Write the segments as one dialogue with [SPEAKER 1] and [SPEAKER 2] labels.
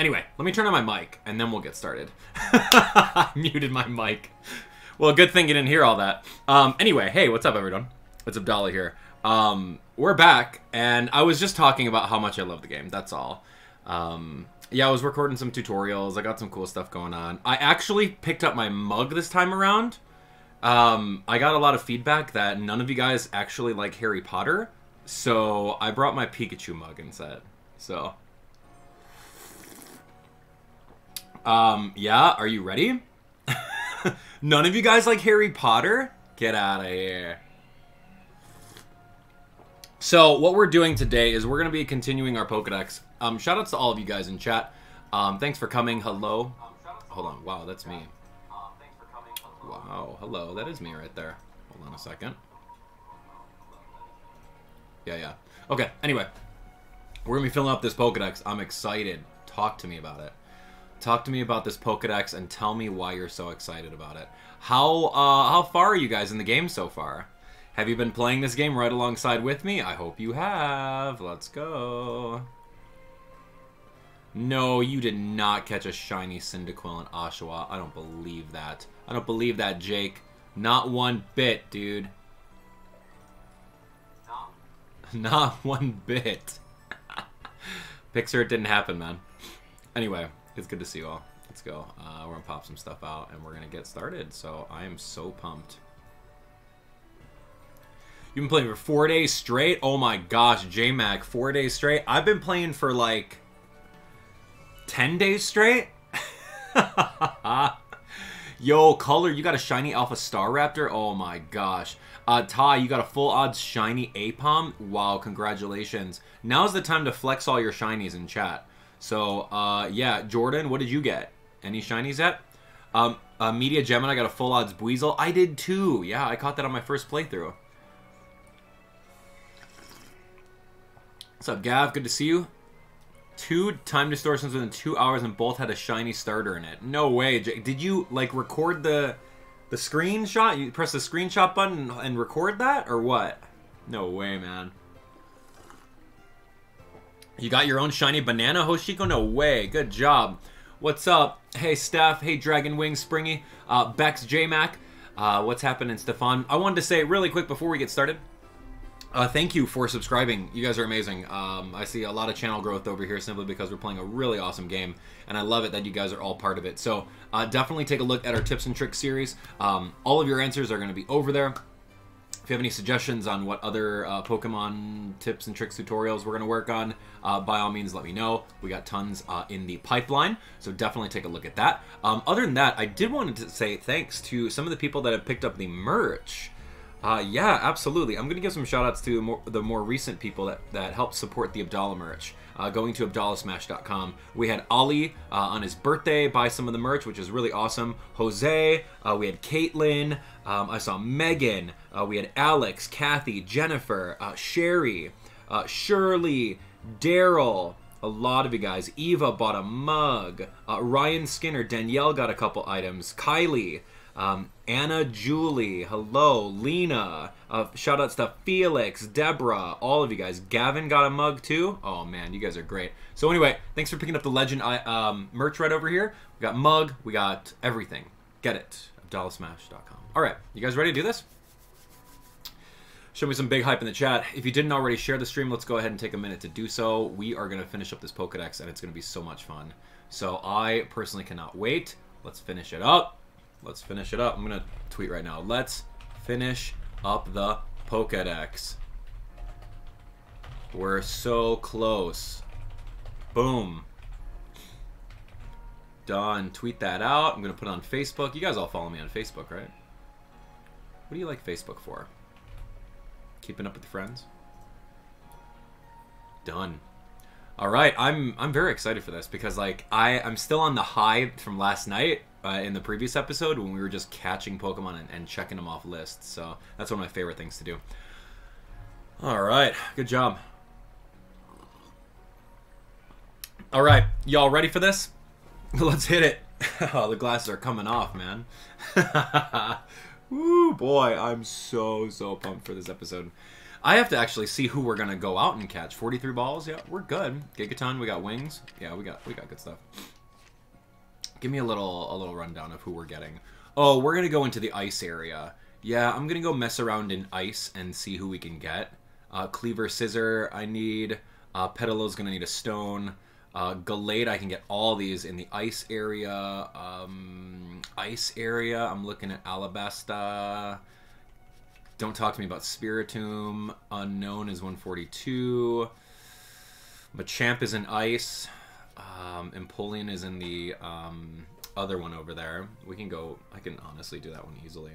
[SPEAKER 1] Anyway, let me turn on my mic and then we'll get started. I muted my mic. Well, good thing you didn't hear all that. Um, anyway, hey, what's up, everyone? It's Abdallah here. Um, we're back, and I was just talking about how much I love the game. That's all. Um, yeah, I was recording some tutorials. I got some cool stuff going on. I actually picked up my mug this time around. Um, I got a lot of feedback that none of you guys actually like Harry Potter, so I brought my Pikachu mug instead. So, um, yeah, are you ready? none of you guys like Harry Potter? Get out of here. So what we're doing today is we're going to be continuing our Pokedex. Um, shout outs to all of you guys in chat. Um, thanks for coming. Hello. Hold on. Wow, that's me. Wow, hello. That is me right there. Hold on a second. Yeah, yeah. Okay, anyway. We're going to be filling up this Pokedex. I'm excited. Talk to me about it. Talk to me about this Pokedex and tell me why you're so excited about it. How uh, how far are you guys in the game so far? Have you been playing this game right alongside with me? I hope you have. Let's go. No, you did not catch a shiny Cyndaquil in Oshawa. I don't believe that. I don't believe that, Jake. Not one bit, dude. Not one bit. Pixar, it didn't happen, man. Anyway, it's good to see you all. Let's go. Uh, we're gonna pop some stuff out and we're gonna get started. So I am so pumped. You've been playing for four days straight? Oh my gosh, JMac, four days straight? I've been playing for like 10 days straight? Yo, Color, you got a shiny Alpha Staraptor? Oh my gosh. Uh, Ty, you got a full odds shiny Aipom? Wow, congratulations. Now's the time to flex all your shinies in chat. So, uh, yeah, Jordan, what did you get? Any shinies yet? Um, uh, Media Gemini got a full odds Buizel. I did too. Yeah, I caught that on my first playthrough. What's up, Gav? Good to see you. Two time distortions within two hours, and both had a shiny starter in it. No way. Did you like record the the screenshot? You press the screenshot button and record that, or what? No way, man. You got your own shiny banana, Hoshiko? No way. Good job. What's up? Hey, Steph. Hey, Dragon Wing Springy. Uh, Bex JMac. Uh, what's happening, Stefan? I wanted to say really quick before we get started. Uh, thank you for subscribing. You guys are amazing. Um, I see a lot of channel growth over here simply because we're playing a really awesome game, and I love it that you guys are all part of it. So uh, definitely take a look at our tips and tricks series. Um, all of your answers are going to be over there. If you have any suggestions on what other uh, Pokemon tips and tricks tutorials we're going to work on, uh, by all means let me know. We got tons uh, in the pipeline, so definitely take a look at that. Um, other than that, I did want to say thanks to some of the people that have picked up the merch. Uh, yeah, absolutely. I'm going to give some shout outs to more, the more recent people that, that helped support the Abdallah merch. Uh, going to AbdallahSmash.com. We had Ali uh, on his birthday buy some of the merch, which is really awesome. Jose, uh, we had Caitlin, um, I saw Megan, uh, we had Alex, Kathy, Jennifer, uh, Sherry, uh, Shirley, Daryl, a lot of you guys. Eva bought a mug. Ryan Skinner, Danielle got a couple items. Kylie, um, Anna Julie, hello, Lena, uh, shout outs to Felix, Deborah, all of you guys. Gavin got a mug too. Oh man, you guys are great. So anyway, thanks for picking up the Legend um, merch right over here. We got mug, we got everything. Get it, AbdallahSmash.com. All right, you guys ready to do this? Show me some big hype in the chat. If you didn't already share the stream, let's go ahead and take a minute to do so. We are going to finish up this Pokedex, and it's going to be so much fun. So I personally cannot wait. Let's finish it up. Let's finish it up. I'm going to tweet right now. Let's finish up the Pokedex. We're so close. Boom. Done. Tweet that out. I'm going to put it on Facebook. You guys all follow me on Facebook, right? What do you like Facebook for? Keeping up with friends? Done. All right, I'm I'm very excited for this because like I I'm still on the high from last night uh, in the previous episode when we were just catching Pokemon and, and checking them off lists. So that's one of my favorite things to do. All right, good job. All right, y'all ready for this? Let's hit it. oh, the glasses are coming off, man. Woo, boy, I'm so, so pumped for this episode. I have to actually see who we're gonna go out and catch. 43 balls, yeah, we're good. Gigaton, we got wings. Yeah, we got we got good stuff. Give me a little a little rundown of who we're getting. Oh, we're gonna go into the ice area. Yeah, I'm gonna go mess around in ice and see who we can get. Uh, Kleavor Scizor, I need. Uh, Petalo's gonna need a stone. Uh, Gallade, I can get all these in the ice area. Um, ice area, I'm looking at Alabaster. Don't talk to me about Spiritomb. Unown is 142. Machamp is in ice. Um, Empoleon is in the um, other one over there. We can go... I can honestly do that one easily.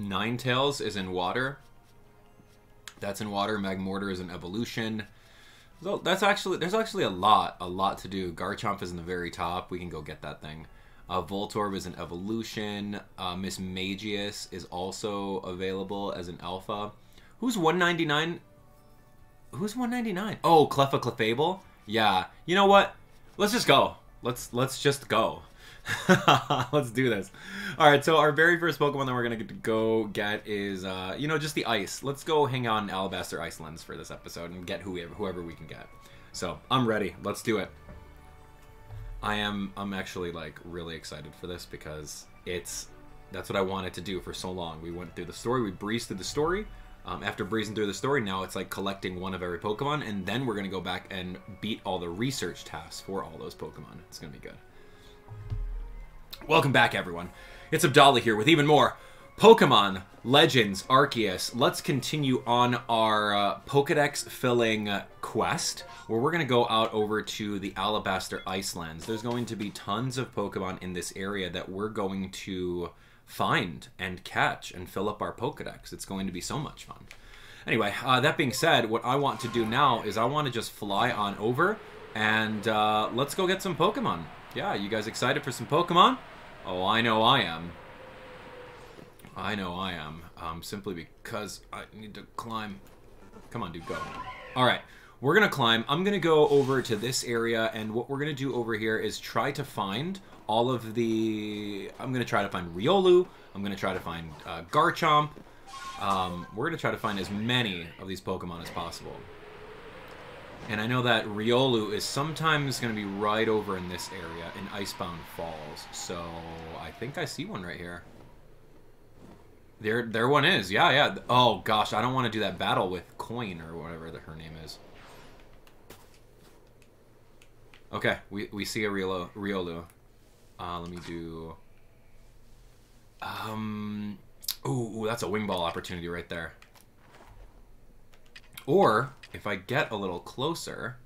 [SPEAKER 1] Ninetales is in water. That's in water. Magmortar is in evolution. So that's actually there's actually a lot, a lot to do. Garchomp is in the very top. We can go get that thing. Uh, Voltorb is an evolution. Uh, Mismagius is also available as an alpha. Who's 199? Who's 199? Oh, Cleffa Clefable. Yeah. You know what? Let's just go. Let's let's just go. Let's do this. All right, so our very first Pokemon that we're gonna get to go get is, uh, you know, just the ice. Let's go hang on Alabaster Icelands for this episode and get whoever whoever we can get. So I'm ready. Let's do it. I am. I'm actually like really excited for this because it's that's what I wanted to do for so long. We went through the story. We breezed through the story. Um, after breezing through the story, now it's like collecting one of every Pokemon, and then we're gonna go back and beat all the research tasks for all those Pokemon. It's gonna be good. Welcome back, everyone. It's Abdallah here with even more Pokemon Legends Arceus. Let's continue on our uh, Pokedex filling quest, where we're going to go out over to the Alabaster Icelands. There's going to be tons of Pokemon in this area that we're going to find and catch and fill up our Pokedex. It's going to be so much fun. Anyway, uh, that being said, what I want to do now is I want to just fly on over and uh, let's go get some Pokemon. Yeah, you guys excited for some Pokemon? Oh, I know I am. I know I am. Um, simply because I need to climb. Come on, dude, go. All right, we're to climb. I'm to go over to this area, and what we're to do over here is try to find all of the... I'm to try to find Riolu. I'm to try to find uh, Garchomp. Um, we're to try to find as many of these Pokemon as possible. And I know that Riolu is sometimes going to be right over in this area in Icebound Falls. So I think I see one right here. There, there one is. Yeah, yeah. Oh gosh, I don't want to do that battle with Coin or whatever the, her name is. Okay, we, we see a Riolu. Riolu. Uh, let me do. Um. Ooh, ooh, that's a wing ball opportunity right there. Or if I get a little closer...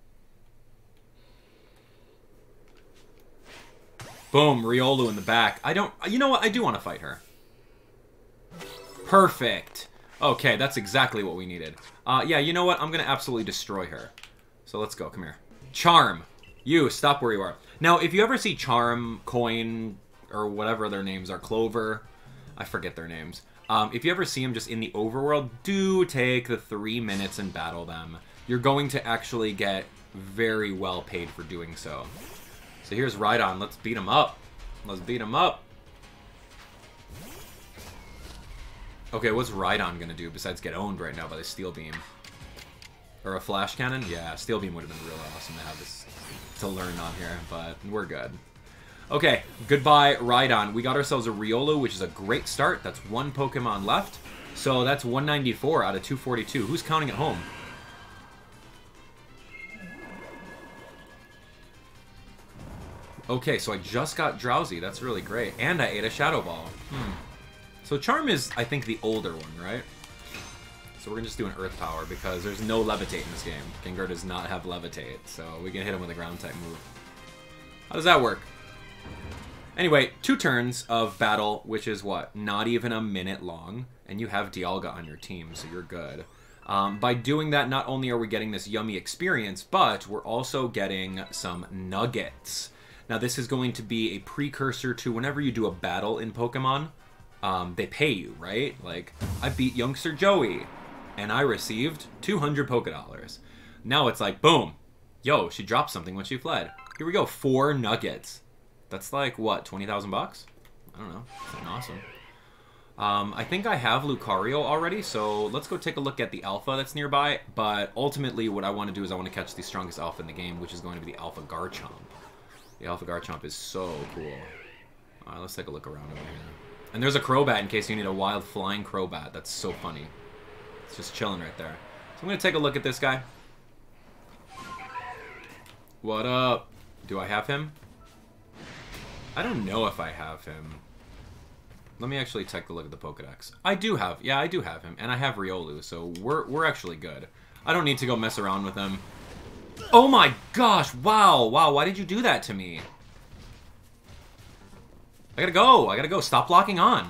[SPEAKER 1] Boom, Riolu in the back. I don't... You know what? I do want to fight her. Perfect. Okay, that's exactly what we needed. Uh, yeah, you know what? I'm going to absolutely destroy her. So let's go. Come here. Charm. You, stop where you are. Now, if you ever see Charm, Coin, or whatever their names are, Clover, I forget their names. Um, if you ever see them just in the overworld, do take the three minutes and battle them. You're going to actually get very well paid for doing so. So here's Rhydon. Let's beat him up. Let's beat him up. Okay, what's Rhydon going to do besides get owned right now by the Steel Beam? Or a Flash Cannon? Yeah, Steel Beam would have been really awesome to have this to learn on here, but we're good. Okay, goodbye, Rhydon. We got ourselves a Riolu, which is a great start. That's one Pokemon left. So that's 194 out of 242. Who's counting at home? Okay, so I just got Drowsy. That's really great. And I ate a Shadow Ball. Hmm. So Charm is, I think, the older one, right? So we're going to just do an Earth Power because there's no Levitate in this game. Gengar does not have Levitate, so we can hit him with a Ground-type move. How does that work? Anyway, two turns of battle, which is what? Not even a minute long, and you have Dialga on your team, so you're good. Um, by doing that, not only are we getting this yummy experience, but we're also getting some nuggets. Now, this is going to be a precursor to whenever you do a battle in Pokemon, um, they pay you, right? Like, I beat Youngster Joey, and I received 200 Poké Dollars. Now it's like, boom, yo, she dropped something when she fled. Here we go, four nuggets. That's like, what, 20,000 bucks? I don't know. Awesome. Um, I think I have Lucario already, so let's go take a look at the alpha that's nearby. But ultimately, what I want to do is I want to catch the strongest alpha in the game, which is going to be the Alpha Garchomp. The Alpha Garchomp is so cool. Alright, let's take a look around over here. And there's a Crobat in case you need a wild flying Crobat. That's so funny. It's just chilling right there. So I'm going to take a look at this guy. What up? Do I have him? I don't know if I have him. Let me actually take a look at the Pokedex. I do have, yeah, I do have him, and I have Riolu, so we're we're actually good. I don't need to go mess around with him. Oh my gosh! Wow, wow! Why did you do that to me? I gotta go. I gotta go. Stop locking on.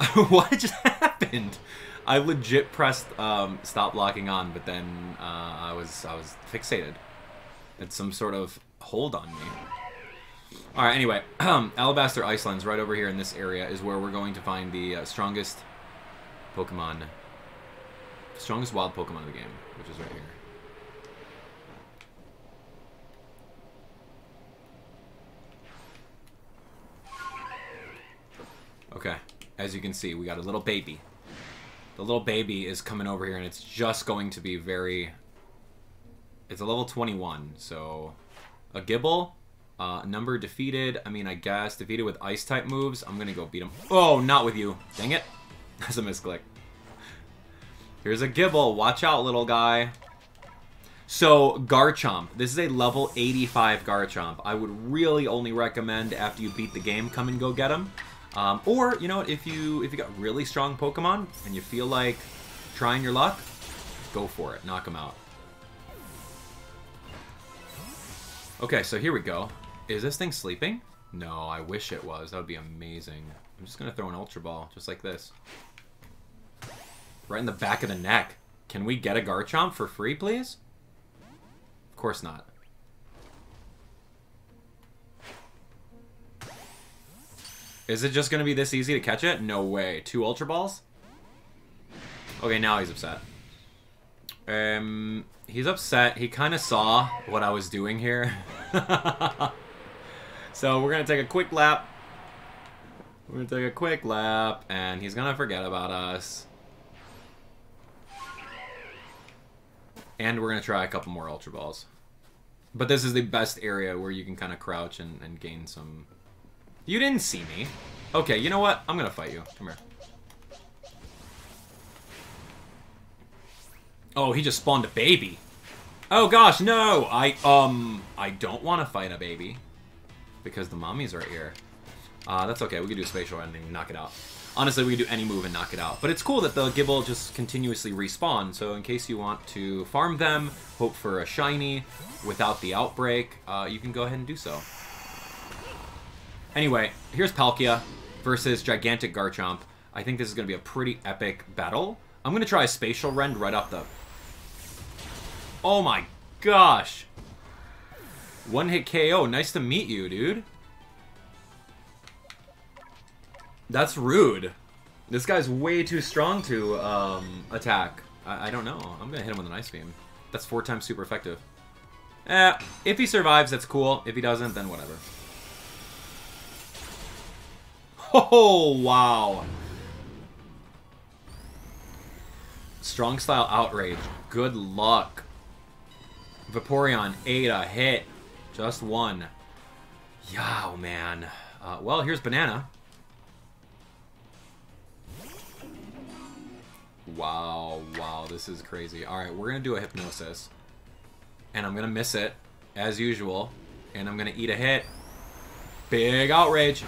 [SPEAKER 1] what just happened? I legit pressed um, stop locking on, but then uh, I was I was fixated. It's some sort of hold on me. All right. Anyway, Alabaster Icelands right over here in this area is where we're going to find the uh, strongest Pokemon, strongest wild Pokemon of the game, which is right here. Okay, as you can see, we got a little baby. The little baby is coming over here, and it's just going to be very... It's a level 21, so... A Gible. uh, number defeated, I mean, I guess, defeated with Ice-type moves. I'm gonna go beat him. Oh, not with you. Dang it. That's a misclick. Here's a Gible. Watch out, little guy. So, Garchomp. This is a level 85 Garchomp. I would really only recommend after you beat the game, come and go get him. Um, or, you know, if you if you got really strong Pokemon and you feel like trying your luck, go for it. Knock them out. Okay, so here we go. Is this thing sleeping? No, I wish it was. That would be amazing. I'm just going to throw an Ultra Ball, just like this. Right in the back of the neck. Can we get a Garchomp for free, please? Of course not. Is it just going to be this easy to catch it? No way. Two Ultra Balls? Okay, now he's upset. Um, he's upset. He kind of saw what I was doing here. so we're going to take a quick lap. We're going to take a quick lap, and he's going to forget about us. And we're going to try a couple more Ultra Balls. But this is the best area where you can kind of crouch and, and gain some you didn't see me. Okay, you know what? I'm gonna fight you. Come here. Oh, he just spawned a baby. Oh gosh, no! I, um, I don't want to fight a baby. Because the mommy's right here. Uh, that's okay, we can do a spatial ending and knock it out. Honestly, we can do any move and knock it out. But it's cool that the Gible just continuously respawn, so in case you want to farm them, hope for a shiny without the outbreak, uh, you can go ahead and do so. Anyway, here's Palkia versus Gigantic Garchomp. I think this is going to be a pretty epic battle. I'm going to try a Spatial Rend right off the... Oh my gosh! One hit KO. Nice to meet you, dude. That's rude. This guy's way too strong to um, attack. I, I don't know. I'm going to hit him with an Ice Beam. That's four times super effective. Eh, if he survives, that's cool. If he doesn't, then whatever. Oh, wow. Strong Style Outrage. Good luck. Vaporeon, ate a hit. Just one. Yow, man. Uh, well, here's Banana. Wow, wow, this is crazy. Alright, we're going to do a Hypnosis. And I'm going to miss it, as usual. And I'm going to eat a hit. Big Outrage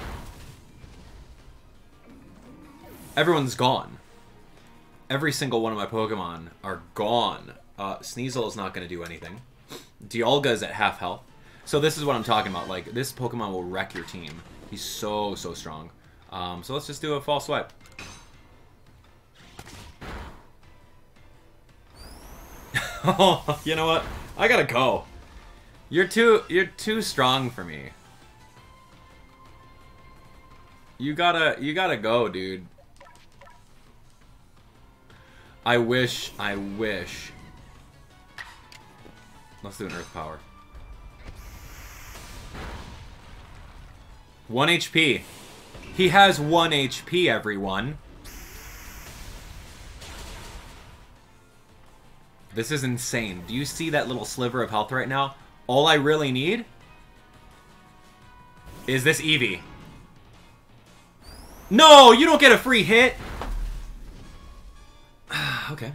[SPEAKER 1] everyone's gone. Every single one of my Pokemon are gone. Uh, Sneasel is not going to do anything. Dialga is at half health. So this is what I'm talking about. Like, this Pokemon will wreck your team. He's so, so strong. Um, so let's just do a false swipe. oh, you know what? I gotta go. You're too, you're too strong for me. You gotta, you gotta go, dude. I wish, I wish. Let's do an Earth Power. 1 HP. He has 1 HP, everyone. This is insane. Do you see that little sliver of health right now? All I really need is this Eevee. No, you don't get a free hit. okay.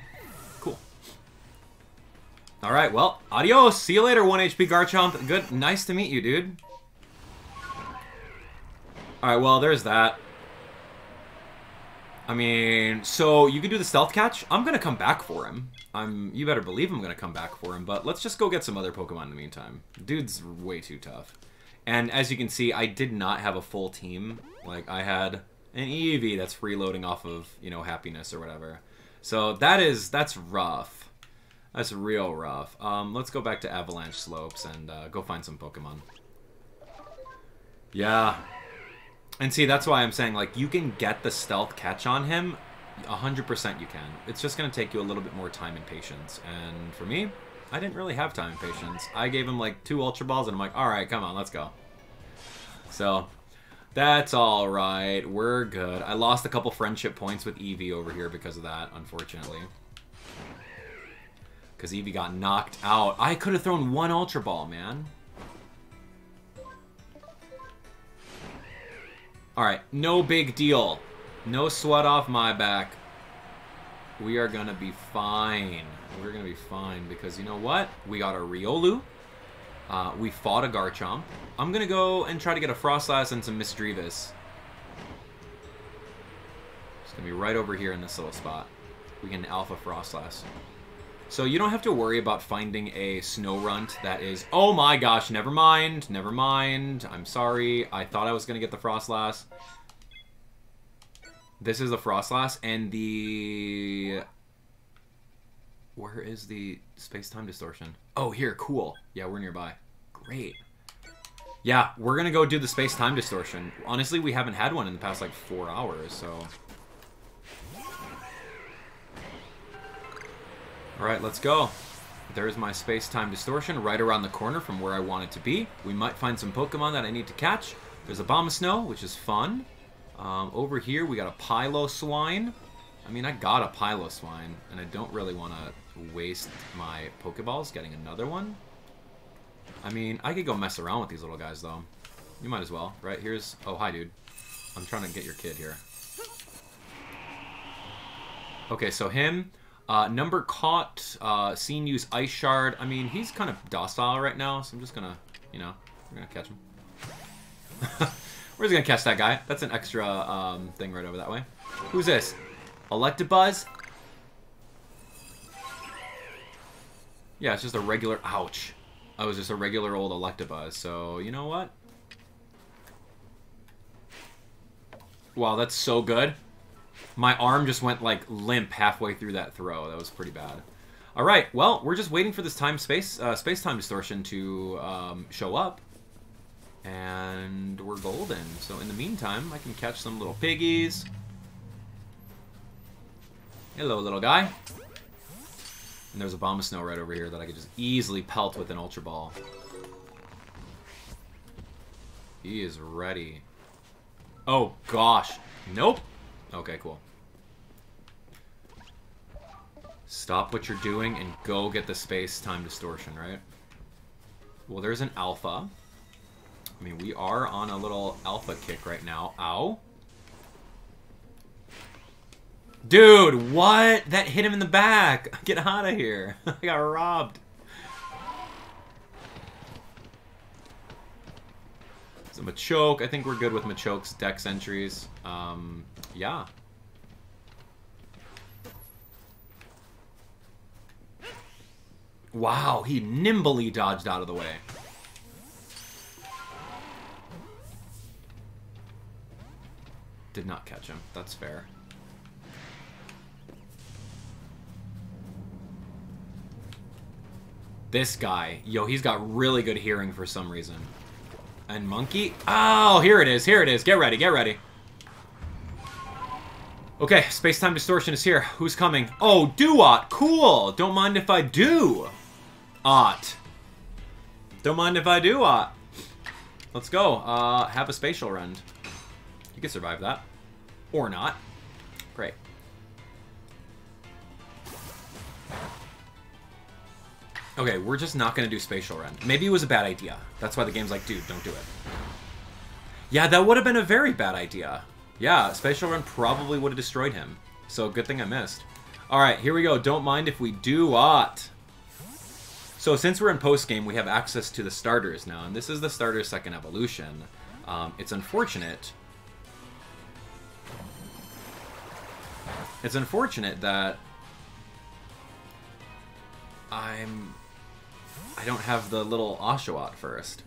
[SPEAKER 1] All right, well, adios. See you later, 1 HP Garchomp. Good, nice to meet you, dude. All right, well, there's that. I mean, so you can do the stealth catch. I'm gonna come back for him. I'm. You better believe I'm gonna come back for him. But let's just go get some other Pokemon in the meantime. Dude's way too tough. And as you can see, I did not have a full team. Like I had an Eevee that's freeloading off of you know happiness or whatever. So that is that's rough. That's real rough. Um, let's go back to Avalanche Slopes and uh, go find some Pokemon. Yeah, and see, that's why I'm saying, like, you can get the stealth catch on him. 100% you can. It's just going to take you a little bit more time and patience. And for me, I didn't really have time and patience. I gave him, like, two Ultra Balls, and I'm like, alright, come on, let's go. So, that's alright. We're good. I lost a couple friendship points with Eevee over here because of that, unfortunately. Because Eevee got knocked out. I could have thrown one Ultra Ball, man. Alright, no big deal. No sweat off my back. We are gonna be fine. We're gonna be fine because you know what? We got a Riolu. Uh, we fought a Garchomp. I'm gonna go and try to get a Froslass and some Misdreavus. It's gonna be right over here in this little spot. We get an Alpha Froslass. So you don't have to worry about finding a Snorunt that is... Oh my gosh, never mind, never mind. I'm sorry. I thought I was going to get the Froslass. This is the Froslass, and the... Where is the space-time distortion? Oh, here, cool. Yeah, we're nearby. Great. Yeah, we're going to go do the space-time distortion. Honestly, we haven't had one in the past, like, four hours, so... Alright, let's go. There's my space-time distortion right around the corner from where I want it to be. We might find some Pokemon that I need to catch. There's Abomasnow, which is fun. Um, over here, we got a Piloswine. I mean, I got a Piloswine, and I don't really want to waste my Pokeballs getting another one. I mean, I could go mess around with these little guys, though. You might as well, right? Here's... Oh, hi, dude. I'm trying to get your kid here. Okay, so him... Uh, number caught, uh, seen use Ice Shard. I mean, he's kind of docile right now, so I'm just gonna, you know, we're gonna catch him. we're just gonna catch that guy. That's an extra um, thing right over that way. Who's this? Electabuzz? Yeah, it's just a regular... Ouch. I was just a regular old Electabuzz, so you know what? Wow, that's so good. My arm just went, like, limp halfway through that throw. That was pretty bad. All right, well, we're just waiting for this time space uh, space time distortion to um, show up, and we're golden. So in the meantime, I can catch some little piggies. Hello, little guy. And there's Abomasnow right over here that I could just easily pelt with an Ultra Ball. He is ready. Oh, gosh. Nope. Okay, cool. Stop what you're doing and go get the space-time distortion, right? Well, there's an alpha. I mean, we are on a little alpha kick right now. Ow. Dude, what? That hit him in the back. Get out of here. I got robbed. So Machoke, I think we're good with Machoke's dex entries. Um, yeah. Wow, he nimbly dodged out of the way. Did not catch him. That's fair. This guy. Yo, he's got really good hearing for some reason. And Monkey? Oh, here it is. Here it is. Get ready. Get ready. Okay, space-time distortion is here. Who's coming? Oh, Dewott. Cool. Don't mind if I do. Ot. Don't mind if I do, Ot. Let's go. Uh, have a spatial rend. You can survive that. Or not. Great. Okay, we're just not going to do spatial rend. Maybe it was a bad idea. That's why the game's like, dude, don't do it. Yeah, that would have been a very bad idea. Yeah, spatial rend probably would have destroyed him. So good thing I missed. Alright, here we go. Don't mind if we do what? So since we're in post-game, we have access to the starters now. And this is the starter's second evolution. Um, it's unfortunate. It's unfortunate that I'm I don't have the little Oshawott first.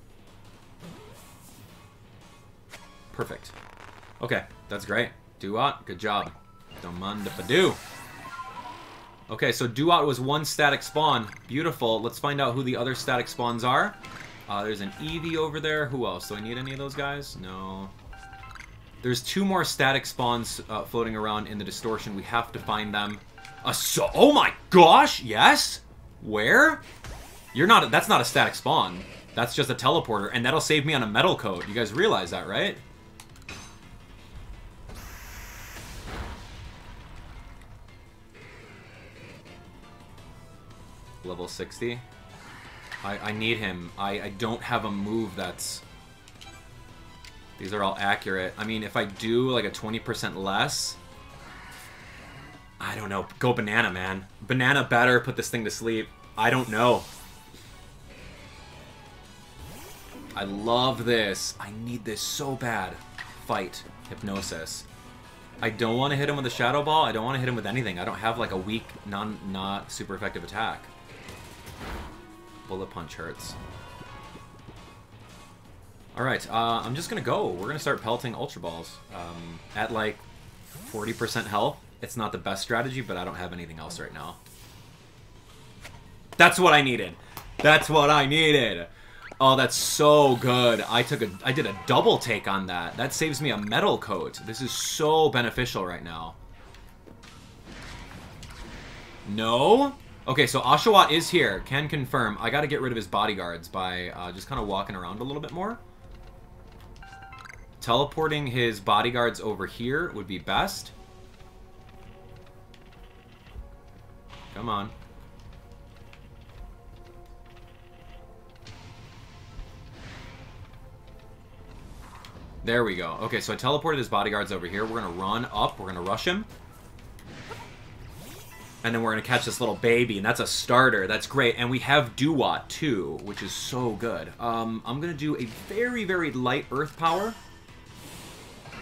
[SPEAKER 1] Perfect. Okay, that's great. Dewott, good job. Domanda Padu. Okay, so Dewott was one static spawn. Beautiful. Let's find out who the other static spawns are. Uh, there's an Eevee over there. Who else? Do I need any of those guys? No. There's two more static spawns uh, floating around in the distortion. We have to find them. A so oh my gosh, yes? Where? You're not. That's not a static spawn. That's just a teleporter, and that'll save me on a metal coat. You guys realize that, right? Level 60. I, I need him. I, I don't have a move that's... These are all accurate. I mean, if I do like a 20% less... I don't know. Go banana, man. Banana better put this thing to sleep. I don't know. I love this. I need this so bad. Fight. Hypnosis. I don't want to hit him with a Shadow Ball. I don't want to hit him with anything. I don't have like a weak, non, not super effective attack. Bullet Punch hurts. Alright, uh, I'm just gonna go. We're gonna start pelting Ultra Balls. Um, at like 40% health. It's not the best strategy, but I don't have anything else right now. That's what I needed. That's what I needed. Oh, that's so good. I took a, I did a double take on that. That saves me a metal coat. This is so beneficial right now. No? Okay, so Oshawott is here. Can confirm. I gotta get rid of his bodyguards by uh, just kind of walking around a little bit more. Teleporting his bodyguards over here would be best. Come on. There we go. Okay, so I teleported his bodyguards over here. We're going to run up. We're going to rush him. And then we're to catch this little baby, and that's a starter. That's great. And we have Dewott, too, which is so good. Um, I'm to do a very, very light Earth Power.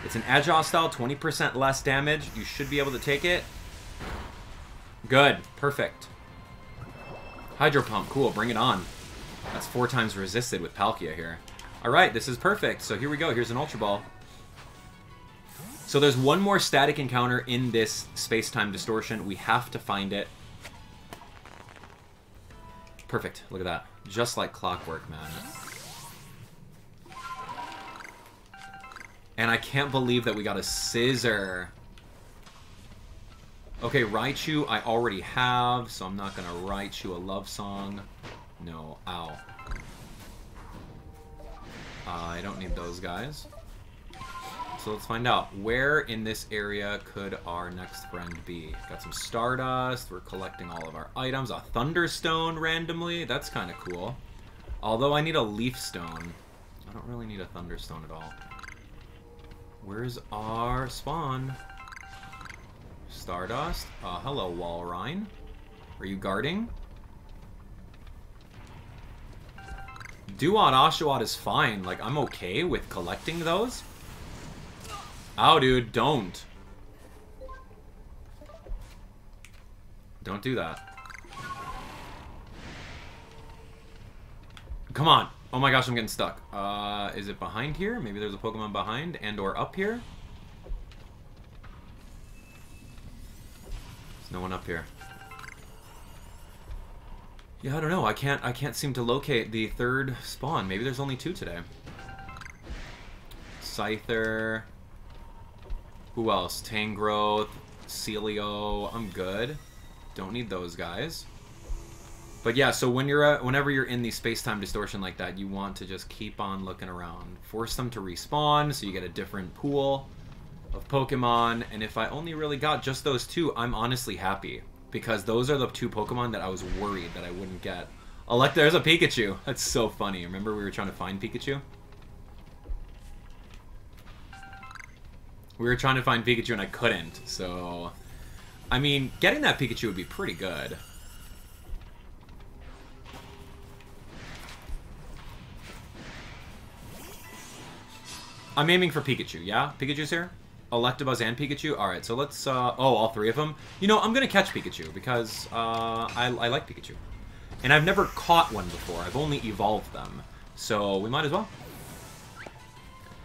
[SPEAKER 1] It's an Agile style, 20% less damage. You should be able to take it. Good. Perfect. Hydro Pump. Cool. Bring it on. That's four times resisted with Palkia here. Alright, this is perfect. So here we go. Here's an Ultra Ball. So there's one more static encounter in this space-time distortion. We have to find it. Perfect. Look at that. Just like clockwork, man. And I can't believe that we got a Scizor. Okay, Raichu I already have, so I'm not going to write you a love song. No, ow. Uh, I don't need those guys. So let's find out. Where in this area could our next friend be? Got some Stardust. We're collecting all of our items. A Thunderstone randomly. That's kind of cool. Although I need a Leaf Stone. I don't really need a Thunderstone at all. Where's our spawn? Stardust. Uh, hello, Walrein. Are you guarding? Dewott Oshawott is fine. Like, I'm okay with collecting those. Oh, dude, don't. Don't do that. Come on. Oh my gosh, I'm getting stuck. Uh, is it behind here? Maybe there's a Pokemon behind and or up here? There's no one up here. Yeah, I don't know. I can't I can't seem to locate the third spawn. Maybe there's only two today. Scyther. Who else? Tangrowth, Sealeo. I'm good. Don't need those guys. But yeah, so when you're uh, whenever you're in the space-time distortion like that, you want to just keep on looking around. Force them to respawn so you get a different pool of Pokemon. And if I only really got just those two, I'm honestly happy. Because those are the two Pokemon that I was worried that I wouldn't get. Elect there's a Pikachu. That's so funny. Remember we were trying to find Pikachu? We were trying to find Pikachu and I couldn't, so... I mean, getting that Pikachu would be pretty good. I'm aiming for Pikachu, yeah? Pikachu's here? Electabuzz and Pikachu? Alright, so let's, uh... Oh, all three of them? You know, I'm gonna catch Pikachu, because, uh, I, I like Pikachu. And I've never caught one before. I've only evolved them. So, we might as well.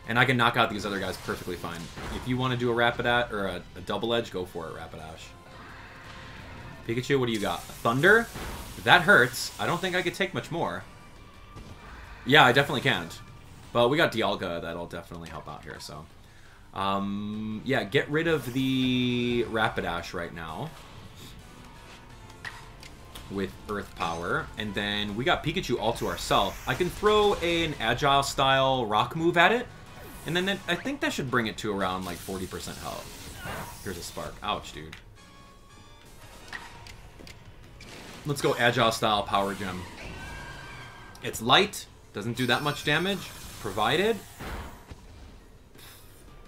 [SPEAKER 1] And I can knock out these other guys perfectly fine. If you want to do a Rapidash, or a, a Double Edge, go for it, Rapidash. Pikachu, what do you got? Thunder? That hurts. I don't think I could take much more. Yeah, I definitely can't. But we got Dialga that'll definitely help out here, so... Um, yeah, get rid of the Rapidash right now. With Earth Power. And then we got Pikachu all to ourselves. I can throw an Agile-style rock move at it. And then I think that should bring it to around like 40% health. Here's a spark. Ouch, dude. Let's go Agile style Power Gem. It's light, doesn't do that much damage, provided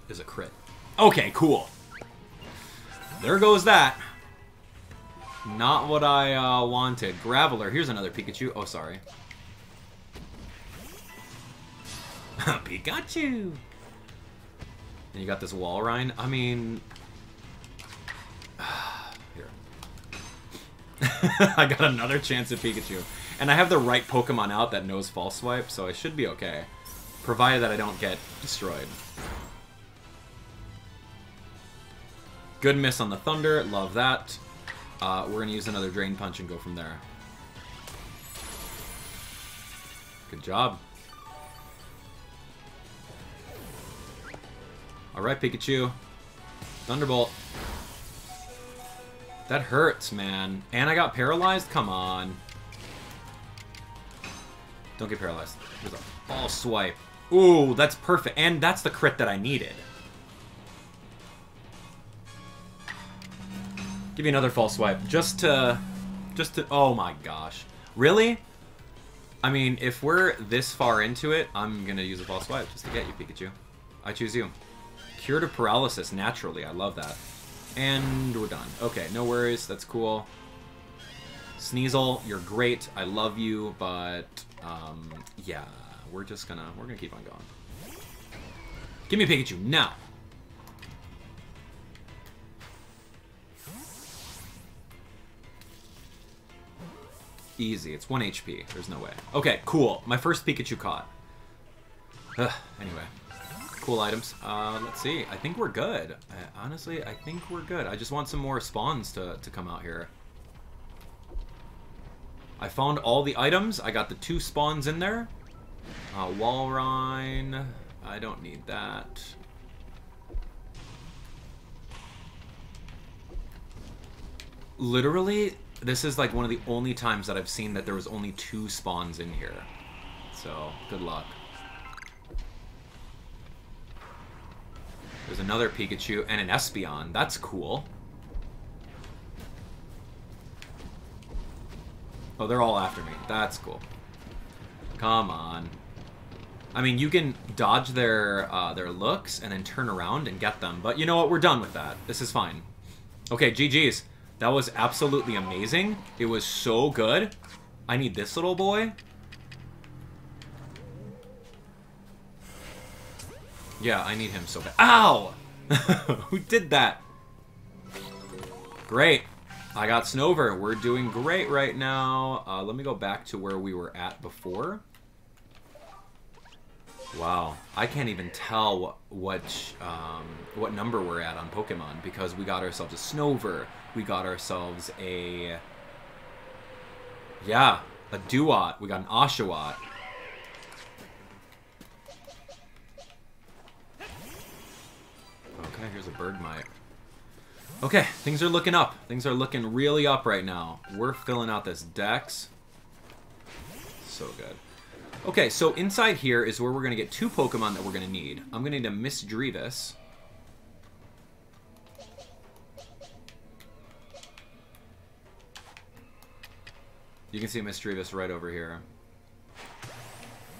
[SPEAKER 1] is a crit. Okay, cool. There goes that. Not what I uh, wanted. Graveler. Here's another Pikachu. Oh, sorry. Pikachu! And you got this wall Walrein. I mean... Here. I got another chance at Pikachu. And I have the right Pokemon out that knows False Swipe, so I should be okay. Provided that I don't get destroyed. Good miss on the Thunder. Love that. Uh, we're going to use another Drain Punch and go from there. Good job. Alright, Pikachu. Thunderbolt. That hurts, man. And I got paralyzed? Come on. Don't get paralyzed. Here's a ball swipe. Ooh, that's perfect. And that's the crit that I needed. Give me another false swipe. Just to... Just to... Oh my gosh. Really? I mean, if we're this far into it, I'm gonna use a false swipe just to get you, Pikachu. I choose you. Curative paralysis, naturally. I love that. And we're done. Okay, no worries. That's cool. Sneasel, you're great. I love you, but um, yeah, we're just gonna we're gonna keep on going. Give me a Pikachu now. Easy. It's 1 HP. There's no way. Okay, cool. My first Pikachu caught. Ugh, anyway cool items. Uh, let's see. I think we're good. I, honestly, I think we're good. I just want some more spawns to, to come out here. I found all the items. I got the two spawns in there. Uh, Walrein. I don't need that. Literally, this is like one of the only times that I've seen that there was only two spawns in here. So, good luck. There's another Pikachu and an Espeon. That's cool. Oh, they're all after me. That's cool. Come on. I mean, you can dodge their uh, their looks and then turn around and get them. But you know what? We're done with that. This is fine. Okay, GG's. That was absolutely amazing. It was so good. I need this little boy. Yeah, I need him so bad. Ow! Who did that? Great. I got Snover. We're doing great right now. Uh, let me go back to where we were at before. Wow, I can't even tell what um, what number we're at on Pokemon because we got ourselves a Snover, we got ourselves a yeah, a Dewott, we got an Oshawott, Okay, here's a Bergmite. Okay, things are looking up. Things are looking really up right now. We're filling out this dex. So good. Okay, so inside here is where we're going to get two Pokemon that we're going to need. I'm going to need a Misdreavus. You can see Misdreavus right over here.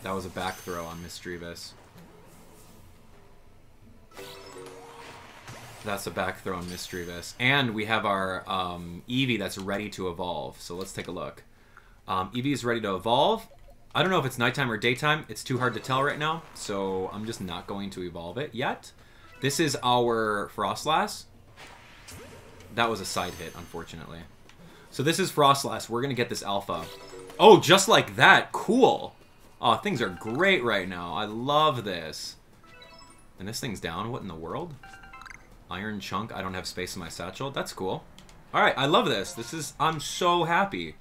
[SPEAKER 1] That was a back throw on Misdreavus. That's a back throw on Misdreavus. And we have our um, Eevee that's ready to evolve. So let's take a look. Um, Eevee is ready to evolve. I don't know if it's nighttime or daytime. It's too hard to tell right now. So I'm just not going to evolve it yet. This is our Froslass. That was a side hit, unfortunately. So this is Froslass. We're going to get this Alpha. Oh, just like that. Cool. Oh, things are great right now. I love this. And this thing's down. What in the world? Iron chunk. I don't have space in my satchel. That's cool. All right, I love this. This is. I'm so happy.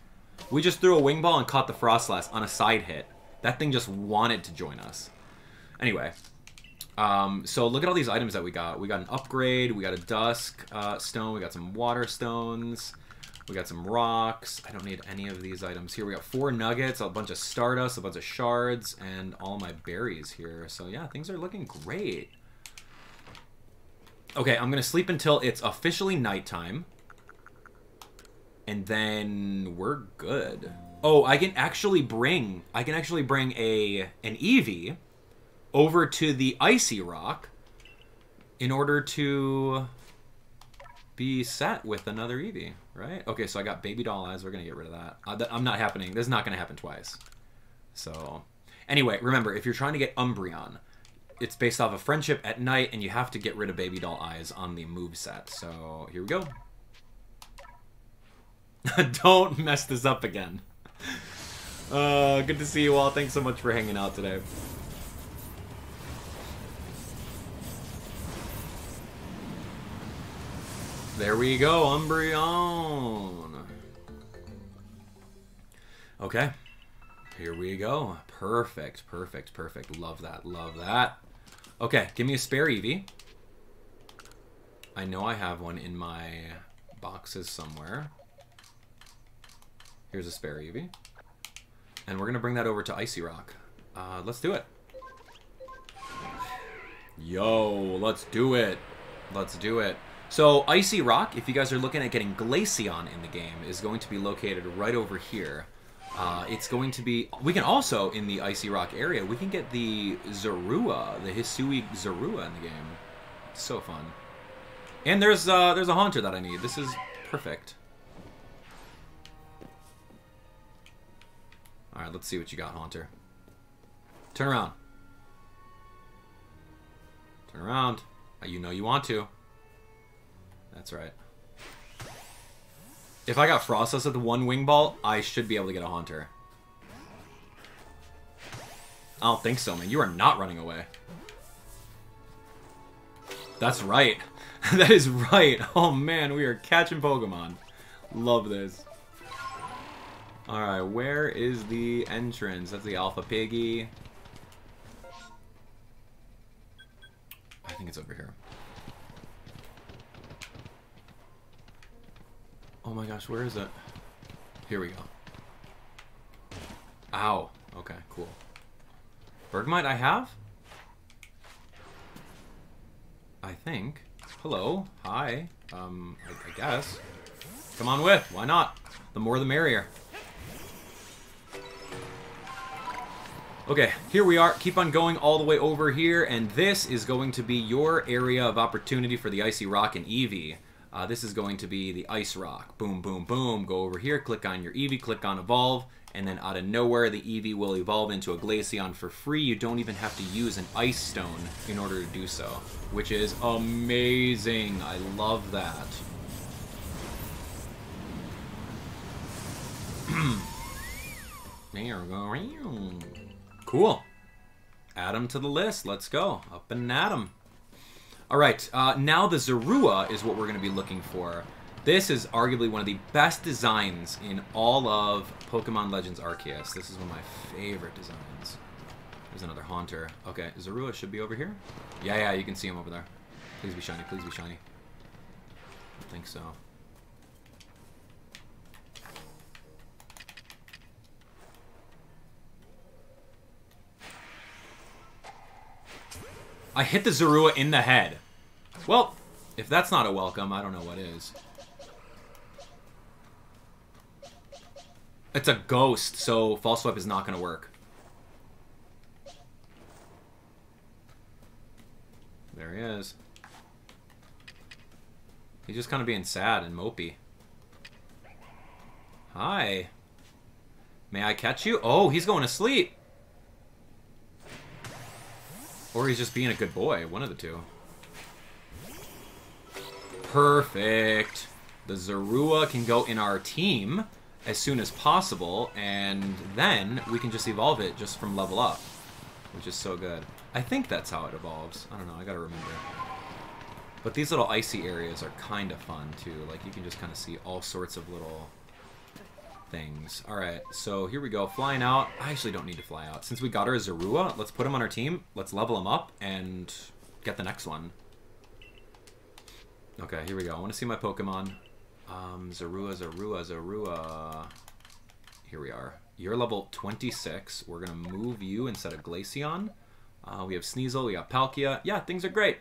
[SPEAKER 1] We just threw a wing ball and caught the Froslass on a side hit. That thing just wanted to join us. Anyway, um, so look at all these items that we got. We got an upgrade. We got a dusk uh, stone. We got some water stones. We got some rocks. I don't need any of these items here. We got four nuggets, a bunch of stardust, a bunch of shards, and all my berries here. So yeah, things are looking great. Okay, I'm to sleep until it's officially nighttime. And then we're good. Oh, I can actually bring I can actually bring a an Eevee over to the icy rock in order to be set with another Eevee, right? Okay, so I got baby doll eyes. We're gonna get rid of that. Uh, I'm not happening. This is not gonna happen twice. So, anyway, remember if you're trying to get Umbreon, it's based off of friendship at night, and you have to get rid of baby doll eyes on the move set. So here we go. Don't mess this up again. Uh, good to see you all. Thanks so much for hanging out today. There we go, Umbreon. Okay. Here we go. Perfect, perfect, perfect. Love that, love that. Okay, give me a spare Eevee. I know I have one in my boxes somewhere. Here's a spare Eevee. And we're going to bring that over to Icy Rock. Uh, let's do it. Yo, let's do it. Let's do it. So Icy Rock, if you guys are looking at getting Glaceon in the game, is going to be located right over here. Uh, it's going to be... We can also, in the Icy Rock area, we can get the Zorua, the Hisui Zorua in the game. It's so fun. And there's uh, there's a Haunter that I need. This is perfect. Alright, let's see what you got, Haunter. Turn around. Turn around. Uh, you know you want to. That's right. If I got Froslass at the one wing ball, I should be able to get a Haunter. I don't think so, man. You are not running away. That's right. that is right. Oh, man. We are catching Pokemon. Love this. Alright, where is the entrance? That's the Alpha Piggy. I think it's over here. Oh my gosh, where is it? Here we go. Ow. Okay, cool. Bergmite I have? I think. Hello. Hi. Um, I, I guess. Come on with. Why not? The more the merrier. Okay, here we are. Keep on going all the way over here, and this is going to be your area of opportunity for the Icy Rock and Eevee. Uh, this is going to be the Ice Rock. Boom, boom, boom. Go over here, click on your Eevee, click on Evolve, and then out of nowhere, the Eevee will evolve into a Glaceon for free. You don't even have to use an Ice Stone in order to do so, which is amazing. I love that. There we go. Cool. Add them to the list. Let's go. Up and add them. All right, uh, now the Zorua is what we're going to be looking for. This is arguably one of the best designs in all of Pokemon Legends Arceus. This is one of my favorite designs. There's another Haunter. Okay, Zorua should be over here. Yeah, yeah, you can see him over there. Please be shiny, please be shiny. I think so. I hit the Zorua in the head. Well, if that's not a welcome, I don't know what is. It's a ghost, so False Swipe is not going to work. There he is. He's just kind of being sad and mopey. Hi. May I catch you? Oh, he's going to sleep. Or he's just being a good boy. One of the two. Perfect. The Zorua can go in our team as soon as possible, and then we can just evolve it just from level up, which is so good. I think that's how it evolves. I don't know, I gotta remember. But these little icy areas are kind of fun, too. Like, you can just kind of see all sorts of little things. Alright, so here we go. Flying out. I actually don't need to fly out. Since we got our Zorua, let's put him on our team. Let's level him up and get the next one. Okay, here we go. I want to see my Pokemon. Um, Zorua, Zorua, Zorua. Here we are. You're level 26. We're going to move you instead of Glaceon. Uh, we have Sneasel, we got Palkia. Yeah, things are great.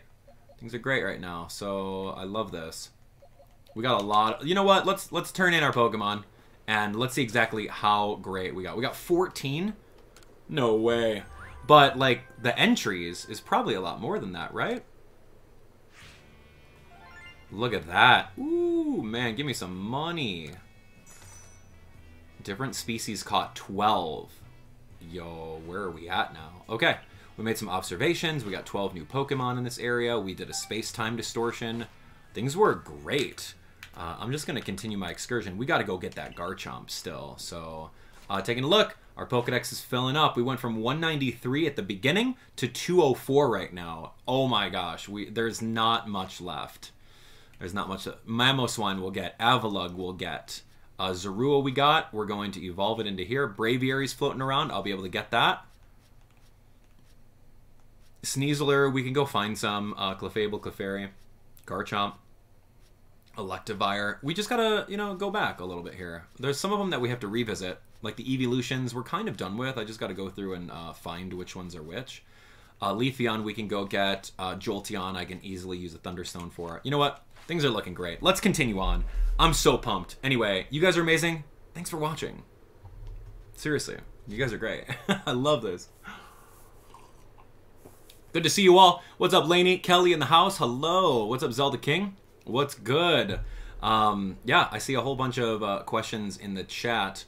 [SPEAKER 1] Things are great right now, so I love this. We got a lot. you know what? Let's let's turn in our Pokemon, and let's see exactly how great we got. We got 14. No way. But like the entries is probably a lot more than that, right? Look at that. Ooh, man, give me some money. Different species caught 12. Yo, where are we at now? Okay, we made some observations. We got 12 new Pokemon in this area. We did a space-time distortion. Things were great. Uh, I'm just going to continue my excursion. We got to go get that Garchomp still. So, uh, taking a look, our Pokedex is filling up. We went from 193 at the beginning to 204 right now. Oh my gosh, we there's not much left. There's not much. Mamoswine will get. Avalugg will get. Uh, Zorua we got. We're going to evolve it into here. Braviary's floating around. I'll be able to get that. Sneasler, we can go find some. Uh, Clefable, Clefairy, Garchomp, Electivire. We just gotta, you know, go back a little bit here. There's some of them that we have to revisit. Like the evolutions we're kind of done with. I just gotta go through and uh, find which ones are which. Uh, Leafeon we can go get. Uh, Jolteon I can easily use a Thunderstone for. You know what? Things are looking great. Let's continue on. I'm so pumped. Anyway, you guys are amazing. Thanks for watching. Seriously, you guys are great. I love this. Good to see you all. What's up, Laney? Kelly in the house. Hello. What's up, Zelda King? What's good? Um, yeah, I see a whole bunch of uh, questions in the chat.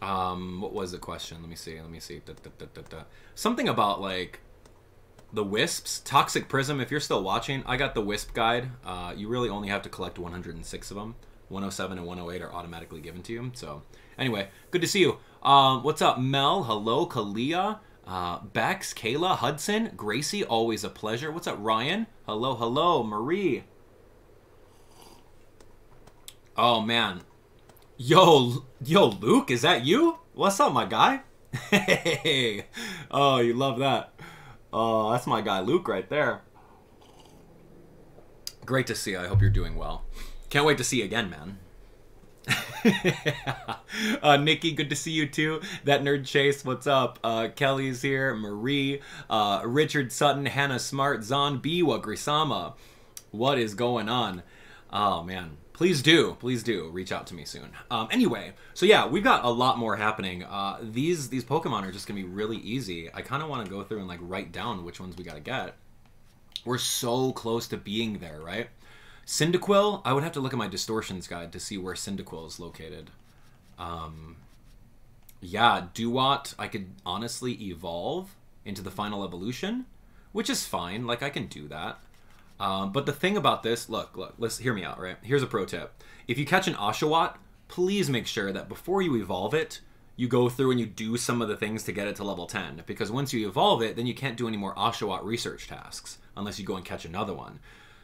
[SPEAKER 1] Um, what was the question? Let me see. Let me see. Da, da, da, Something about like the Wisps, Toxic Prism, if you're still watching, I got the Wisp guide. Uh, you really only have to collect 106 of them. 107 and 108 are automatically given to you. So, anyway, good to see you. Um, what's up, Mel? Hello, Kalia. Uh, Bex, Kayla, Hudson, Gracie, always a pleasure. What's up, Ryan? Hello, hello, Marie. Oh, man. Yo, yo, Luke, is that you? What's up, my guy? Hey, oh, you love that. Oh, that's my guy Luke right there. Great to see. I hope you're doing well. Can't wait to see you again, man. uh, Nikki, good to see you too. That nerd chase, what's up? Uh, Kelly's here. Marie, uh, Richard Sutton, Hannah Smart, Zon Biwa, Grisama. What is going on? Oh man, please do, please do reach out to me soon. Um, anyway, so yeah, we've got a lot more happening. Uh, these these Pokemon are just gonna be really easy. I kind of want to go through and like write down which ones we gotta get. We're so close to being there, right? Cyndaquil, I would have to look at my distortions guide to see where Cyndaquil is located. Um, yeah, Dewott, I could honestly evolve into the final evolution, which is fine. Like, I can do that. Um, but the thing about this, look, look, let's hear me out, right? Here's a pro tip. If you catch an Oshawott, please make sure that before you evolve it, you go through and you do some of the things to get it to level 10. Because once you evolve it, then you can't do any more Oshawott research tasks unless you go and catch another one.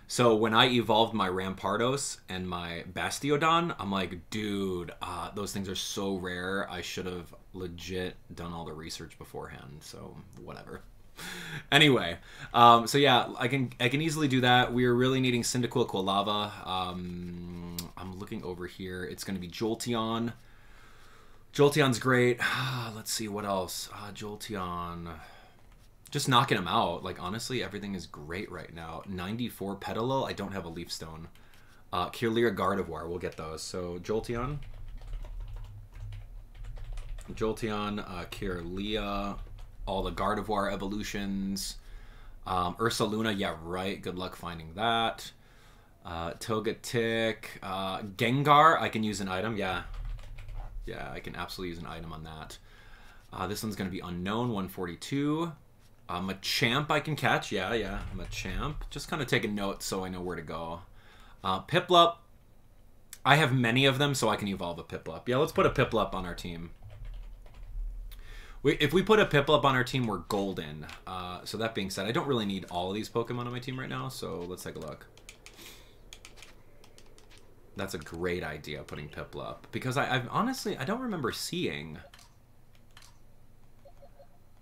[SPEAKER 1] So when I evolved my Rampardos and my Bastiodon, I'm like, dude, uh, those things are so rare. I should have legit done all the research beforehand. So whatever. anyway, um, so yeah, I can I can easily do that. We are really needing Cyndaquil Quilava. Um, I'm looking over here. It's going to be Jolteon. Jolteon's great. Let's see what else. Uh, Jolteon. just knocking them out. Like, honestly, everything is great right now. 94 Petilil. I don't have a Leaf Stone. Uh, Kirlia Gardevoir. We'll get those. So, Jolteon. Jolteon, uh, Kirlia, all the Gardevoir evolutions. Um, Ursaluna, yeah, right. Good luck finding that. Uh, Togetic. Uh, Gengar, I can use an item. Yeah. Yeah, I can absolutely use an item on that. Uh, this one's going to be Unown, 142. Um, a champ I can catch. Yeah, yeah, I'm a champ. Just kind of take a note so I know where to go. Uh, Piplup. I have many of them, so I can evolve a Piplup. Yeah, let's put a Piplup on our team. We, if we put a Piplup on our team, we're golden. Uh, so that being said, I don't really need all of these Pokemon on my team right now, so let's take a look. That's a great idea, putting Piplup. Because I, I've honestly, I don't remember seeing...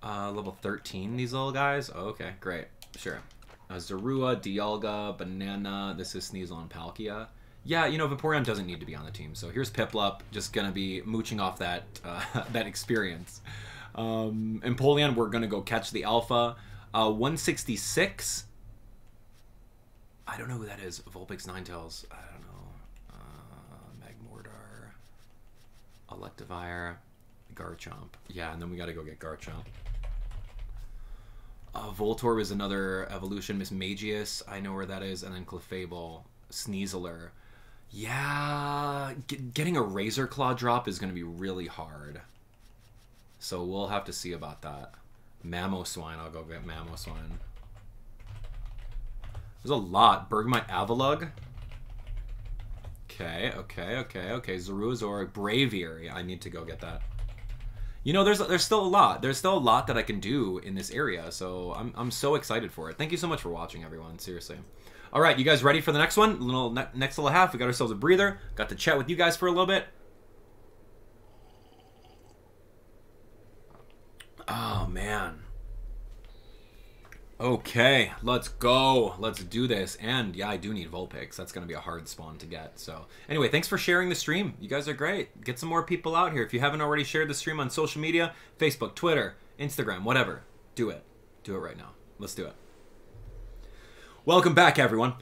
[SPEAKER 1] Uh, level 13, these little guys? Oh, okay, great. Sure. Uh, Zorua, Dialga, Banana, this is Sneasel and Palkia. Yeah, you know, Vaporeon doesn't need to be on the team. So here's Piplup, just gonna be mooching off that uh, that experience. Um, Empoleon, we're gonna go catch the Alpha. Uh, 166. I don't know who that is. Vulpix Ninetales. I don't know. Uh, Magmortar. Electivire. Garchomp. Yeah, and then we gotta go get Garchomp. Uh, Voltorb is another evolution. Mismagius, I know where that is. And then Clefable, Sneasler. Yeah, get, getting a Razor Claw drop is going to be really hard. So we'll have to see about that. Mamoswine. I'll go get mamoswine. There's a lot. Bergmite Avalugg. Okay, okay, okay, okay. Zorua Braviary. I need to go get that. You know, there's there's still a lot. There's still a lot that I can do in this area, so I'm, I'm so excited for it. Thank you so much for watching, everyone. Seriously. All right, you guys ready for the next one? Little ne next little half. We got ourselves a breather. Got to chat with you guys for a little bit. Oh man. Okay, let's go. Let's do this. And yeah, I do need Vulpix. That's going to be a hard spawn to get. So anyway, thanks for sharing the stream. You guys are great. Get some more people out here. If you haven't already shared the stream on social media, Facebook, Twitter, Instagram, whatever, do it. Do it right now. Let's do it. Welcome back, everyone.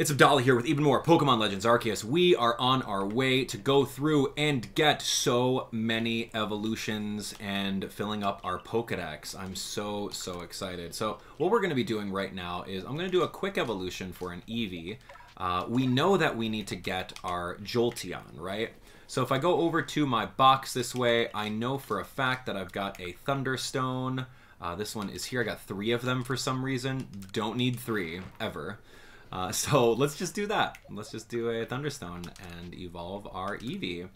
[SPEAKER 1] It's Abdallah here with even more Pokemon Legends Arceus. We are on our way to go through and get so many evolutions and filling up our Pokedex. I'm so, so excited. So what we're going to be doing right now is I'm going to do a quick evolution for an Eevee. Uh, we know that we need to get our Jolteon, right? So if I go over to my box this way, I know for a fact that I've got a Thunderstone. Uh, this one is here. I got three of them for some reason. Don't need three, ever. Uh, so let's just do that. Let's just do a Thunderstone and evolve our Eevee.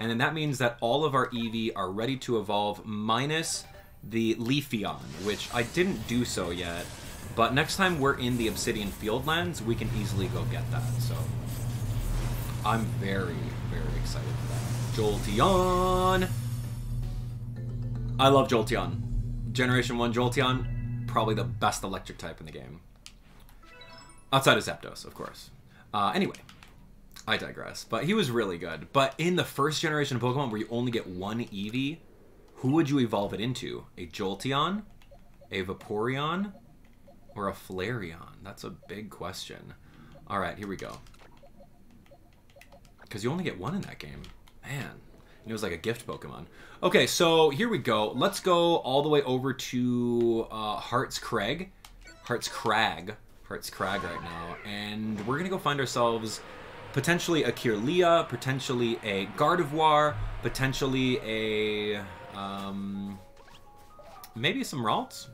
[SPEAKER 1] And then that means that all of our Eevee are ready to evolve minus the Leafeon, which I didn't do so yet. But next time we're in the Obsidian Fieldlands, we can easily go get that. So I'm very, very excited for that. Jolteon! I love Jolteon. Generation 1 Jolteon, probably the best electric type in the game. Outside of Zapdos, of course. Uh, anyway, I digress. But he was really good. But in the first generation of Pokemon where you only get one Eevee, who would you evolve it into? A Jolteon? A Vaporeon? Or a Flareon? That's a big question. Alright, here we go. Because you only get one in that game. Man. And It was like a gift Pokemon. Okay, so here we go. Let's go all the way over to uh, Heart's Crag. Heart's Crag Heart's Crag right now, and we're gonna go find ourselves potentially a Kirlia, potentially a Gardevoir, potentially a um, maybe some Ralts.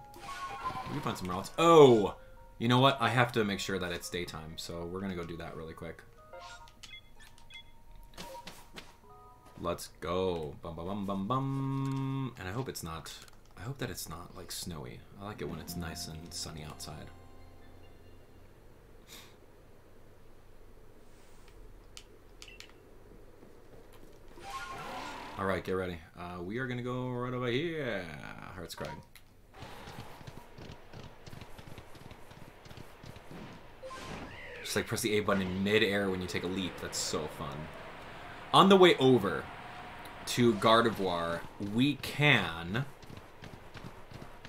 [SPEAKER 1] We find some Ralts. Oh, you know what? I have to make sure that it's daytime, so we're gonna go do that really quick. Let's go. Bum bum bum bum bum. And I hope it's not. I hope that it's not like snowy. I like it when it's nice and sunny outside. All right, get ready. Uh, we are gonna go right over here. Heart's Crag. Just like press the A button in mid-air when you take a leap. That's so fun. On the way over to Gardevoir, we can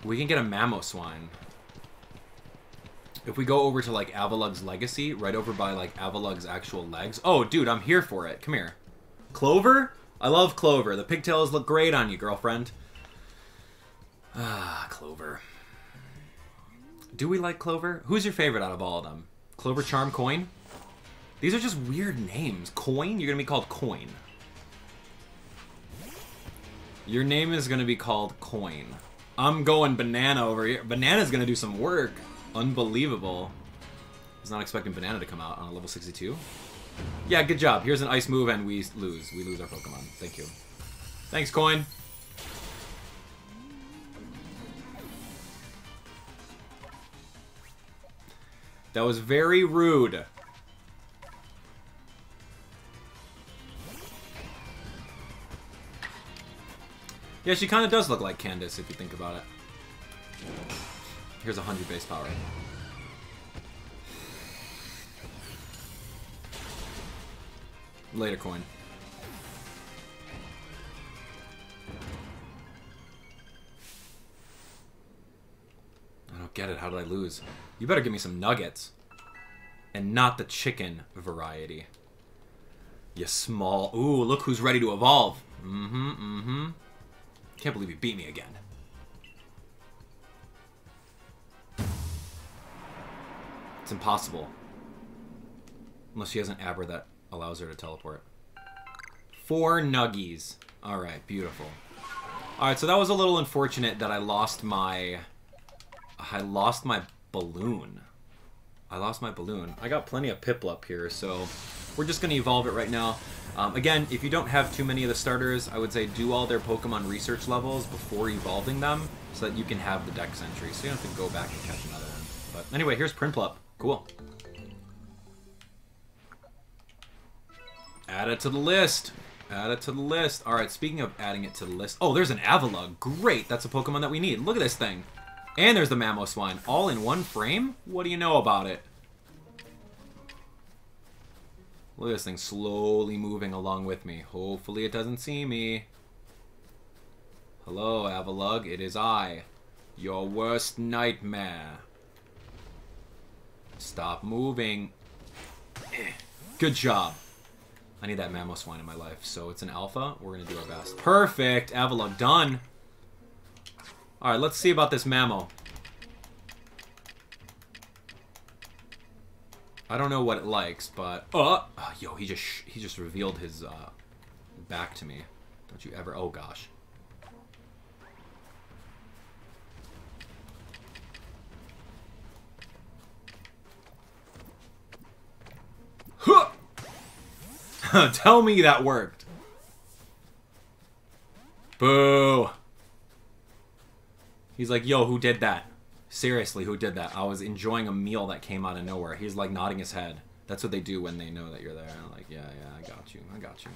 [SPEAKER 1] We can get a Mamoswine. If we go over to, like, Avalugg's Legacy, right over by, like, Avalugg's actual legs. Oh, dude, I'm here for it. Come here. Clover? I love Clover. The pigtails look great on you, girlfriend. Ah, Clover. Do we like Clover? Who's your favorite out of all of them? Clover Charm Coin? These are just weird names. Coin? You're gonna be called Coin. Your name is gonna be called Coin. I'm going Banana over here. Banana's gonna do some work. Unbelievable. I was not expecting Banana to come out on a level 62. Yeah, good job. Here's an ice move and we lose. We lose our Pokemon. Thank you. Thanks, Coin. That was very rude. Yeah, she kind of does look like Candace if you think about it. Here's a 100 base power. Later coin. I don't get it. How did I lose? You better give me some nuggets. And not the chicken variety. You small... Ooh, look who's ready to evolve. Mm-hmm, mm-hmm. Can't believe you beat me again. It's impossible. Unless she has an Aber that allows her to teleport. Four nuggies. Alright, beautiful. Alright, so that was a little unfortunate that I lost my... I lost my balloon. I lost my balloon. I got plenty of Piplup here, so we're just going to evolve it right now. Um, again, if you don't have too many of the starters, I would say do all their Pokemon research levels before evolving them so that you can have the dex entry, so you don't have to go back and catch another one. But anyway, here's Prinplup. Cool. Add it to the list. Add it to the list. Alright, speaking of adding it to the list. Oh, there's an Avalugg. Great, that's a Pokemon that we need. Look at this thing. And there's the Mamoswine. All in one frame? What do you know about it? Look at this thing slowly moving along with me. Hopefully it doesn't see me. Hello, Avalugg. It is I. Your worst nightmare. Stop moving. Eh, good job. I need that Mamoswine in my life. So it's an alpha. We're going to do our best. Perfect. Avalugg done. Alright, let's see about this Mammo. I don't know what it likes, but uh, oh, yo, he just he just revealed his uh, back to me. Don't you ever? Oh gosh. Tell me that worked. Boo. He's like, yo, who did that? Seriously, who did that? I was enjoying a meal that came out of nowhere. He's like nodding his head. That's what they do when they know that you're there. I'm like, yeah, yeah, I got you. I got you.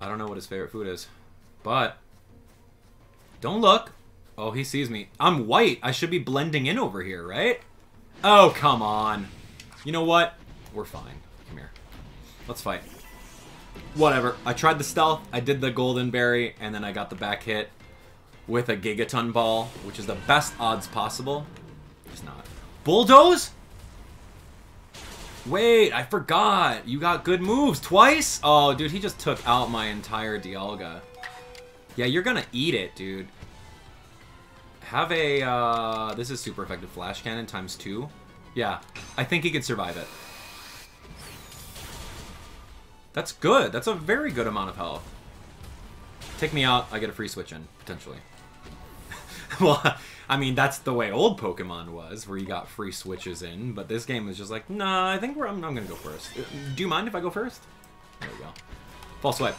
[SPEAKER 1] I don't know what his favorite food is. But, don't look. Oh, he sees me. I'm white. I should be blending in over here, right? Oh, come on. You know what? We're fine. Come here. Let's fight. Whatever. I tried the stealth. I did the golden berry, and then I got the back hit with a Gigaton Ball, which is the best odds possible. It's not. Bulldoze? Wait, I forgot. You got good moves twice? Oh, dude, he just took out my entire Dialga. Yeah, you're gonna eat it, dude. Have a, uh, this is super effective Flash Cannon times two. Yeah, I think he could survive it. That's good. That's a very good amount of health. Take me out, I get a free switch in, potentially. well, I mean, that's the way old Pokemon was, where you got free switches in, but this game is just like, nah, I think I'm, I'm gonna go first. Uh, do you mind if I go first? There we go. False swipe.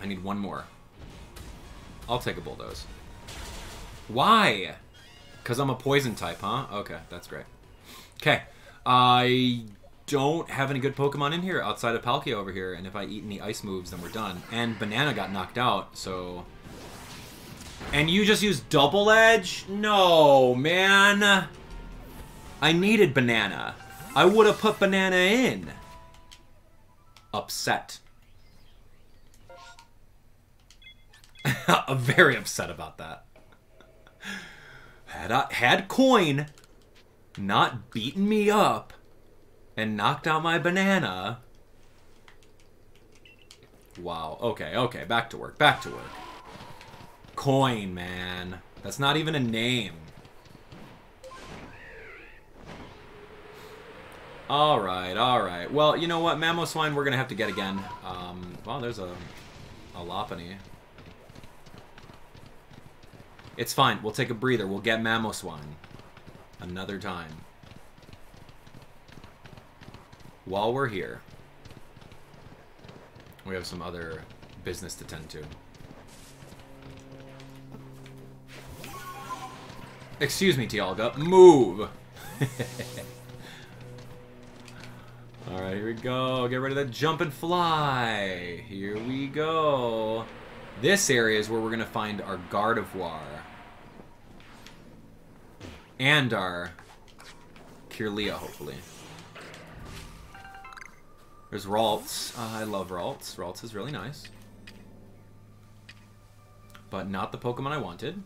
[SPEAKER 1] I need one more. I'll take a Bulldoze. Why? Because I'm a poison type, huh? Okay, that's great. Okay. I don't have any good Pokemon in here outside of Palkia over here, and if I eat any ice moves, then we're done. And Banana got knocked out, so and you just used double edge? No, man. I needed banana. I would have put banana in. Upset. Very upset about that. Had I, had coin not beaten me up and knocked out my banana. Wow. Okay, okay. Back to work. Back to work. Coin, man. That's not even a name. Alright, alright. Well, you know what? Mamoswine we're going to have to get again. Um, well, there's a, a Lopunny. It's fine. We'll take a breather. We'll get Mamoswine. Another time. While we're here, we have some other business to tend to. Excuse me, Dialga. Move! Alright, here we go. Get ready to jump and fly. Here we go. This area is where we're going to find our Gardevoir. And our Kirlia, hopefully. There's Ralts. Uh, I love Ralts. Ralts is really nice. But not the Pokemon I wanted.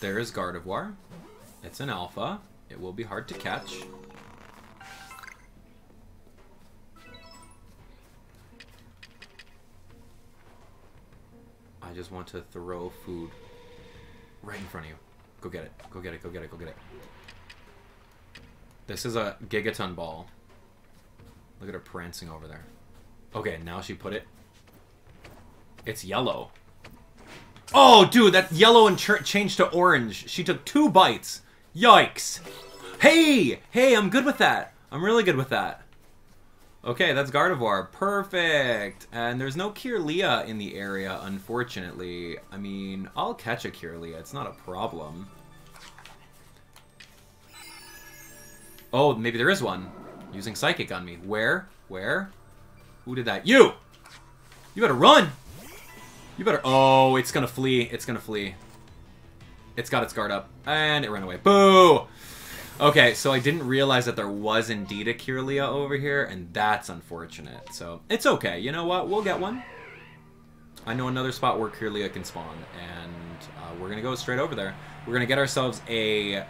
[SPEAKER 1] There is Gardevoir. It's an alpha. It will be hard to catch. I just want to throw food right in front of you. Go get it. Go get it. Go get it. Go get it. This is a Gigaton ball. Look at her prancing over there. Okay, now she put it. It's yellow. Oh, dude, that yellow and changed to orange. She took two bites. Yikes. Hey! Hey, I'm good with that. I'm really good with that. Okay, that's Gardevoir. Perfect. And there's no Kirlia in the area, unfortunately. I mean, I'll catch a Kirlia. It's not a problem. Oh, maybe there is one. Using Psychic on me. Where? Where? Who did that? You! You better run! You better... Oh, it's gonna flee. It's gonna flee. It's got its guard up. And it ran away. Boo! Okay, so I didn't realize that there was indeed a Kirlia over here, and that's unfortunate. So, it's okay. You know what? We'll get one. I know another spot where Kirlia can spawn, and uh, we're going to go straight over there. We're going to get ourselves a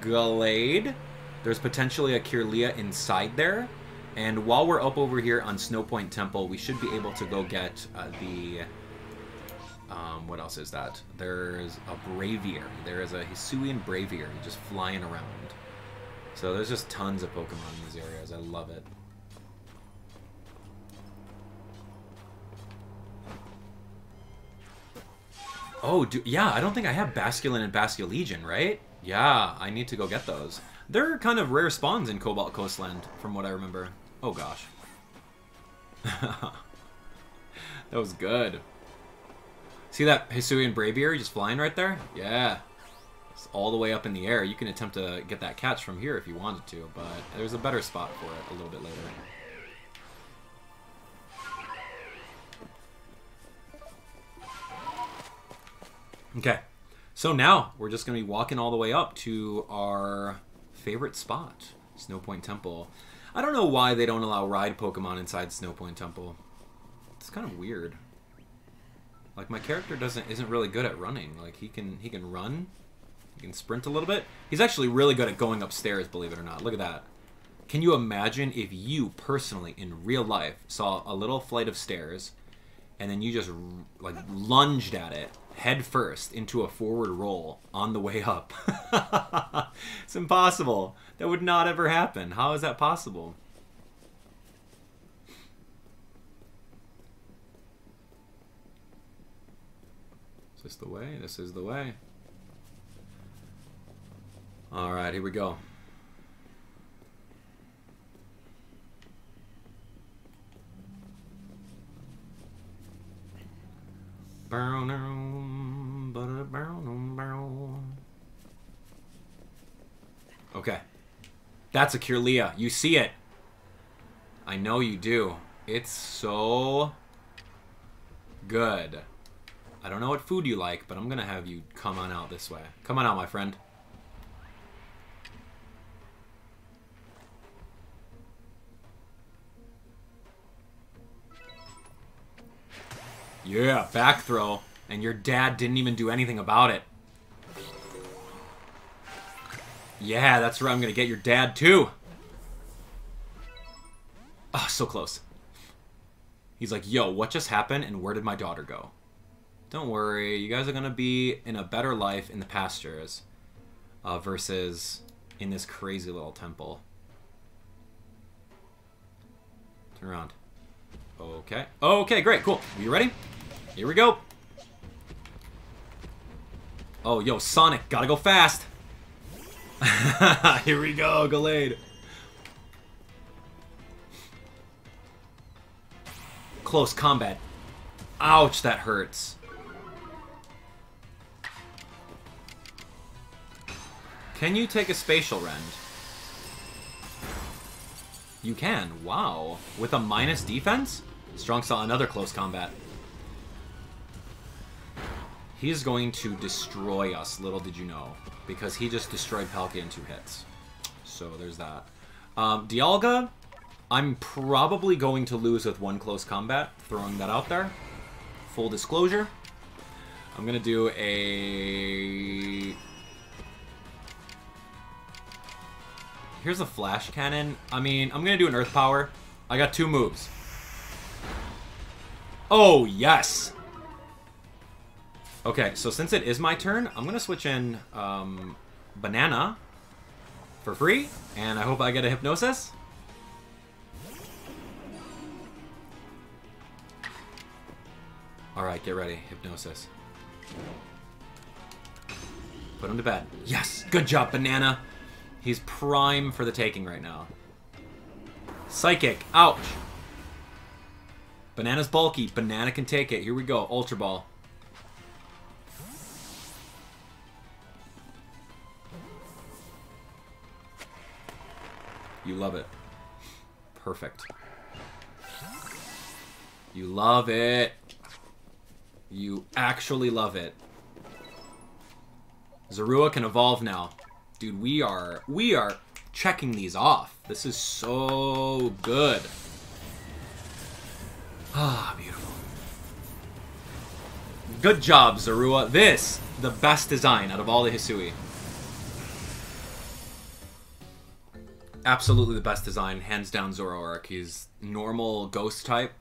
[SPEAKER 1] Gallade. There's potentially a Kirlia inside there. And while we're up over here on Snowpoint Temple, we should be able to go get uh, the... Um, what else is that? There's a Braviary. There is a Hisuian Braviary just flying around. So there's just tons of Pokemon in these areas. I love it. Oh, do, yeah, I don't think I have Basculin and Basculegion, right? Yeah, I need to go get those. They're kind of rare spawns in Cobalt Coastland, from what I remember. Oh, gosh. that was good. See that Hisuian Braviary just flying right there? Yeah. It's all the way up in the air. You can attempt to get that catch from here if you wanted to, but there's a better spot for it a little bit later. Okay, so now we're just going to be walking all the way up to our favorite spot, Snowpoint Temple. I don't know why they don't allow ride Pokemon inside Snowpoint Temple. It's kind of weird. Like my character doesn't isn't really good at running. Like he can he can run, can sprint a little bit. He's actually really good at going upstairs, believe it or not. Look at that. Can you imagine if you personally in real life saw a little flight of stairs and then you just like lunged at it head first into a forward roll on the way up. it's impossible. That would not ever happen. How is that possible? Is this the way? This is the way. All right, here we go. Okay. That's a Kirlia. You see it. I know you do. It's so good. I don't know what food you like, but I'm going to have you come on out this way. Come on out, my friend. Yeah, back throw. And your dad didn't even do anything about it. Yeah, that's right. I'm going to get your dad, too. Oh, so close. He's like, yo, what just happened and where did my daughter go? Don't worry. You guys are going to be in a better life in the pastures uh, versus in this crazy little temple. Turn around. Okay. Okay, great, cool. Are you ready? Here we go. Oh, yo, Sonic, gotta go fast. Here we go, Gallade. Close combat. Ouch, that hurts. Can you take a spatial rend? You can. Wow. With a minus defense? Strong saw another close combat. He's going to destroy us, little did you know. Because he just destroyed Palkia in two hits. So there's that. Um, Dialga, I'm probably going to lose with one close combat. Throwing that out there. Full disclosure. I'm going to do a... Here's a flash cannon. I mean, I'm going to do an earth power. I got two moves. Oh, yes! Okay, so since it is my turn, I'm going to switch in um, Banana for free, and I hope I get a Hypnosis. Alright, get ready. Hypnosis. Put him to bed. Yes! Good job, Banana! He's prime for the taking right now. Psychic. Ouch! Banana's bulky. Banana can take it. Here we go. Ultra Ball. You love it. Perfect. You love it. You actually love it. Zorua can evolve now. Dude, we are we are checking these off. This is so good. Ah, beautiful. Good job, Zorua. This, the best design out of all the Hisui. Absolutely the best design, hands down. Zoroark. He's normal ghost type.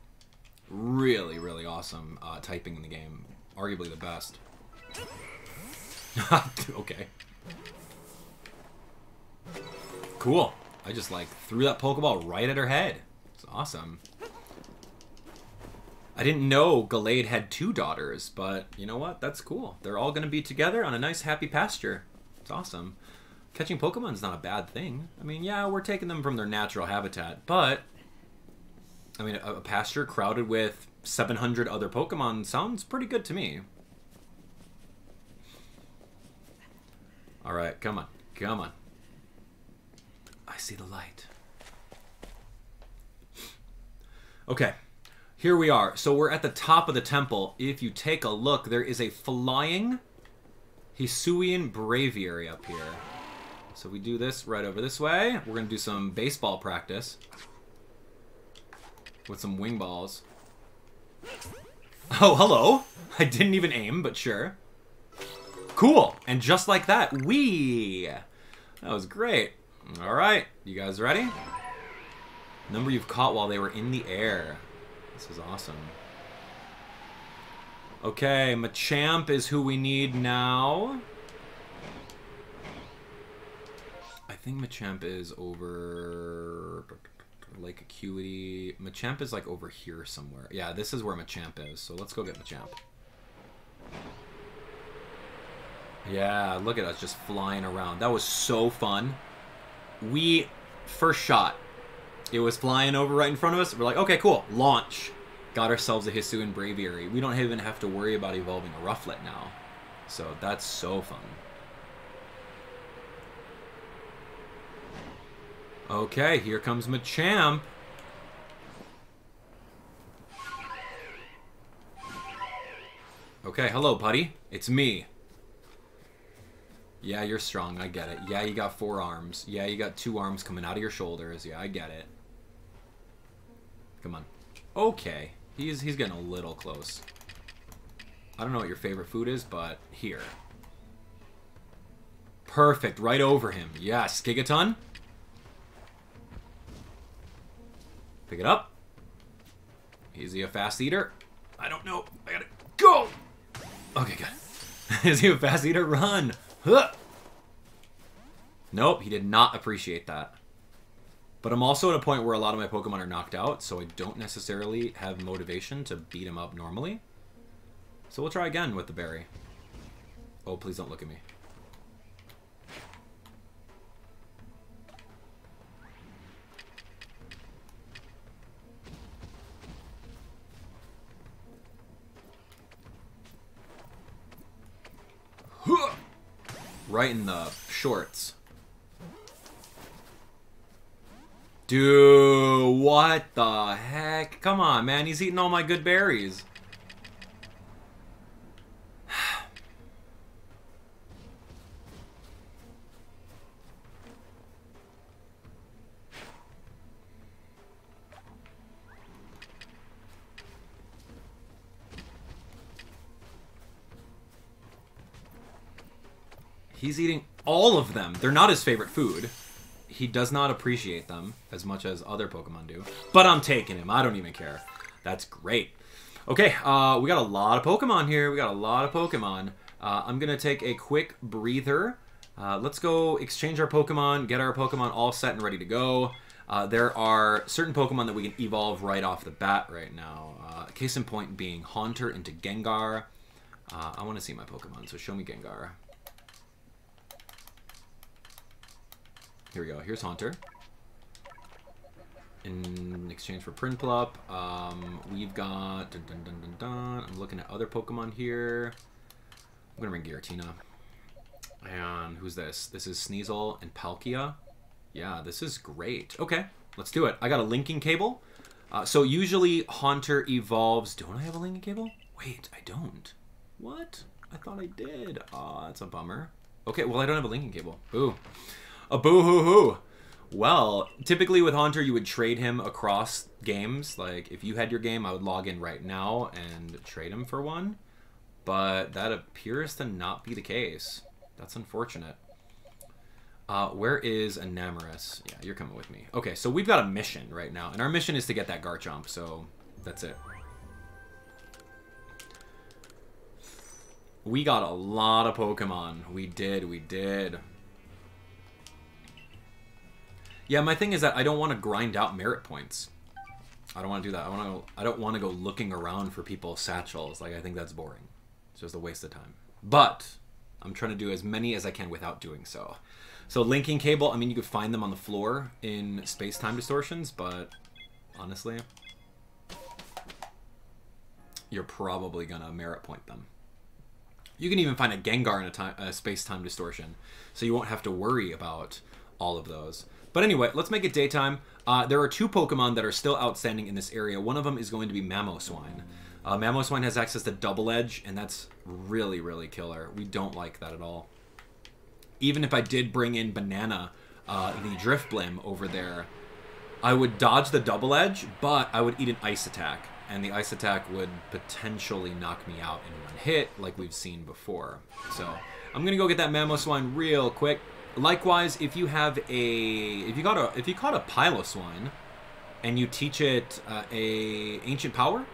[SPEAKER 1] Really, really awesome uh, typing in the game. Arguably the best. okay. Cool. I just like threw that Pokeball right at her head. It's awesome. I didn't know Gallade had two daughters, but you know what? That's cool. They're all going to be together on a nice, happy pasture. It's awesome catching Pokemon is not a bad thing. I mean, yeah, we're taking them from their natural habitat, but I mean, a, a pasture crowded with 700 other Pokemon sounds pretty good to me. All right, come on, come on. I see the light. Okay, here we are. So we're at the top of the temple. If you take a look, there is a flying Hisuian Braviary up here. So we do this right over this way. We're going to do some baseball practice. With some wing balls. Oh, hello. I didn't even aim, but sure. Cool. And just like that, we. That was great. All right. You guys ready? Number you've caught while they were in the air. This is awesome. Okay, Machamp is who we need now. Think Machamp is over like Acuity. Machamp is like over here somewhere. Yeah, this is where Machamp is. So let's go get Machamp. Yeah, look at us just flying around. That was so fun. We first shot. It was flying over right in front of us. We're like, okay, cool. Launch. Got ourselves a Hisuian Braviary. We don't even have to worry about evolving a Rufflet now. So that's so fun. Okay, here comes Machamp. Okay, hello, buddy. It's me. Yeah, you're strong. I get it. Yeah, you got four arms. Yeah, you got two arms coming out of your shoulders. Yeah, I get it. Come on. Okay. He's he's getting a little close. I don't know what your favorite food is, but here. Perfect, right over him. Yes, Gigaton. Pick it up. Is he a fast eater? I don't know. I gotta go. Okay, good. Is he a fast eater? Run. Huh. Nope, he did not appreciate that. But I'm also at a point where a lot of my Pokemon are knocked out, so I don't necessarily have motivation to beat him up normally. So we'll try again with the berry. Oh, please don't look at me. Right in the shorts. Dude, what the heck? Come on, man. He's eating all my good berries. He's eating all of them. They're not his favorite food. He does not appreciate them as much as other Pokemon do. But I'm taking him. I don't even care. That's great. Okay, uh, we got a lot of Pokemon here. We got a lot of Pokemon. Uh, I'm going to take a quick breather. Uh, let's go exchange our Pokemon, get our Pokemon all set and ready to go. Uh, there are certain Pokemon that we can evolve right off the bat right now. Uh, case in point being Haunter into Gengar. Uh, I want to see my Pokemon, so show me Gengar. Here we go. Here's Haunter. In exchange for Prinplup, um, we've got... Dun, dun, dun, dun, dun. I'm looking at other Pokemon here. I'm going to bring Giratina. And who's this? This is Sneasel and Palkia. Yeah, this is great. Okay, let's do it. I got a linking cable. Uh, so usually Haunter evolves... Don't I have a linking cable? Wait, I don't. What? I thought I did. Aw, oh, that's a bummer. Okay, well, I don't have a linking cable. Ooh. A boo-hoo-hoo. Well, typically with Haunter, you would trade him across games. Like, if you had your game, I would log in right now and trade him for one. But that appears to not be the case. That's unfortunate. Uh, where is Enamorus? Yeah, you're coming with me. Okay, so we've got a mission right now. And our mission is to get that Garchomp, so that's it. We got a lot of Pokemon. We did, we did. Yeah, my thing is that I don't want to grind out merit points. I don't want to do that. I want to. I don't want to go looking around for people's satchels. Like I think that's boring. It's just a waste of time. But I'm trying to do as many as I can without doing so. So linking cable. I mean, you could find them on the floor in space-time distortions, but honestly, you're probably gonna merit point them. You can even find a Gengar in a, time, a space-time distortion, so you won't have to worry about all of those. But anyway, let's make it daytime. Uh, there are two Pokemon that are still outstanding in this area. One of them is going to be Mamoswine. Uh, Mamoswine has access to Double Edge, and that's really, really killer. We don't like that at all. Even if I did bring in Banana, uh, the Drifblim over there, I would dodge the Double Edge, but I would eat an Ice Attack. And the Ice Attack would potentially knock me out in one hit, like we've seen before. So, I'm going to go get that Mamoswine real quick. Likewise, if you have a if you got a if you caught a Piloswine and you teach it uh, a ancient power,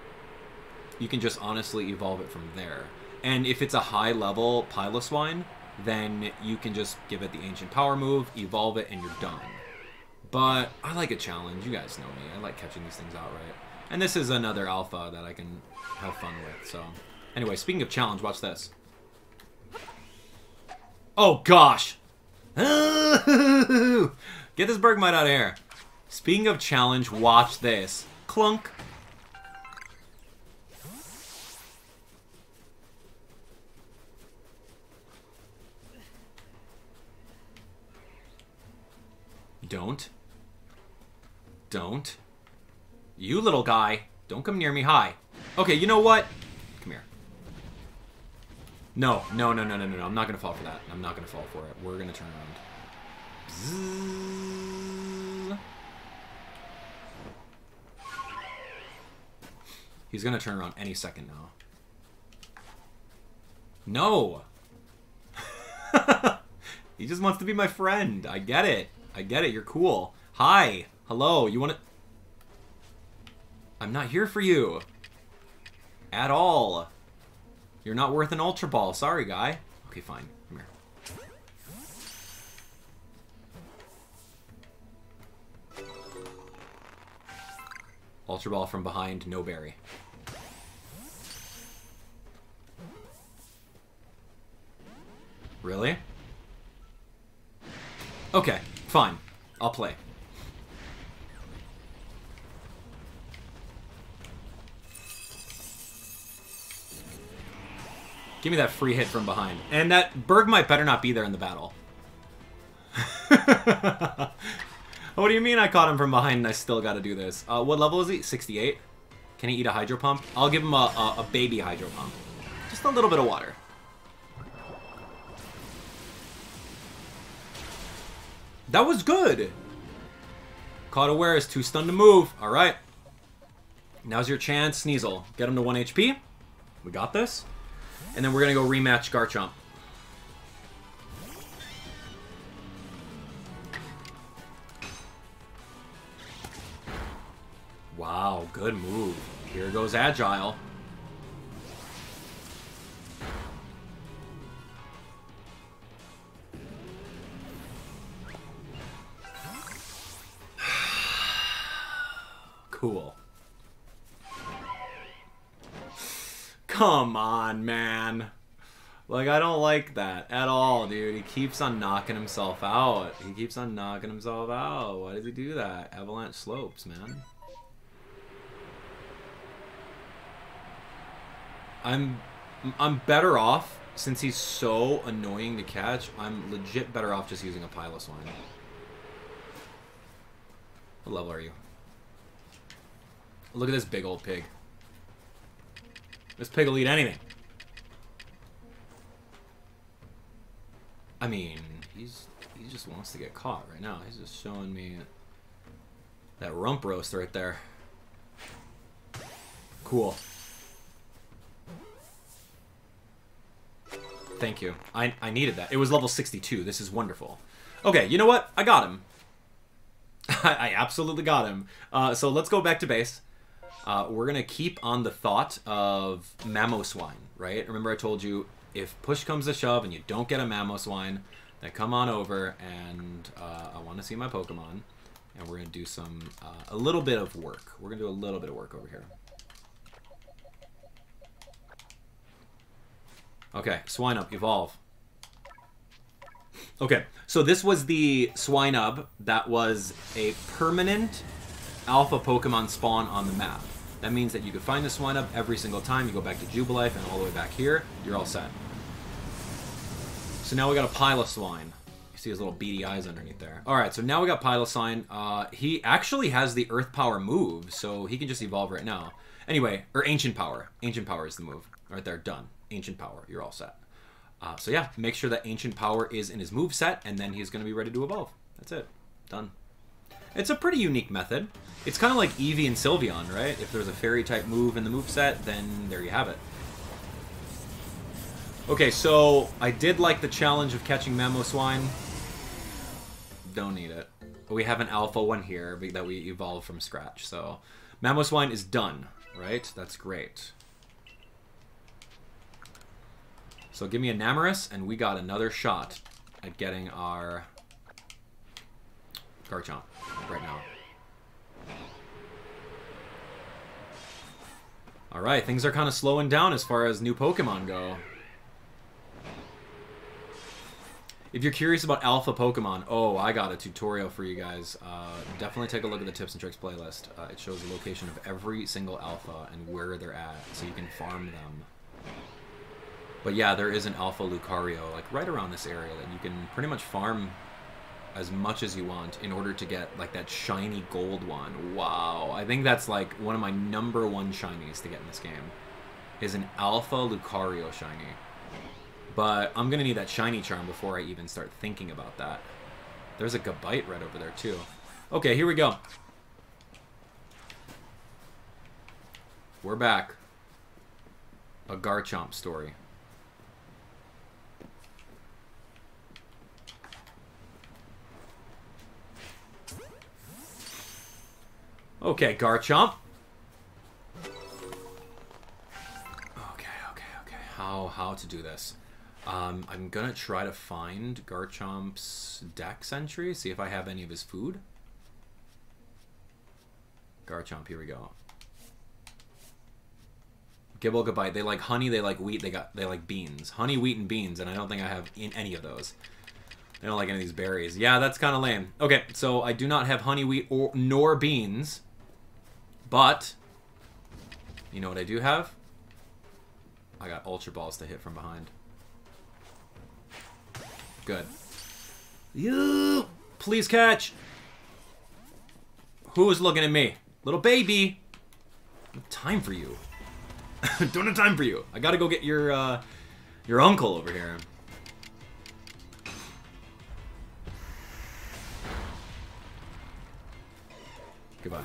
[SPEAKER 1] you can just honestly evolve it from there. And if it's a high level Piloswine, then you can just give it the ancient power move, evolve it, and you're done. But I like a challenge. You guys know me. I like catching these things outright. And this is another alpha that I can have fun with. So, anyway, speaking of challenge, watch this. Oh gosh, Get this Bergmite out of here. Speaking of challenge, watch this. Clunk. Don't. Don't. You little guy. Don't come near me. Hi. Okay, you know what? Come here. No, no, no, no, no, no, no. I'm not gonna fall for that. I'm not gonna fall for it. We're gonna turn around. He's gonna turn around any second now. No. he just wants to be my friend. I get it. I get it. You're cool. Hi. Hello. You want to... I'm not here for you. At all. You're not worth an Ultra Ball. Sorry, guy. Okay, fine. Ultra Ball from behind, no berry. Really? Okay, fine. I'll play. Give me that free hit from behind. And that Bergmite better not be there in the battle. what do you mean I caught him from behind and I still gotta do this? Uh, what level is he? 68? Can he eat a Hydro Pump? I'll give him a, a, a baby Hydro Pump. Just a little bit of water. That was good! Caught aware is too stunned to move. Alright. Now's your chance, Sneasel. Get him to 1 HP. We got this. And then we're to go rematch Garchomp. Wow, good move. Here goes Agile. cool. Come on, man. Like, I don't like that at all, dude. He keeps on knocking himself out. He keeps on knocking himself out. Why does he do that? Avalanche slopes, man. I'm I'm better off since he's so annoying to catch. I'm legit better off just using a Piloswine. What level are you? Look at this big old pig. This pig will eat anything. I mean, he's he just wants to get caught right now. He's just showing me that rump roast right there. Cool. Thank you. I, I needed that. It was level 62. This is wonderful. Okay, you know what? I got him. I, absolutely got him. Uh, so let's go back to base. Uh, we're going to keep on the thought of Mamoswine, right? Remember I told you, if push comes to shove and you don't get a Mamoswine, then come on over and uh, I want to see my Pokemon. And we're going to do some, uh, a little bit of work. We're going to do a little bit of work over here. Okay, Swinub, evolve. Okay, so this was the Swinub that was a permanent alpha Pokemon spawn on the map. That means that you could find the Swinub every single time. You go back to Jubilife and all the way back here, you're all set. So now we got a Piloswine. You see his little beady eyes underneath there. Alright, so now we got Piloswine. Uh, he actually has the Earth Power move, so he can just evolve right now. Anyway, or Ancient Power. Ancient Power is the move. Right there, done. Ancient Power, you're all set. Uh, so yeah, make sure that Ancient Power is in his move set, and then he's going to be ready to evolve. That's it. Done. It's a pretty unique method. It's kind of like Eevee and Sylveon, right? If there's a fairy type move in the move set, then there you have it. Okay, so I did like the challenge of catching Mamoswine. Don't need it. We have an alpha one here that we evolved from scratch. So Mamoswine is done, right? That's great. So give me Enamorus, and we got another shot at getting our Garchomp right now. Alright, things are kind of slowing down as far as new Pokemon go. If you're curious about alpha Pokemon, oh, I got a tutorial for you guys. Uh, definitely take a look at the tips and tricks playlist. Uh, it shows the location of every single alpha and where they're at, so you can farm them. But yeah, there is an alpha Lucario, like right around this area that you can pretty much farm as much as you want in order to get like that shiny gold one. Wow. I think that's like one of my number one shinies to get in this game is an alpha Lucario shiny. But I'm going to need that shiny charm before I even start thinking about that. There's a Gabite right over there too. Okay, here we go. We're back. A Garchomp story. Okay, Garchomp. Okay, okay, okay. How how to do this? Um, I'm gonna try to find Garchomp's dex entry, see if I have any of his food. Garchomp, here we go. Gible Gabite, they like honey, they like wheat, they got they like beans. Honey, wheat, and beans, and I don't think I have in any of those. I don't like any of these berries. Yeah, that's kind of lame. Okay, so I do not have honey, wheat, or nor beans. But, you know what I do have? I got Ultra Balls to hit from behind. Good. You please catch. Who is looking at me? Little baby. time for you. Don't have time for you. I gotta go get your uh, your uncle over here. Goodbye.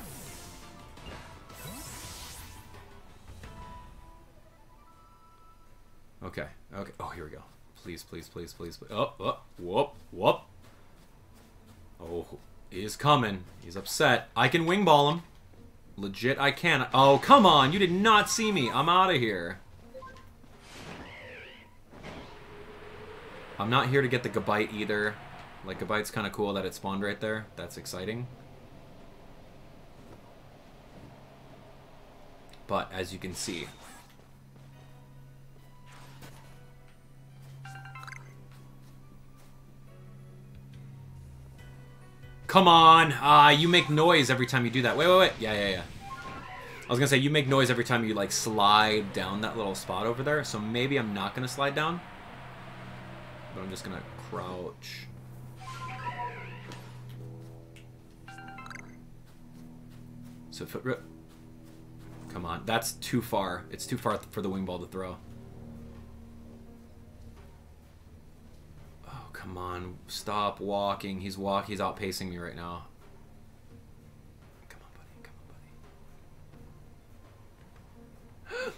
[SPEAKER 1] Okay. Okay. Oh, here we go. Please, please, please, please. please. Oh, oh, whoop, whoop. Oh, he's coming. He's upset. I can wing ball him. Legit, I can. Oh, come on. You did not see me. I'm out of here. I'm not here to get the Gabite either. Like, Gabite's kind of cool that it spawned right there. That's exciting. But, as you can see, Come on. Ah, uh, you make noise every time you do that. Wait, wait, wait. Yeah, yeah, yeah. I was gonna say, you make noise every time you, like, slide down that little spot over there, so maybe I'm not gonna slide down. But I'm just gonna crouch. So foot rip. Come on. That's too far. It's too far for the wing ball to throw. Come on, stop walking. He's walk. He's outpacing me right now. Come on, buddy. Come on, buddy.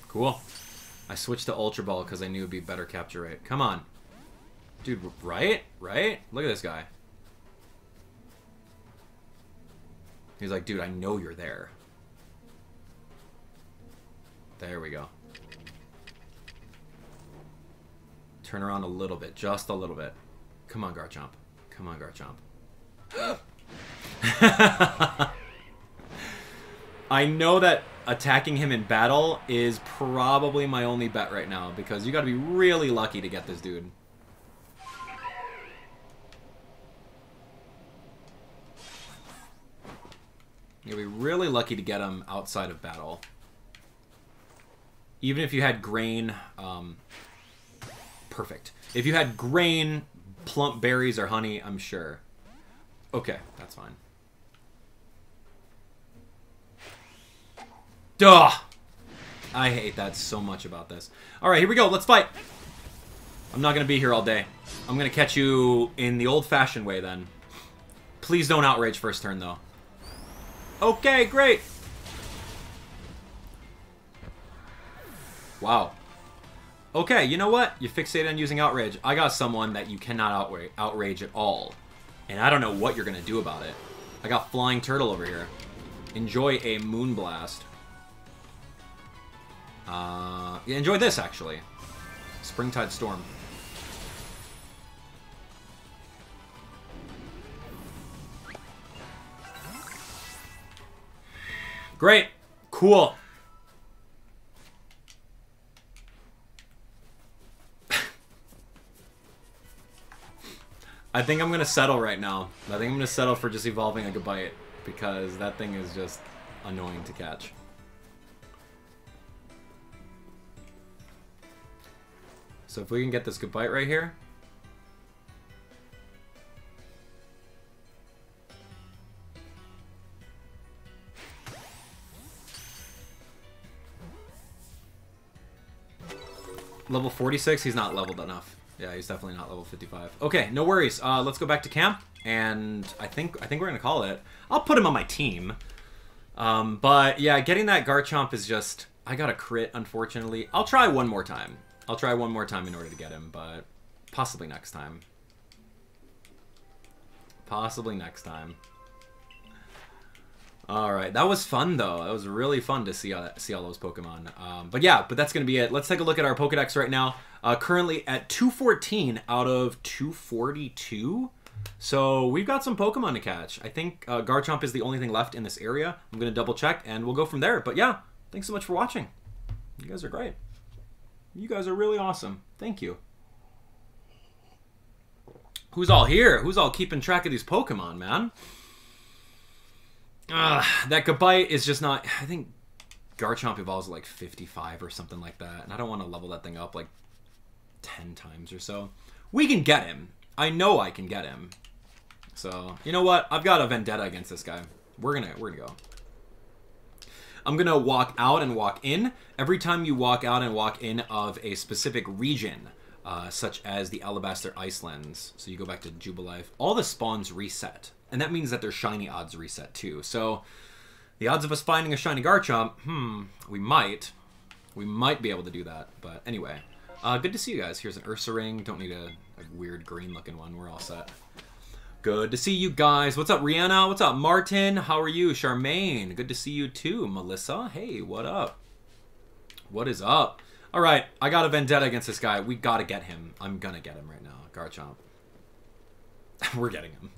[SPEAKER 1] cool. I switched to Ultra Ball because I knew it'd be better capture rate. Come on. Dude, right? Right? Look at this guy. He's like, dude, I know you're there. There we go. Turn around a little bit, just a little bit. Come on, Garchomp. Come on, Garchomp. I know that attacking him in battle is probably my only bet right now because you got to be really lucky to get this dude. You'll be really lucky to get him outside of battle. Even if you had grain, um, perfect. If you had grain, plump berries, or honey, I'm sure. Okay, that's fine. Duh! I hate that so much about this. Alright, here we go. Let's fight! I'm not going to be here all day. I'm going to catch you in the old-fashioned way, then. Please don't outrage first turn, though. Okay, great! Wow. Okay, you know what? You fixated on using Outrage. I got someone that you cannot outrage, outrage at all. And I don't know what you're going to do about it. I got Flying Turtle over here. Enjoy a Moonblast. Uh, yeah, enjoy this, actually. Springtide Storm. Great. Cool. I think I'm gonna settle right now. I think I'm gonna settle for just evolving like a Gabite because that thing is just annoying to catch. So if we can get this Gabite right here. Level 46, he's not leveled enough. Yeah, he's definitely not level 55. Okay, no worries. Uh, let's go back to camp, and I think I think we're gonna call it. I'll put him on my team. Um, but yeah, getting that Garchomp is just I got a crit, unfortunately. I'll try one more time. I'll try one more time in order to get him, but Possibly next time. Possibly next time. All right, that was fun though. That was really fun to see all see all those Pokemon. Um, but yeah, but that's gonna be it. Let's take a look at our Pokedex right now. Uh, currently at 214 out of 242. So we've got some Pokemon to catch. I think uh, Garchomp is the only thing left in this area. I'm gonna double check and we'll go from there. But yeah, thanks so much for watching. You guys are great. You guys are really awesome. Thank you. Who's all here? Who's all keeping track of these Pokemon, man? That Gabite is just not... I think Garchomp evolves like 55 or something like that. And I don't want to level that thing up like 10 times or so. We can get him. I know I can get him. So, you know what? I've got a vendetta against this guy. We're gonna, we're gonna go. I'm gonna walk out and walk in. Every time you walk out and walk in of a specific region, uh, such as the Alabaster Icelands, so you go back to Jubilife, all the spawns reset. And that means that their shiny odds reset too. So the odds of us finding a shiny Garchomp, hmm, we might. We might be able to do that. But anyway, uh, good to see you guys. Here's an Ursaring. Don't need a, a weird green looking one. We're all set. Good to see you guys. What's up, Rihanna? What's up, Martin? How are you? Charmaine. Good to see you too. Melissa. Hey, what up? What is up? All right, I got a vendetta against this guy. We got to get him. I'm going to get him right now. Garchomp. We're getting him.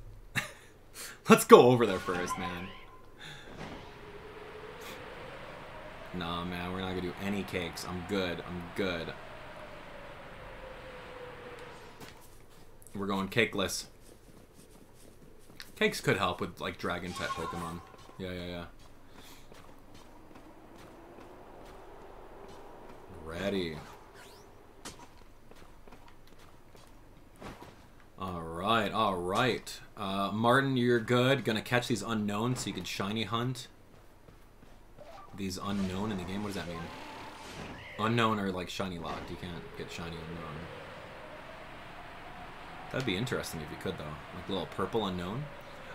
[SPEAKER 1] Let's go over there first, man. Nah, man, we're not gonna do any cakes. I'm good. I'm good. We're going cakeless. Cakes could help with, like, dragon type Pokemon. Yeah, yeah, yeah. Ready. Alright, alright. Uh, Martin, you're good. Gonna catch these Unown so you can shiny hunt. These Unown in the game? What does that mean? Unown are like shiny locked. You can't get shiny Unown. That'd be interesting if you could, though. Like little purple Unown.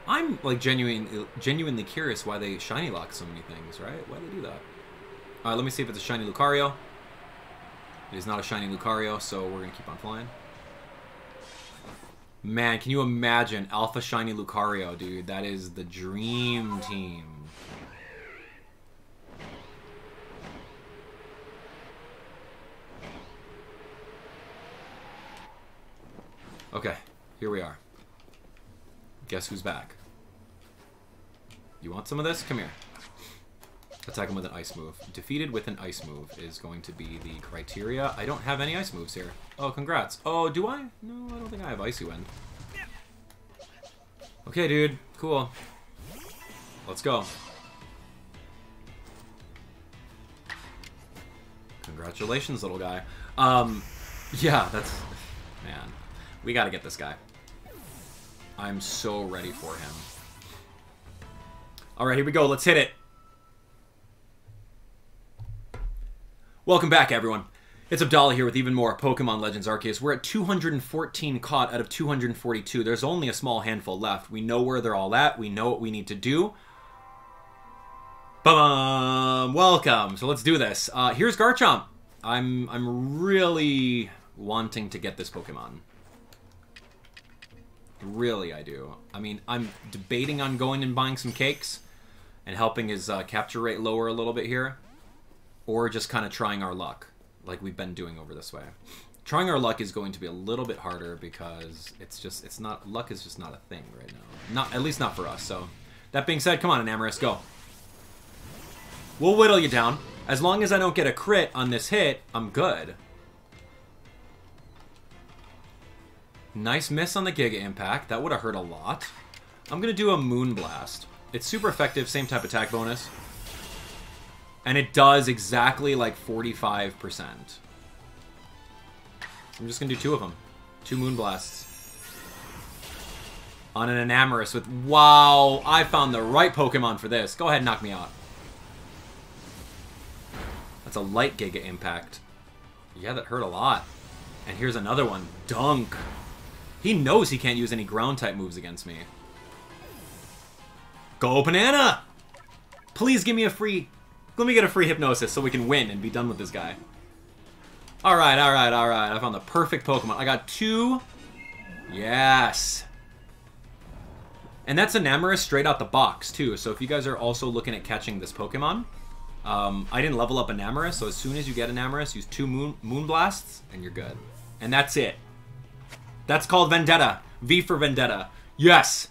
[SPEAKER 1] I'm like genuine, genuinely curious why they shiny lock so many things, right? Why do they do that? Alright, let me see if it's a shiny Lucario. It is not a shiny Lucario, so we're gonna keep on flying. Man, can you imagine Alpha Shiny Lucario, dude? That is the dream team. Okay, here we are. Guess who's back? You want some of this? Come here. Attack him with an ice move. Defeated with an ice move is going to be the criteria. I don't have any ice moves here. Oh, congrats. Oh, do I? No, I don't think I have Icy Wind. Okay, dude. Cool. Let's go. Congratulations, little guy. Um, yeah, that's... Man. We gotta get this guy. I'm so ready for him. Alright, here we go. Let's hit it. Welcome back, everyone. It's Abdallah here with even more Pokemon Legends Arceus. We're at 214 caught out of 242. There's only a small handful left. We know where they're all at. We know what we need to do. Bum! Welcome. So let's do this. Uh, here's Garchomp. I'm I'm really wanting to get this Pokemon. Really, I do. I mean, I'm debating on going and buying some cakes and helping his uh, capture rate lower a little bit here or just kind of trying our luck like we've been doing over this way. Trying our luck is going to be a little bit harder because it's just it's not luck is just not a thing right now. Not at least not for us. So that being said, come on, Enamorus, go. We'll whittle you down. As long as I don't get a crit on this hit, I'm good. Nice miss on the Giga Impact. That would have hurt a lot. I'm going to do a Moon Blast. It's super effective, same type attack bonus. And it does exactly like 45%. I'm just going to do two of them. Two Moonblasts. On an Enamorus with... Wow! I found the right Pokemon for this. Go ahead and knock me out. That's a light Giga Impact. Yeah, that hurt a lot. And here's another one. Dunk. He knows he can't use any ground-type moves against me. Go Banana! Please give me a free let me get a free hypnosis so we can win and be done with this guy. Alright, alright, alright. I found the perfect Pokemon. I got two. Yes. And that's Enamorus straight out the box, too. So if you guys are also looking at catching this Pokemon, um, I didn't level up Enamorus, so as soon as you get Enamorus, use two Moon, moon Blasts, and you're good. And that's it. That's called Vendetta. V for Vendetta. Yes!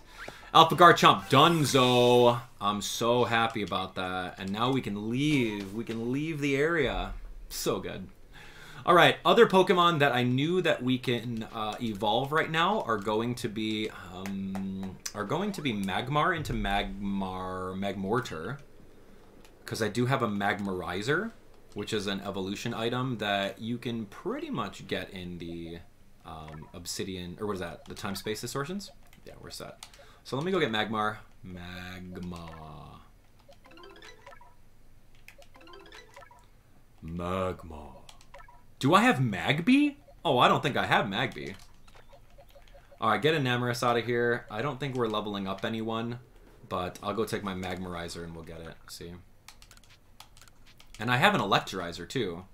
[SPEAKER 1] Alpha Garchomp, Dunzo. I'm so happy about that. And now we can leave. We can leave the area. So good. All right, other Pokemon that I knew that we can uh, evolve right now are going to be um, are going to be Magmar into Magmar Magmortar, because I do have a Magmarizer, which is an evolution item that you can pretty much get in the um, Obsidian or what is that? The Time Space Distortions? Yeah, where's that? So let me go get Magmar. Magma. Magma. Do I have Magby? Oh, I don't think I have Magby. Alright, get Enamorus out of here. I don't think we're leveling up anyone, but I'll go take my Magmarizer and we'll get it. See? And I have an Electrizer, too.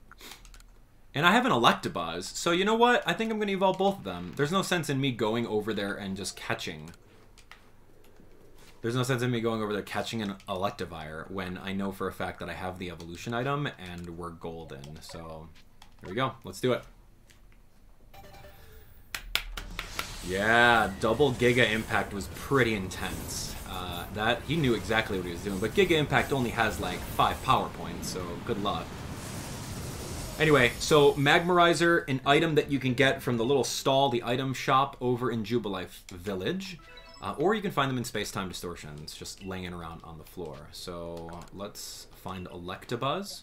[SPEAKER 1] And I have an Electabuzz, so you know what? I think I'm going to evolve both of them. There's no sense in me going over there and just catching. There's no sense in me going over there catching an Electivire when I know for a fact that I have the evolution item and we're golden. So here we go. Let's do it. Yeah, double Giga Impact was pretty intense. Uh, that He knew exactly what he was doing, but Giga Impact only has like 5 power points, so good luck. Anyway, so Magmarizer, an item that you can get from the little stall, the item shop over in Jubilife Village. Uh, or you can find them in Space-Time Distortions, just laying around on the floor. So let's find Electabuzz.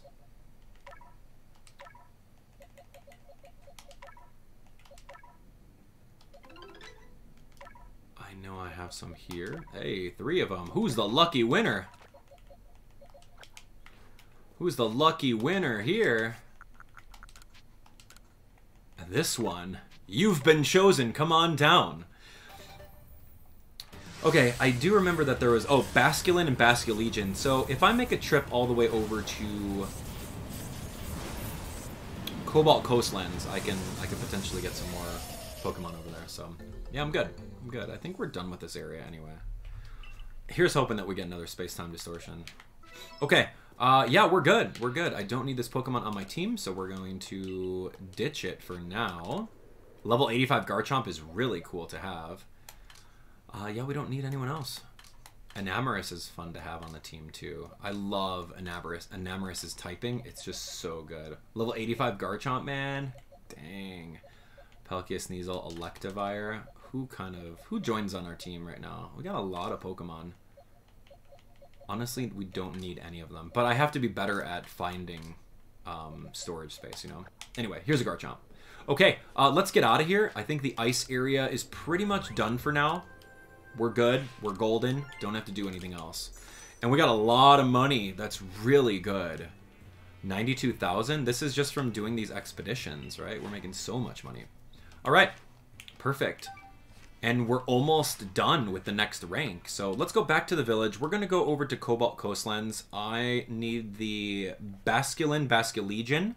[SPEAKER 1] I know I have some here. Hey, three of them. Who's the lucky winner? Who's the lucky winner here? And this one. You've been chosen. Come on down. Okay, I do remember that there was... Oh, Basculin and Basculegion. So if I make a trip all the way over to... Cobalt Coastlands, I can I can potentially get some more Pokemon over there. So, yeah, I'm good. I'm good. I think we're done with this area anyway. Here's hoping that we get another space-time distortion. Okay, uh, yeah, we're good. We're good. I don't need this Pokemon on my team, so we're going to ditch it for now. Level 85 Garchomp is really cool to have. Uh, yeah, we don't need anyone else. Enamorus is fun to have on the team, too. I love Enamorus. is typing. It's just so good. Level 85 Garchomp, man. Dang. Palkia Sneasel, Electivire who kind of who joins on our team right now? We got a lot of Pokemon. Honestly, we don't need any of them, but I have to be better at finding um, storage space. You know. Anyway, here's a Garchomp. Okay, uh, let's get out of here. I think the ice area is pretty much done for now. We're good. We're golden. Don't have to do anything else. And we got a lot of money. That's really good. 92,000? This is just from doing these expeditions, right? We're making so much money. All right. Perfect and we're almost done with the next rank. So let's go back to the village. We're going to go over to Cobalt Coastlands. I need the Basculin Basculegion.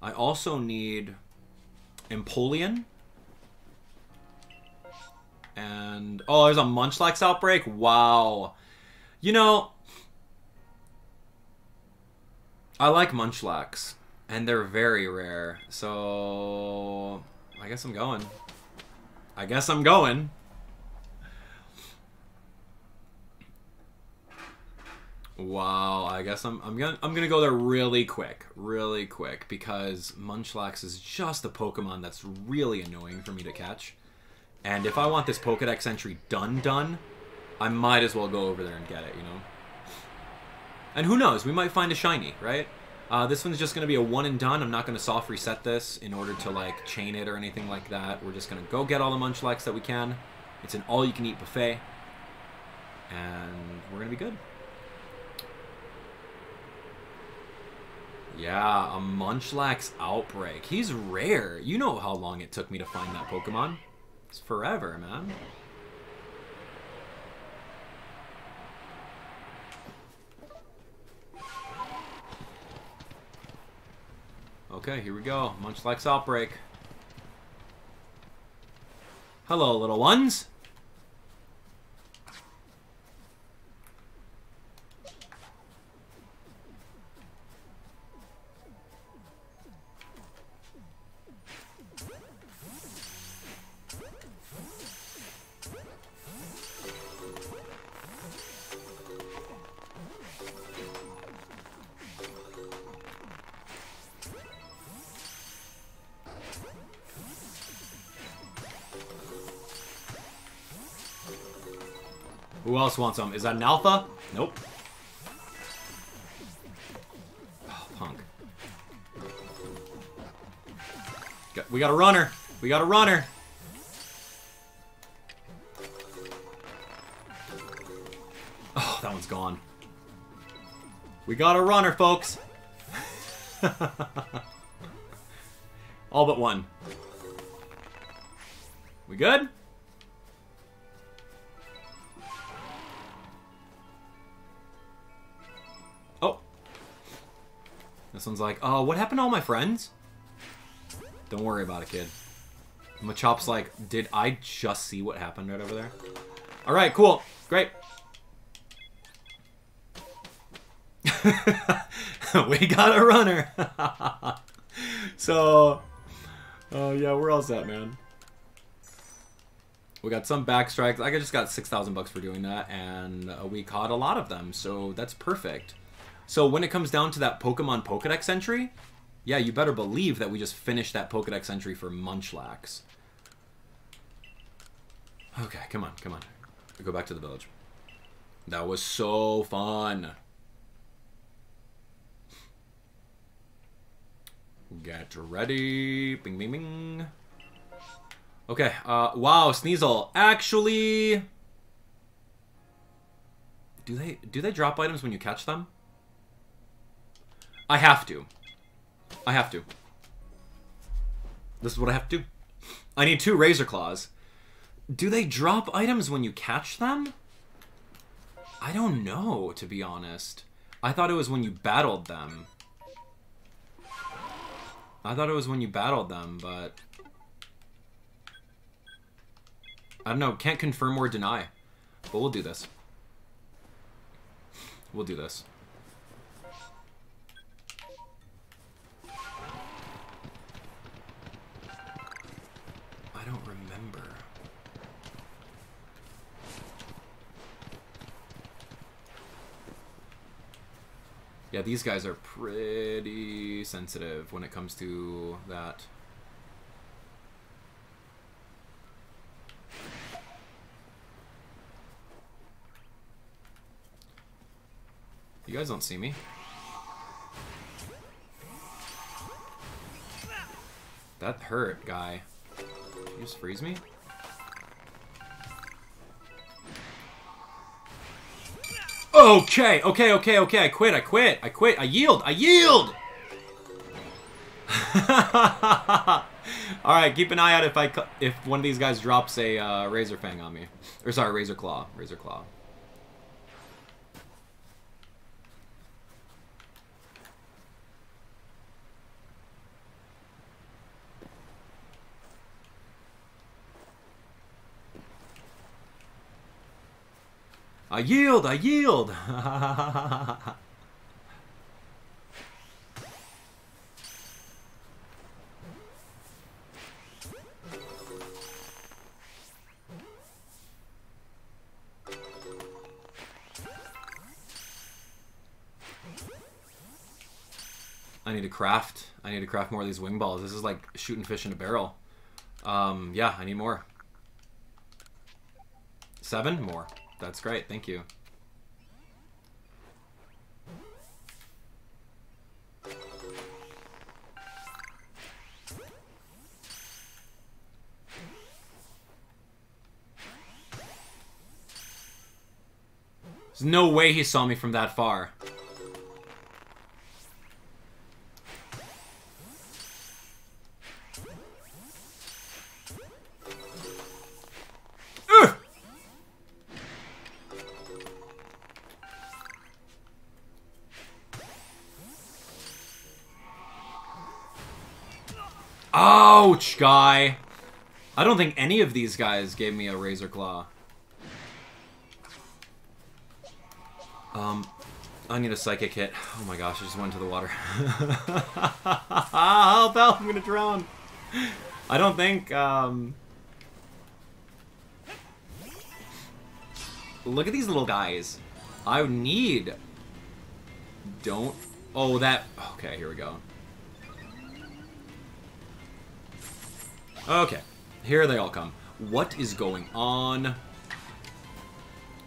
[SPEAKER 1] I also need Empoleon. And, oh, there's a Munchlax outbreak? Wow. You know, I like Munchlax, and they're very rare. So, I guess I'm going. I guess I'm going. Wow, I guess I'm I'm gonna I'm gonna go there really quick, really quick, because Munchlax is just a Pokemon that's really annoying for me to catch. And if I want this Pokedex entry done done, I might as well go over there and get it, you know? And who knows, we might find a shiny, right? Uh, this one's just going to be a one and done. I'm not going to soft reset this in order to like chain it or anything like that. We're just going to go get all the Munchlax that we can. It's an all-you-can-eat buffet. And we're going to be good. Yeah, a Munchlax Outbreak. He's rare. You know how long it took me to find that Pokemon. It's forever, man. Okay, here we go. Munchlax Outbreak. Hello, little ones. Else wants them? Is that an alpha? Nope. Oh, punk. We got a runner. We got a runner. Oh, that one's gone. We got a runner, folks. All but one. We good? This one's like, oh, what happened to all my friends? Don't worry about it, kid. Machop's like, did I just see what happened right over there? Alright, cool. Great. we got a runner. so, oh yeah, we're all set, man. We got some back strikes. I just got 6,000 bucks for doing that, and uh, we caught a lot of them, so that's perfect. So when it comes down to that Pokemon Pokedex entry, yeah, you better believe that we just finished that Pokedex entry for Munchlax. Okay, come on, come on. Go back to the village. That was so fun. Get ready. Bing, bing, bing. Okay, uh, wow, Sneasel. Actually... Do they, do they drop items when you catch them? I have to. I have to. This is what I have to do. I need two Razor Claws. Do they drop items when you catch them? I don't know, to be honest. I thought it was when you battled them. I thought it was when you battled them, but... I don't know, can't confirm or deny. But we'll do this. We'll do this. Yeah, these guys are pretty sensitive when it comes to that. You guys don't see me. That hurt, guy. You just freeze me? Okay, okay, okay, okay. I quit. I quit. I quit. I yield. I yield. All right, keep an eye out if I if one of these guys drops a uh, razor fang on me, or sorry, razor claw, razor claw. I yield, I yield. I need to craft. I need to craft more of these wing balls. This is like shooting fish in a barrel. Um, yeah, I need more. Seven? More. That's great. Thank you. There's no way he saw me from that far. Guy. I don't think any of these guys gave me a Razor Claw. Um, I need a Psychic hit. Oh my gosh, I just went to the water. help, help, I'm gonna drown. I don't think, um... Look at these little guys. I need... Don't... Oh, that... Okay, here we go. Okay. Here they all come. What is going on?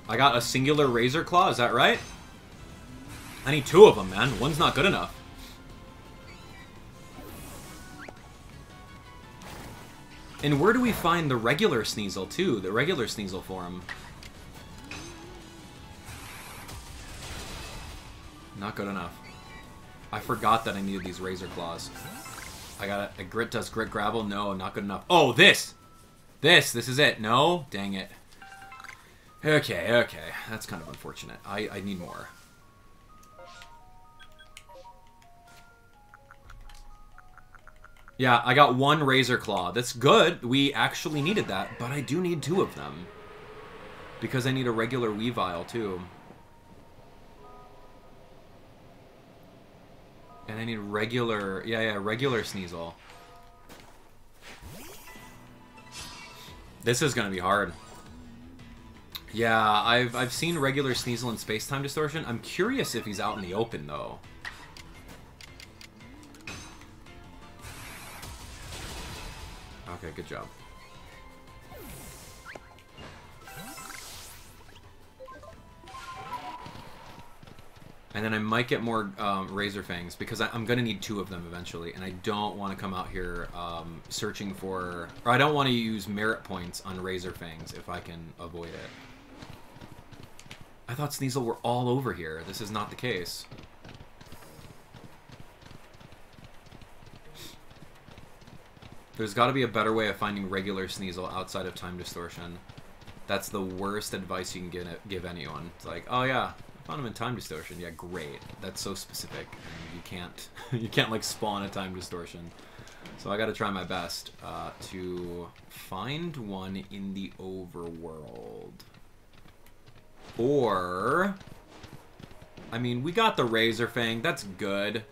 [SPEAKER 1] I got a singular Razor Claw, is that right? I need two of them, man. One's not good enough. And where do we find the regular Sneasel, too? The regular Sneasel form. Not good enough. I forgot that I needed these Razor Claws. I got a, Grit does Grit Gravel? No, not good enough. Oh, this! This! This is it. No? Dang it. Okay, okay. That's kind of unfortunate. I, I need more. Yeah, I got one Razor Claw. That's good. We actually needed that, but I do need two of them. Because I need a regular Weavile, too. And I need regular... Yeah, yeah, regular Sneasel. This is to be hard. Yeah, I've, I've seen regular Sneasel in Space-Time Distortion. I'm curious if he's out in the open, though. Okay, good job. And then I might get more um, Razor Fangs, because I, am going to need two of them eventually, and I don't want to come out here um, searching for... Or I don't want to use merit points on Razor Fangs if I can avoid it. I thought Sneasel were all over here. This is not the case. There's got to be a better way of finding regular Sneasel outside of Time Distortion. That's the worst advice you can give, give anyone. It's like, oh yeah, In Time Distortion. Yeah, great. That's so specific. And you can't, you can't like spawn a Time Distortion. So I got to try my best uh, to find one in the overworld. Or, I mean, we got the Razor Fang. That's good.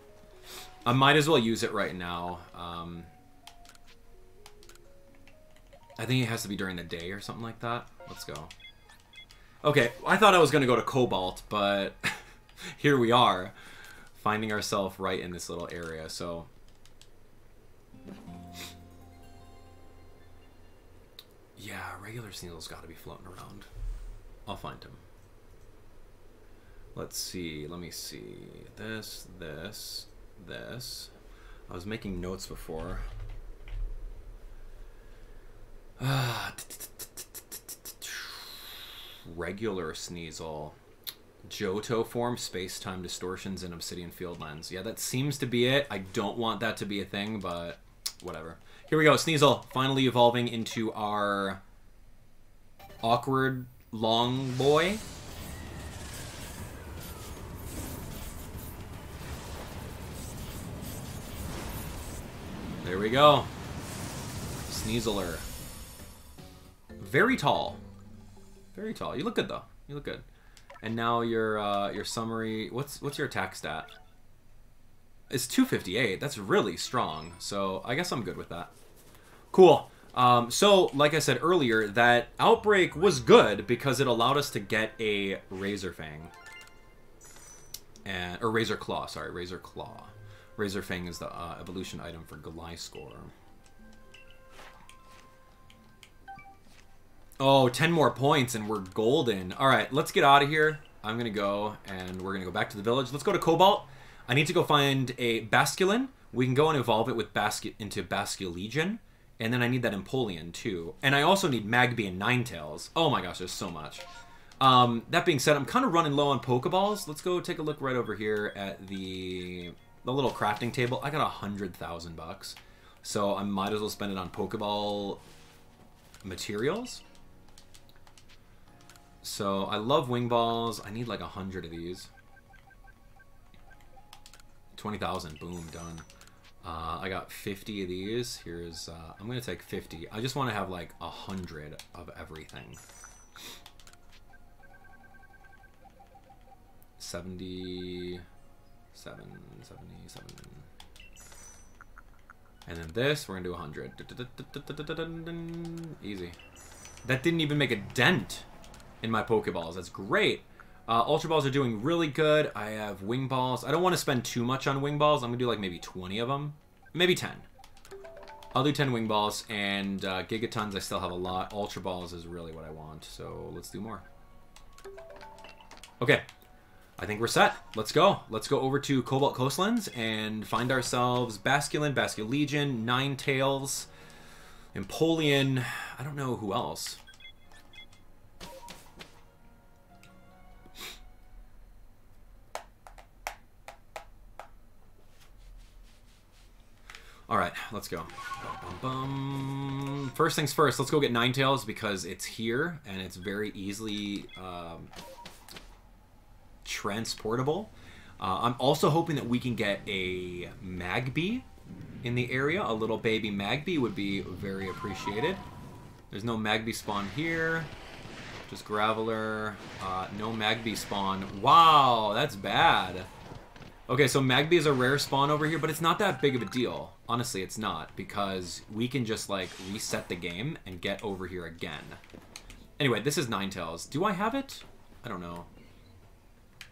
[SPEAKER 1] I might as well use it right now. Um, I think it has to be during the day or something like that. Let's go. Okay, I thought I was going to go to Cobalt, but here we are, finding ourselves right in this little area, so... Yeah, regular Sneasel's got to be floating around. I'll find him. Let's see, let me see. This, this, this. I was making notes before. Ah, Regular Sneasel. Johto form, space-time distortions, and Obsidian Fieldlands. Yeah, that seems to be it. I don't want that to be a thing, but whatever. Here we go, Sneasel, finally evolving into our awkward long boy. There we go. Sneasler. Very tall. Very tall. You look good though. You look good. And now your uh, your summary. What's what's your attack stat? It's 258. That's really strong. So I guess I'm good with that. Cool. Um, so, like I said earlier, that outbreak was good because it allowed us to get a Razor Fang. And, or Razor Claw, sorry, Razor Claw. Razor Fang is the uh, evolution item for Gliscor. Oh, 10 more points and we're golden. All right, let's get out of here. I'm going to go and we're going to go back to the village. Let's go to Cobalt. I need to go find a Basculin. We can go and evolve it with Bascu into Basculegion. And then I need that Empoleon too. And I also need Magby and Ninetales. Oh my gosh, there's so much. Um, that being said, I'm kind of running low on Pokeballs. Let's go take a look right over here at the the little crafting table. I got a hundred thousand bucks, so I might as well spend it on Pokeball materials. So I love wing balls. I need like a hundred of these. 20,000. Boom. Done. Uh, I got 50 of these. Here's, uh, I'm gonna take 50. I just want to have like a hundred of everything. 77, 77. And then this, we're gonna do 100. Easy. That didn't even make a dent in my Pokeballs. That's great. Uh, Ultra Balls are doing really good. I have Wing Balls. I don't want to spend too much on Wing Balls. I'm going to do like maybe 20 of them. Maybe 10. I'll do 10 Wing Balls, and uh, Gigatons I still have a lot. Ultra Balls is really what I want, so let's do more. Okay. I think we're set. Let's go. Let's go over to Cobalt Coastlands and find ourselves Basculin, Basculegion, Ninetales, Empoleon. I don't know who else. All right, let's go. Bum. First things first, let's go get Ninetales because it's here and it's very easily um, transportable. Uh, I'm also hoping that we can get a Magby in the area. A little baby Magby would be very appreciated. There's no Magby spawn here. Just Graveler. Uh, no Magby spawn. Wow, that's bad. Okay, so Magby is a rare spawn over here, but it's not that big of a deal. Honestly, it's not, because we can just, like, reset the game and get over here again. Anyway, this is Ninetales. Do I have it? I don't know.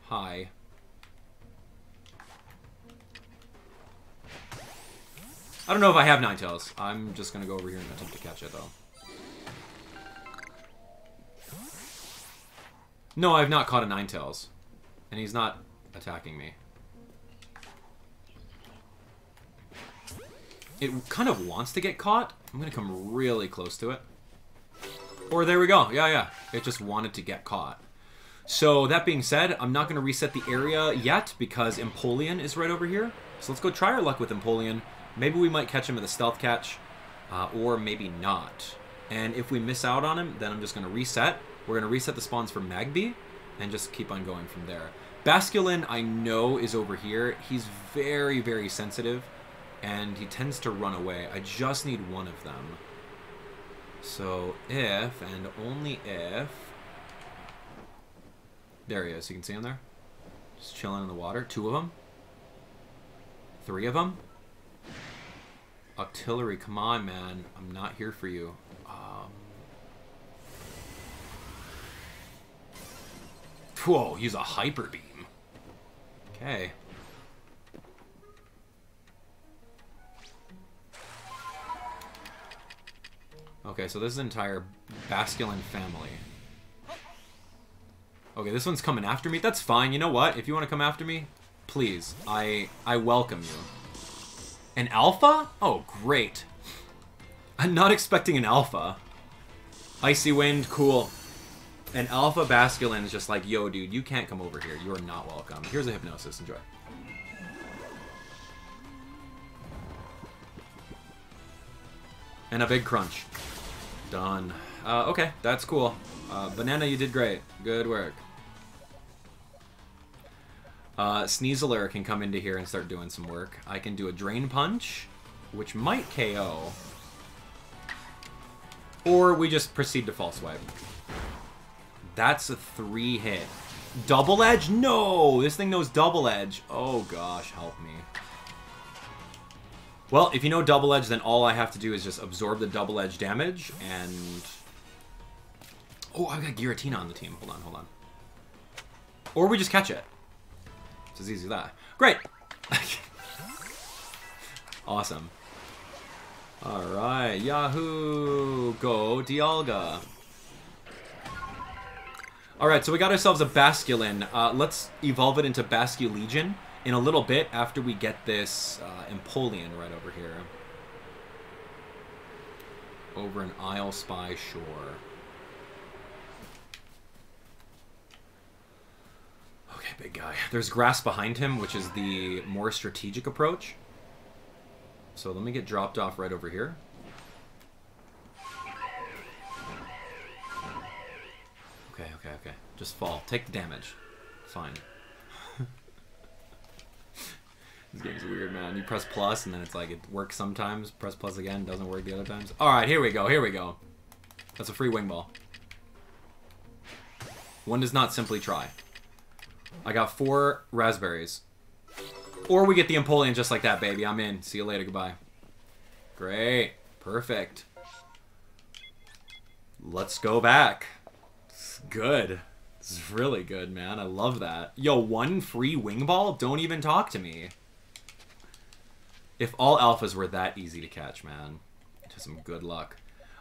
[SPEAKER 1] Hi. I don't know if I have Ninetales. I'm just gonna go over here and attempt to catch it, though. No, I've not caught a Ninetales, And he's not attacking me. It kind of wants to get caught. I'm going to come really close to it. Or there we go. Yeah, yeah. It just wanted to get caught. So that being said, I'm not going to reset the area yet because Empoleon is right over here. So let's go try our luck with Empoleon. Maybe we might catch him with a stealth catch, uh, or maybe not. And if we miss out on him, then I'm just going to reset. We're going to reset the spawns for Magby and just keep on going from there. Basculin, I know, is over here. He's very, very sensitive and he tends to run away. I just need one of them. So if, and only if... There he is. You can see him there? Just chilling in the water. Two of them. Three of them. Octillery, come on, man. I'm not here for you. Um... Whoa, he's a Hyper Beam. Okay. Okay, so this is entire Basculin family. Okay, this one's coming after me. That's fine. You know what? If you want to come after me, please. I I welcome you. An alpha? Oh, great. I'm not expecting an alpha. Icy Wind, cool. An alpha Basculin is just like, yo, dude, you can't come over here. You are not welcome. Here's a Hypnosis. Enjoy. And a big crunch. Done. Uh, okay, that's cool. Uh, Banana, you did great. Good work. Uh, Sneasler can come into here and start doing some work. I can do a Drain Punch, which might KO. Or we just proceed to False Swipe. That's a three hit. Double Edge? No! This thing knows Double Edge. Oh gosh, help me. Well, if you know Double Edge, then all I have to do is just absorb the Double Edge damage, and... Oh, I've got Giratina on the team. Hold on, hold on. Or we just catch it. It's as easy as that. Great! awesome. Alright, Yahoo! Go, Dialga. Alright, so we got ourselves a Basculin. Uh, let's evolve it into Basculegion in a little bit after we get this uh, Empoleon right over here. Over an Islespy shore. Okay, big guy. There's grass behind him, which is the more strategic approach. So let me get dropped off right over here. Okay, okay, okay. Just fall. Take the damage. Fine. This game's weird, man. You press plus, and then it's like it works sometimes. Press plus again, doesn't work the other times. All right, here we go. Here we go. That's a free wing ball. One does not simply try. I got four raspberries. Or we get the Empoleon just like that, baby. I'm in. See you later. Goodbye. Great. Perfect. Let's go back. It's good. It's really good, man. I love that. Yo, one free wing ball? Don't even talk to me. If all alphas were that easy to catch, man. Just some good luck.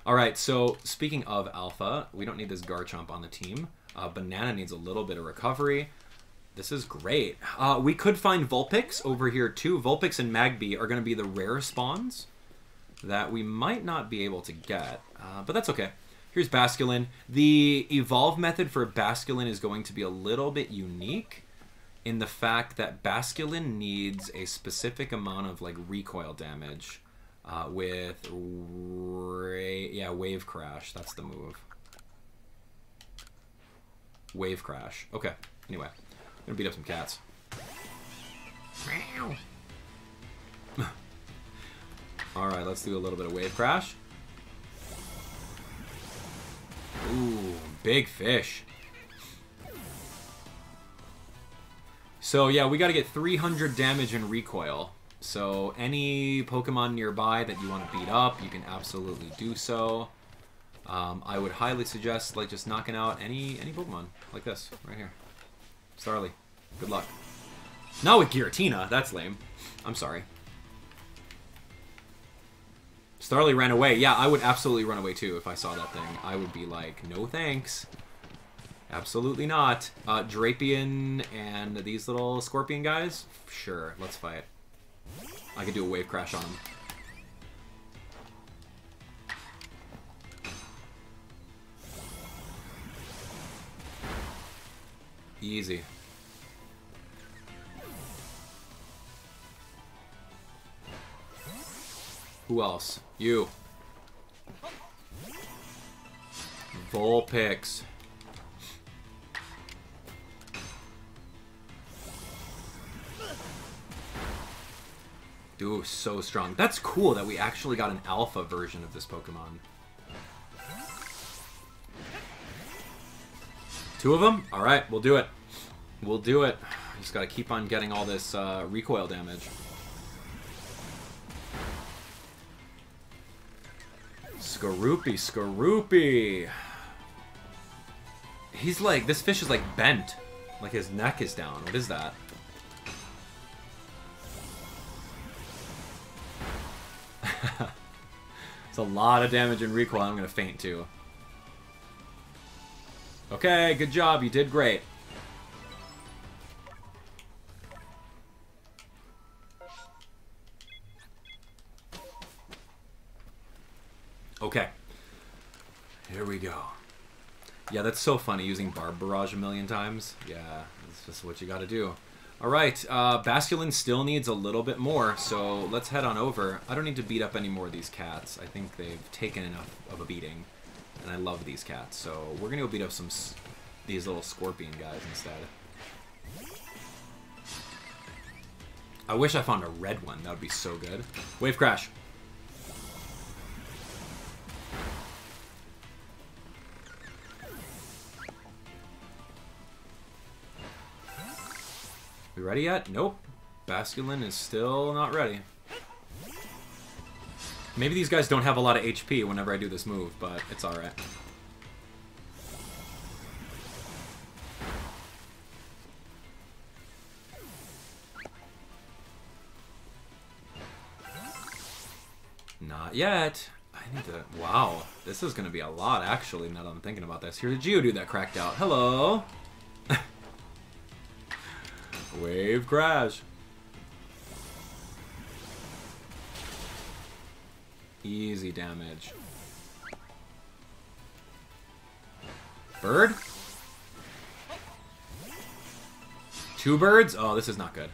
[SPEAKER 1] All right, so speaking of alpha, we don't need this Garchomp on the team. Uh, Banana needs a little bit of recovery. This is great. Uh, we could find Vulpix over here too. Vulpix and Magby are going to be the rare spawns that we might not be able to get, uh, but that's okay. Here's Basculin. The evolve method for Basculin is going to be a little bit unique in the fact that Basculin needs a specific amount of like recoil damage uh, with yeah wave crash. That's the move. Wave crash. Okay. Anyway, I'm gonna beat up some cats. All right, let's do a little bit of wave crash. Ooh, big fish. So yeah, we got to get 300 damage and recoil. So any Pokemon nearby that you want to beat up, you can absolutely do so. Um, I would highly suggest like just knocking out any any Pokemon like this right here. Starly, good luck. Not with Giratina, that's lame. I'm sorry. Starly ran away. Yeah, I would absolutely run away too if I saw that thing. I would be like, no thanks. Absolutely not. Uh, Drapion and these little Scorpion guys? Sure, let's fight. I could do a wave crash on them. Easy. Who else? You. Vulpix. Dude, so strong. That's cool that we actually got an alpha version of this Pokemon. Two of them? Alright, we'll do it. We'll do it. Just gotta keep on getting all this uh, recoil damage. Skorupi, Skorupi. He's like, this fish is like bent. Like his neck is down. What is that? it's a lot of damage and recoil. I'm going to faint too. Okay, good job. You did great. Okay. Here we go. Yeah, that's so funny using Barb Barrage a million times. Yeah, that's just what you got to do. All right, uh, Basculin still needs a little bit more, so let's head on over. I don't need to beat up any more of these cats. I think they've taken enough of a beating, and I love these cats. So we're gonna go beat up some these little scorpion guys instead. I wish I found a red one. That would be so good. Wave crash. We ready yet? Nope. Basculin is still not ready. Maybe these guys don't have a lot of HP whenever I do this move, but it's alright. Not yet. I need to... Wow. This is going to be a lot, actually, now that I'm thinking about this. Here's a Geodude that cracked out. Hello! Wave crash. Easy damage. Bird? Two birds? Oh, this is not good.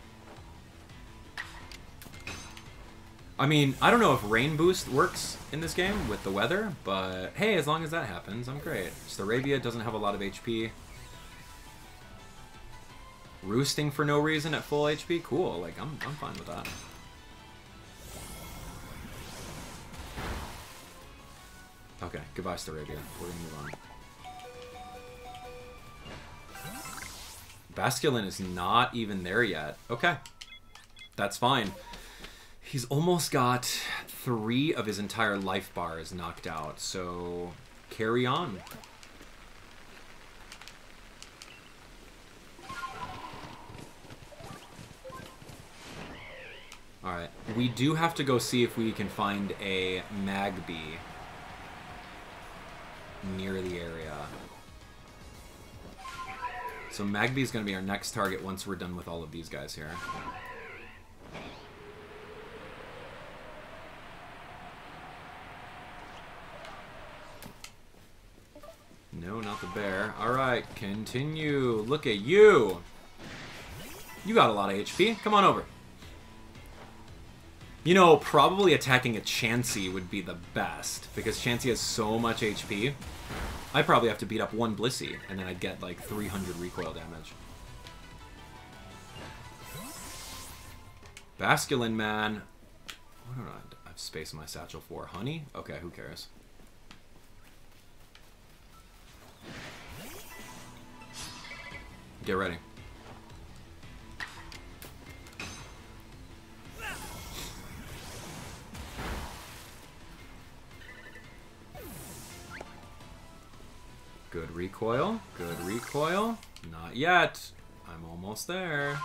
[SPEAKER 1] I mean, I don't know if rain boost works in this game with the weather, but hey, as long as that happens, I'm great. Staravia doesn't have a lot of HP. Roosting for no reason at full HP? Cool, like, I'm, I'm fine with that. Okay, goodbye, Staravia. We're gonna move on. Basculin is not even there yet. Okay. That's fine. He's almost got three of his entire life bars knocked out, so carry on. Alright, we do have to go see if we can find a Magby near the area. So Magby is going to be our next target once we're done with all of these guys here. No, not the bear. Alright, continue. Look at you. You got a lot of HP. Come on over. You know, probably attacking a Chansey would be the best, because Chansey has so much HP. I probably have to beat up one Blissey, and then I'd get like 300 recoil damage. Basculin, man. What do I have space in my satchel for? Honey? Okay, who cares? Get ready. Good recoil. Good recoil. Not yet. I'm almost there.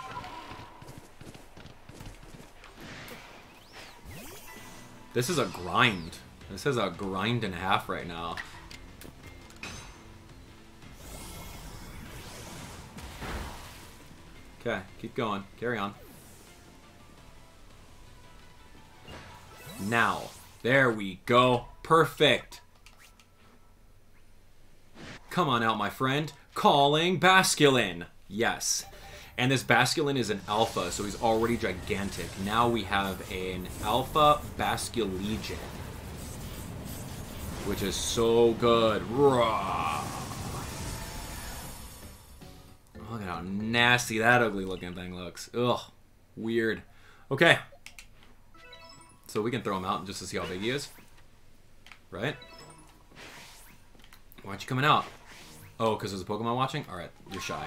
[SPEAKER 1] This is a grind. This is a grind and a half right now. Okay, keep going. Carry on. Now. There we go. Perfect. Come on out, my friend. Calling Basculin. Yes. And this Basculin is an alpha, so he's already gigantic. Now we have an alpha Basculegion. Which is so good. Rawr. Look at how nasty that ugly looking thing looks. Ugh. Weird. Okay. So we can throw him out just to see how big he is. Right? Why aren't you coming out? Oh, because there's a Pokemon watching? Alright, you're shy.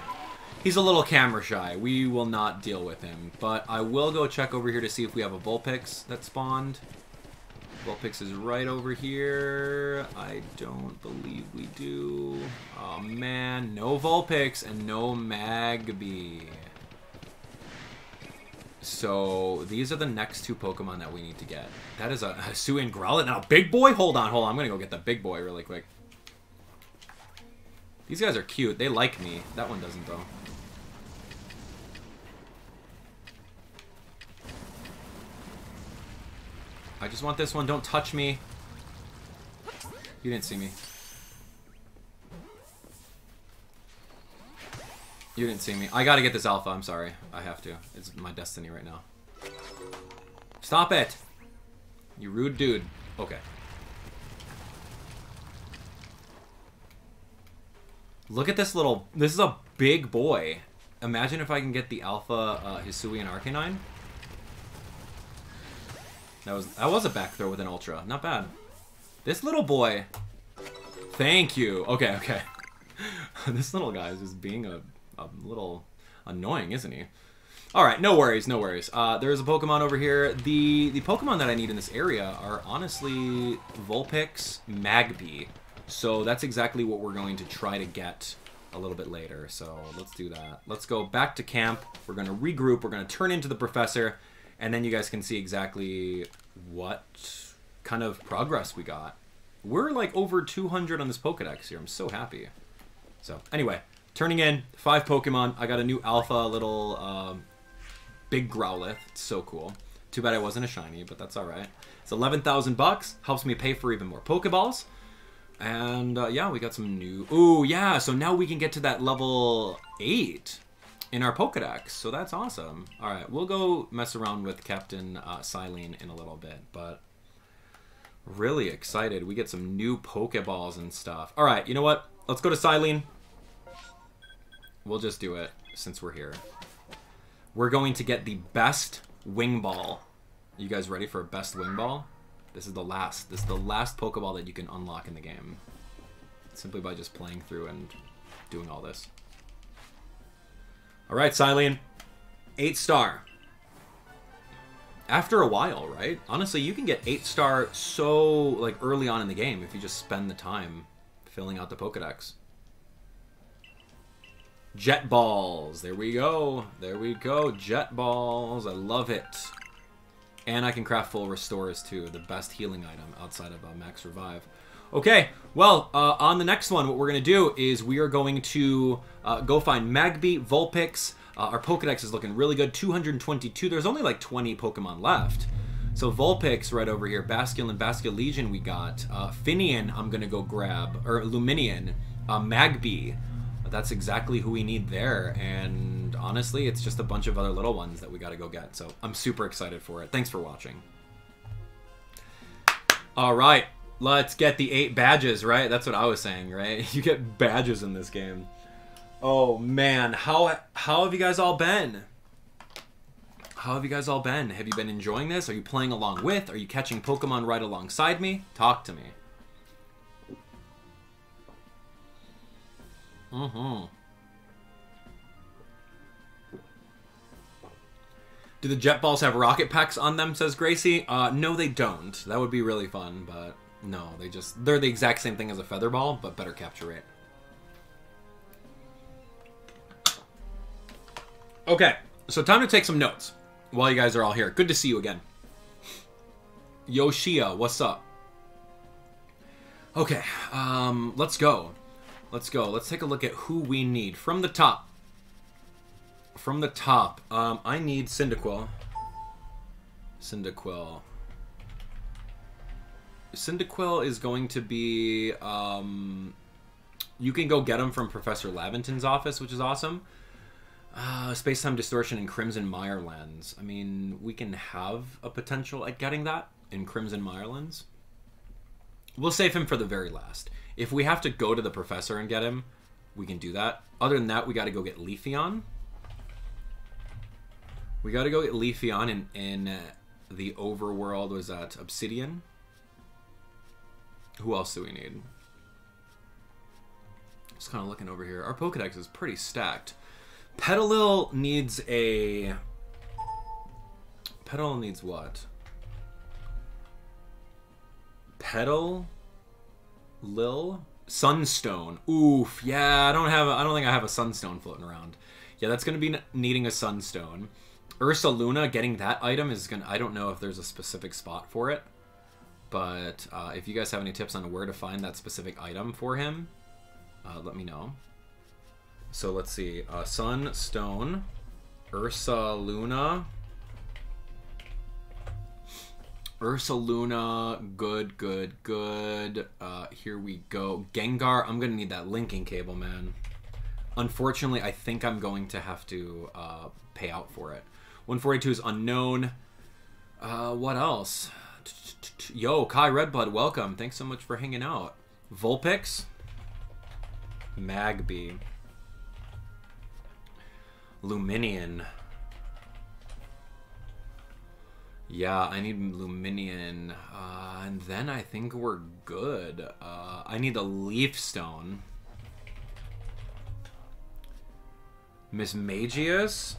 [SPEAKER 1] He's a little camera shy. We will not deal with him. But I will go check over here to see if we have a Vulpix that spawned. Vulpix is right over here. I don't believe we do. Oh man, no Vulpix and no Magby. So these are the next two Pokemon that we need to get. That is a Hisuian Growlithe. Now, big boy? Hold on, hold on. I'm going to go get the big boy really quick. These guys are cute. They like me. That one doesn't, though. I just want this one. Don't touch me. You didn't see me. You didn't see me. I gotta get this alpha. I'm sorry. I have to. It's my destiny right now. Stop it! You rude dude. Okay. Look at this little... This is a big boy. Imagine if I can get the Alpha uh, Hisuian Arcanine. That was that was a back throw with an Ultra. Not bad. This little boy... Thank you. Okay, okay. this little guy is just being a, a little annoying, isn't he? Alright, no worries, no worries. Uh, there is a Pokemon over here. The, the Pokemon that I need in this area are honestly Vulpix, Magby. So that's exactly what we're going to try to get a little bit later. So let's do that. Let's go back to camp. We're going to regroup. We're going to turn into the professor. And then you guys can see exactly what kind of progress we got. We're like over 200 on this Pokedex here. I'm so happy. So anyway, turning in five Pokemon. I got a new alpha little um, big Growlithe. It's so cool. Too bad I wasn't a shiny, but that's all right. It's 11,000 bucks. Helps me pay for even more Pokeballs. And uh, yeah, we got some new. Ooh, yeah. So now we can get to that level eight in our Pokedex. So that's awesome. All right, we'll go mess around with Captain uh, Cyllene in a little bit, but really excited. We get some new Pokeballs and stuff. All right, you know what? Let's go to Cyllene. We'll just do it since we're here. we're going to get the best wing ball. You guys ready for a best wing ball? This is the last. This is the last Pokeball that you can unlock in the game. Simply by just playing through and doing all this. Alright, Cyllene. Eight star. After a while, right? Honestly, you can get eight star so like early on in the game if you just spend the time filling out the Pokedex. Jet balls. There we go. There we go. Jet balls. I love it. And I can craft full restores too. The best healing item outside of uh, max revive. Okay, well, uh, on the next one, what we're going to do is we are going to uh, go find Magby, Vulpix. Uh, our Pokedex is looking really good. 222. There's only like 20 Pokemon left. So Vulpix right over here. Basculin, Basculegion we got. Uh, Finneon I'm going to go grab. Or Lumineon. Uh, Magby that's exactly who we need there. And honestly, it's just a bunch of other little ones that we got to go get. So I'm super excited for it. Thanks for watching. All right, let's get the eight badges, right? That's what I was saying, right? You get badges in this game. Oh man, how how have you guys all been? How have you guys all been? Have you been enjoying this? Are you playing along with? Are you catching Pokemon right alongside me? Talk to me. Mm-hmm. Do the jet balls have rocket packs on them, says Gracie? Uh, no, they don't. That would be really fun, but no, they just... They're the exact same thing as a feather ball, but better capture rate. Okay, so time to take some notes while you guys are all here. Good to see you again. Yoshia, what's up? Okay, um, let's go. Let's go. Let's take a look at who we need. From the top. From the top. Um, I need Cyndaquil. Cyndaquil. Cyndaquil is going to be... Um, you can go get him from Professor Laventon's office, which is awesome. Uh, Space-Time Distortion and Crimson Mirelands. I mean, we can have a potential at getting that in Crimson Mirelands. We'll save him for the very last. If we have to go to the professor and get him, we can do that. Other than that, we got to go get Leafeon. We got to go get Leafeon in, in uh, the overworld. Was that Obsidian? Who else do we need? Just kind of looking over here. Our Pokedex is pretty stacked. Petilil needs a... Petal needs what? Petal Lil Sunstone. Oof. Yeah, I don't have. I don't think I have a Sunstone floating around. Yeah, that's gonna be needing a Sunstone. Ursaluna, getting that item is gonna. I don't know if there's a specific spot for it, but uh, if you guys have any tips on where to find that specific item for him, uh, let me know. So let's see. Uh, Sunstone, Ursaluna. Good, good, good. Uh, here we go. Gengar, I'm gonna need that linking cable, man. Unfortunately, I think I'm going to have to uh, pay out for it. 142 is Unown. Uh, what else? Yo, Kai Redblood, welcome. Thanks so much for hanging out. Vulpix. Magby. Lumineon. Yeah, I need Lumineon. Uh, and then I think we're good. Uh, I need the Leaf Stone. Mismagius?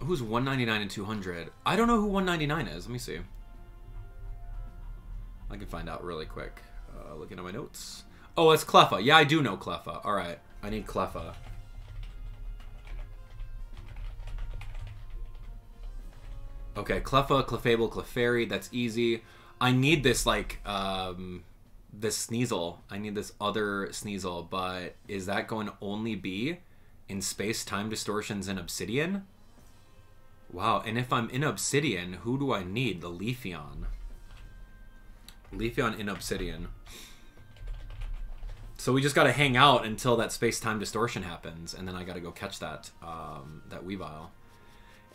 [SPEAKER 1] Who's 199 and 200? I don't know who 199 is. Let me see. I can find out really quick. Uh, looking at my notes. Oh, it's Cleffa. Yeah, I do know Cleffa. Alright, I need Cleffa. Okay, Cleffa, Clefable, Clefairy, that's easy. I need this, like, um, this Sneasel. I need this other Sneasel, but is that going to only be in space-time distortions in Obsidian? Wow, and if I'm in Obsidian, who do I need? The Leafeon. Leafeon in Obsidian. So we just got to hang out until that space-time distortion happens, and then I got to go catch that, um, that Weavile.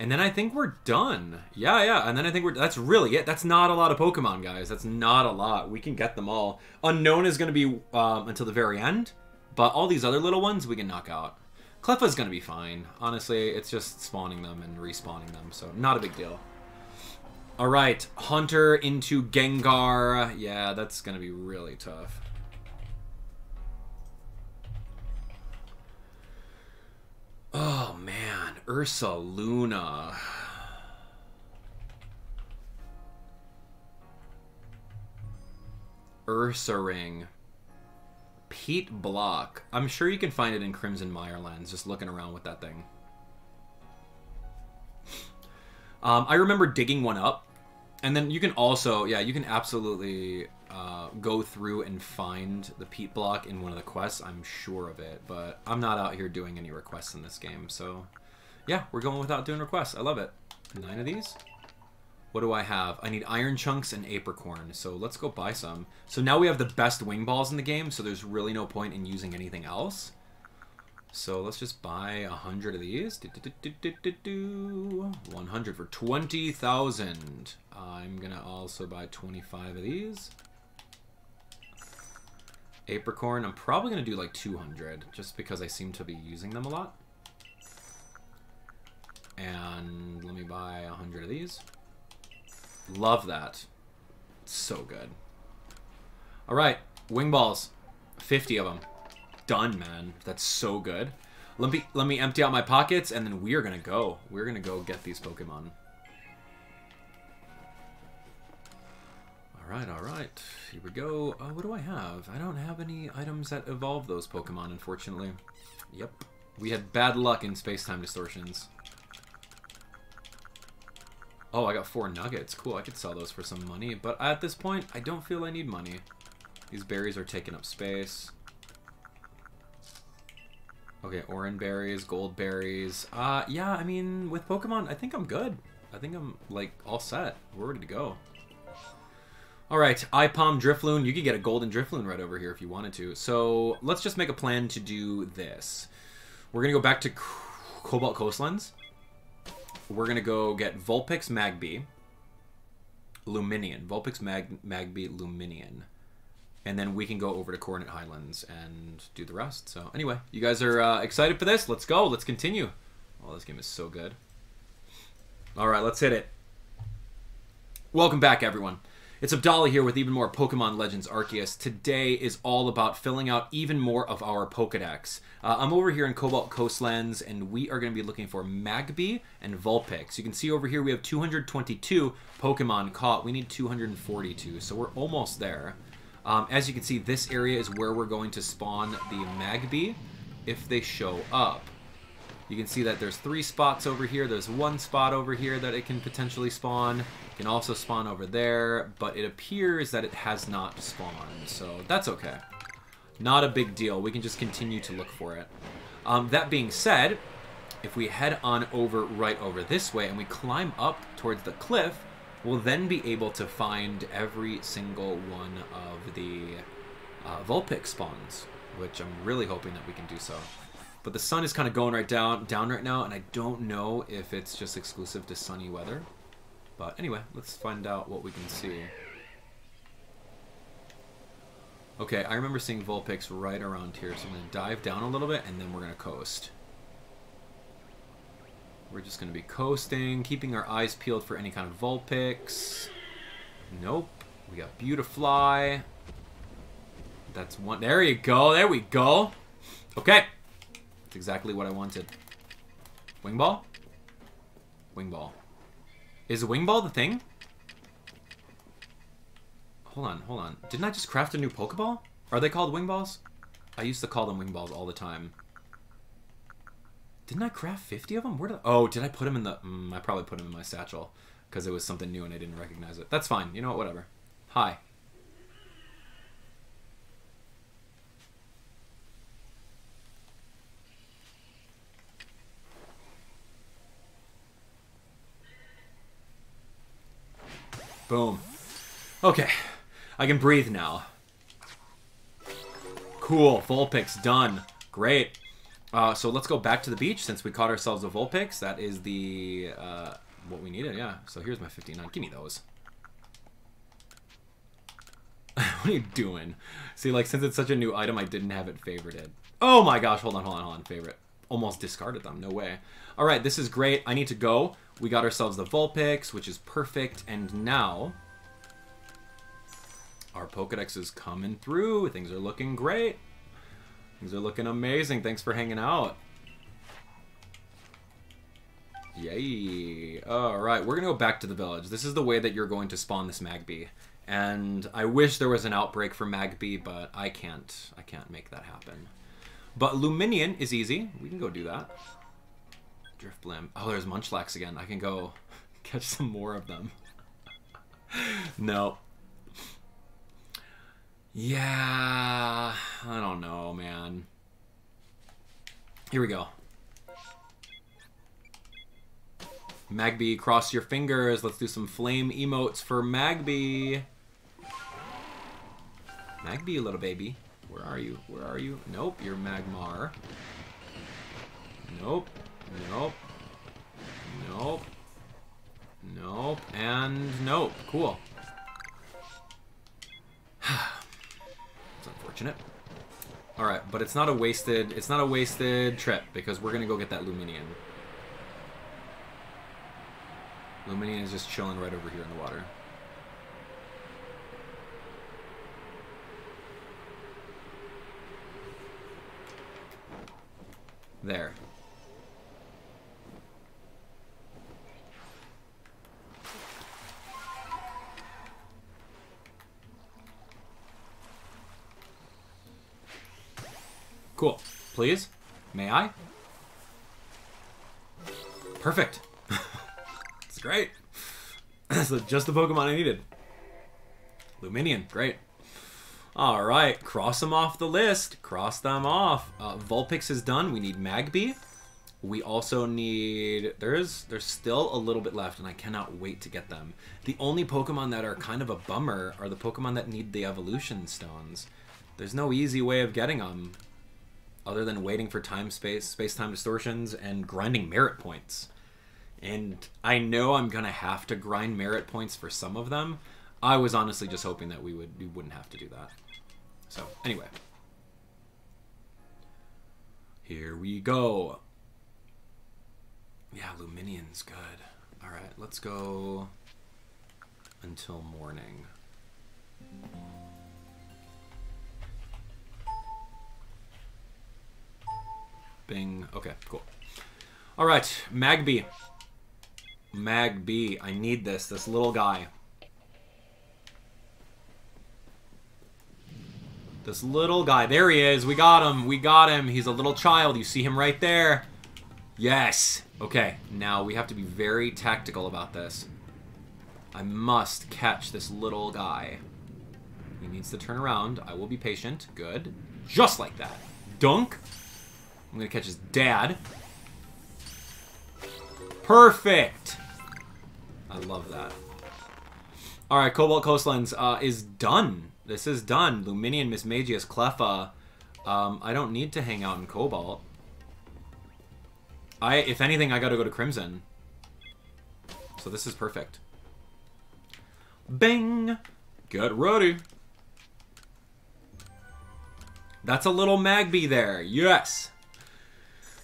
[SPEAKER 1] And then I think we're done. Yeah, yeah. And then I think we're that's really it. That's not a lot of Pokemon, guys. That's not a lot. We can get them all. Unown is going to be um, until the very end, but all these other little ones we can knock out. Cleffa's gonna be fine. Honestly, it's just spawning them and respawning them, so not a big deal. Alright, Haunter into Gengar. Yeah, that's gonna be really tough. Oh man, Ursaluna. Ursaring. Peat Block. I'm sure you can find it in Crimson Mirelands, just looking around with that thing. Um, I remember digging one up. And then you can also, yeah, you can absolutely uh, go through and find the peat block in one of the quests. I'm sure of it, but I'm not out here doing any requests in this game. So, yeah, we're going without doing requests. I love it. Nine of these. What do I have? I need iron chunks and apricorn, so let's go buy some. So now we have the best wing balls in the game, so there's really no point in using anything else. So let's just buy a hundred of these. Do, do, do, 100 for 20,000. I'm gonna also buy 25 of these. Apricorn, I'm probably gonna do like 200, just because I seem to be using them a lot. And let me buy 100 of these. Love that. So good. All right, wing balls. 50 of them. Done, man. That's so good. Let me let me empty out my pockets, and then we are gonna go. We're gonna go get these Pokemon. All right, all right. Here we go. Uh, what do I have? I don't have any items that evolve those Pokemon, unfortunately. Yep. We had bad luck in space-time distortions. Oh, I got four nuggets. Cool, I could sell those for some money. But at this point, I don't feel I need money. These berries are taking up space. Okay, orange berries, gold berries. Uh, yeah, I mean, with Pokemon, I think I'm good. I think I'm, like, all set. We're ready to go. Alright, Ipom Drifloon. You could get a golden Drifloon right over here if you wanted to. So, let's just make a plan to do this. We're going to go back to Cobalt Coastlands we're going to go get Vulpix Magby, Lumineon. Vulpix Mag Magby Lumineon. And then we can go over to Coronet Highlands and do the rest. So anyway, you guys are uh, excited for this? Let's go. Let's continue. Oh, this game is so good. All right, let's hit it. Welcome back, everyone. It's Abdallah here with even more Pokemon Legends Arceus. Today is all about filling out even more of our Pokedex. Uh, I'm over here in Cobalt Coastlands, and we are going to be looking for Magby and Vulpix. You can see over here we have 222 Pokemon caught. We need 242, so we're almost there. Um, as you can see, this area is where we're going to spawn the Magby if they show up. You can see that there's three spots over here. There's one spot over here that it can potentially spawn. It can also spawn over there, but it appears that it has not spawned, so that's okay. Not a big deal. We can just continue to look for it. Um, that being said, if we head on over right over this way and we climb up towards the cliff, we'll then be able to find every single one of the uh, Vulpix spawns, which I'm really hoping that we can do so. But the sun is kind of going right down, down right now, and I don't know if it's just exclusive to sunny weather. But anyway, let's find out what we can see. Okay, I remember seeing Vulpix right around here, so I'm going to dive down a little bit, and then we're going to coast. We're just going to be coasting, keeping our eyes peeled for any kind of Vulpix. Nope. We got Beautifly. That's one. There you go. There we go. Okay. That's exactly what I wanted. Wing ball? Wing ball. Is wing ball the thing? Hold on, hold on. Didn't I just craft a new Pokeball? Are they called wing balls? I used to call them wing balls all the time. Didn't I craft 50 of them? Where did I... Oh, did I put them in the... Mm, I probably put them in my satchel. Because it was something new and I didn't recognize it. That's fine. You know what? Whatever. Hi. Boom. Okay. I can breathe now. Cool. Vulpix done. Great. Uh, so let's go back to the beach since we caught ourselves a Vulpix. That is the uh, what we needed. Yeah. So here's my 59. Give me those. what are you doing? See, like, since it's such a new item, I didn't have it favorited. Oh my gosh, hold on, hold on, hold on, favorite. Almost discarded them. No way. All right, this is great. I need to go. We got ourselves the Vulpix, which is perfect. And now our Pokedex is coming through. Things are looking great. Things are looking amazing. Thanks for hanging out. Yay. Alright, we're going to go back to the village. This is the way that you're going to spawn this Magby. And I wish there was an outbreak for Magby, but I can't. I can't make that happen. But Lumineon is easy. We can go do that. Drifblim. Oh, there's Munchlax again. I can go catch some more of them. no. Yeah, I don't know, man. Here we go. Magby, cross your fingers. Let's do some flame emotes for Magby. Magby, little baby. Where are you? Where are you? Nope, you're Magmar. Nope. Nope. Nope. Nope. And nope. Cool. it's unfortunate. Alright, but it's not a wasted it's not a wasted trip because we're gonna go get that Lumineon. Lumineon is just chilling right over here in the water. There. Cool. Please? May I? Perfect. It's great. That's just the Pokemon I needed. Lumineon, great. All right, cross them off the list. Cross them off. Uh, Vulpix is done. We need Magby. We also need... There's there's still a little bit left, and I cannot wait to get them. The only Pokemon that are kind of a bummer are the Pokemon that need the Evolution Stones. There's no easy way of getting them other than waiting for time space space time distortions and grinding merit points and i know i'm gonna have to grind merit points for some of them i was honestly just hoping that we would we wouldn't have to do that so anyway here we go yeah lumineon's good all right let's go until morning Bing. Okay, cool. All right, Magby. Magby. I need this. This little guy. This little guy. There he is. We got him. We got him. He's a little child. You see him right there. Yes. Okay, now we have to be very tactical about this. I must catch this little guy. He needs to turn around. I will be patient. Good. Just like that. Dunk. I'm gonna catch his dad. Perfect! I love that. Alright, Cobalt Coastlands uh, is done. This is done. Lumineon, Mismagius, Cleffa. Um, I don't need to hang out in Cobalt. I, if anything, I gotta go to Crimson. So this is perfect. Bing! Get ready! That's a little Magby there. Yes!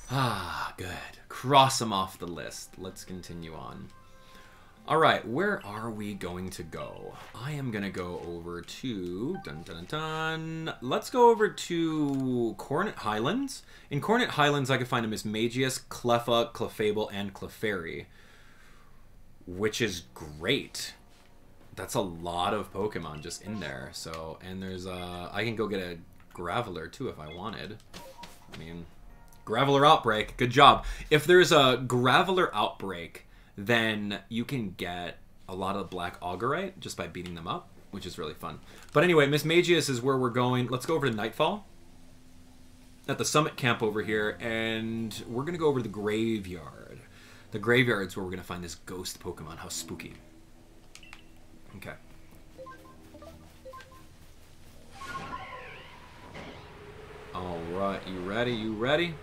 [SPEAKER 1] Ah, good. Cross them off the list. Let's continue on. All right, where are we going to go? I am to go over to... Dun, dun, dun, Let's go over to Coronet Highlands. In Coronet Highlands, I can find a Mismagius, Cleffa, Clefable, and Clefairy. Which is great. That's a lot of Pokemon just in there. So, and there's... Uh, I can go get a Graveler, too, if I wanted. I mean... Graveler Outbreak. Good job. If there's a Graveler Outbreak, then you can get a lot of Black Augurite just by beating them up, which is really fun. But anyway, Mismagius is where we're going. Let's go over to Nightfall at the summit camp over here, and we're going to go over to the graveyard. The graveyard's where we're going to find this ghost Pokemon. How spooky. Okay. All right, you ready? You ready?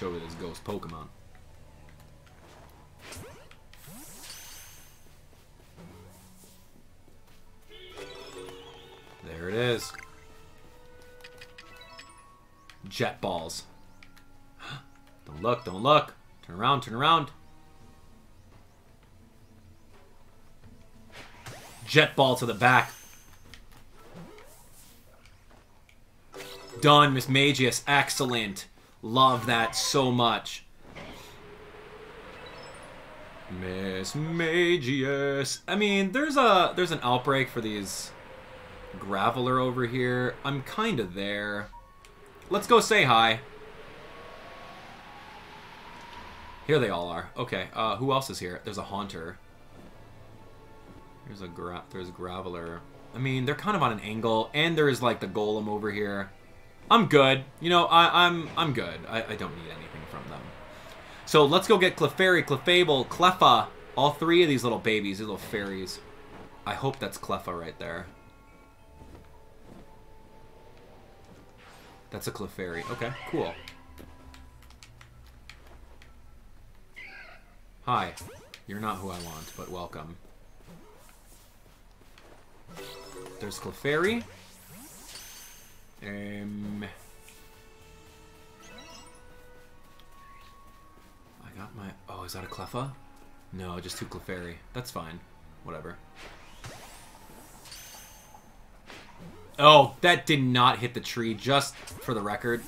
[SPEAKER 1] show me this ghost Pokemon. There it is. Jet balls. Don't look, don't look. Turn around, turn around. Jet ball to the back. Done, Mismagius. Excellent. Love that so much. Mismagius. I mean, there's a there's an outbreak for these Graveler over here. I'm kind of there. Let's go say hi. Here they all are. Okay, uh, who else is here? There's a Haunter. There's a gra there's a Graveler. I mean, they're kind of on an angle, and there's like the Golem over here. I'm good. You know, I, am I'm, I'm good. I, I don't need anything from them. So let's go get Clefairy, Clefable, Cleffa. All three of these little babies, these little fairies. I hope that's Cleffa right there. That's a Clefairy. Okay, cool. Hi. You're not who I want, but welcome. There's Clefairy. Um... I got my... Oh, is that a Cleffa? No, just two Clefairy. That's fine. Whatever. Oh, that did not hit the tree, just for the record.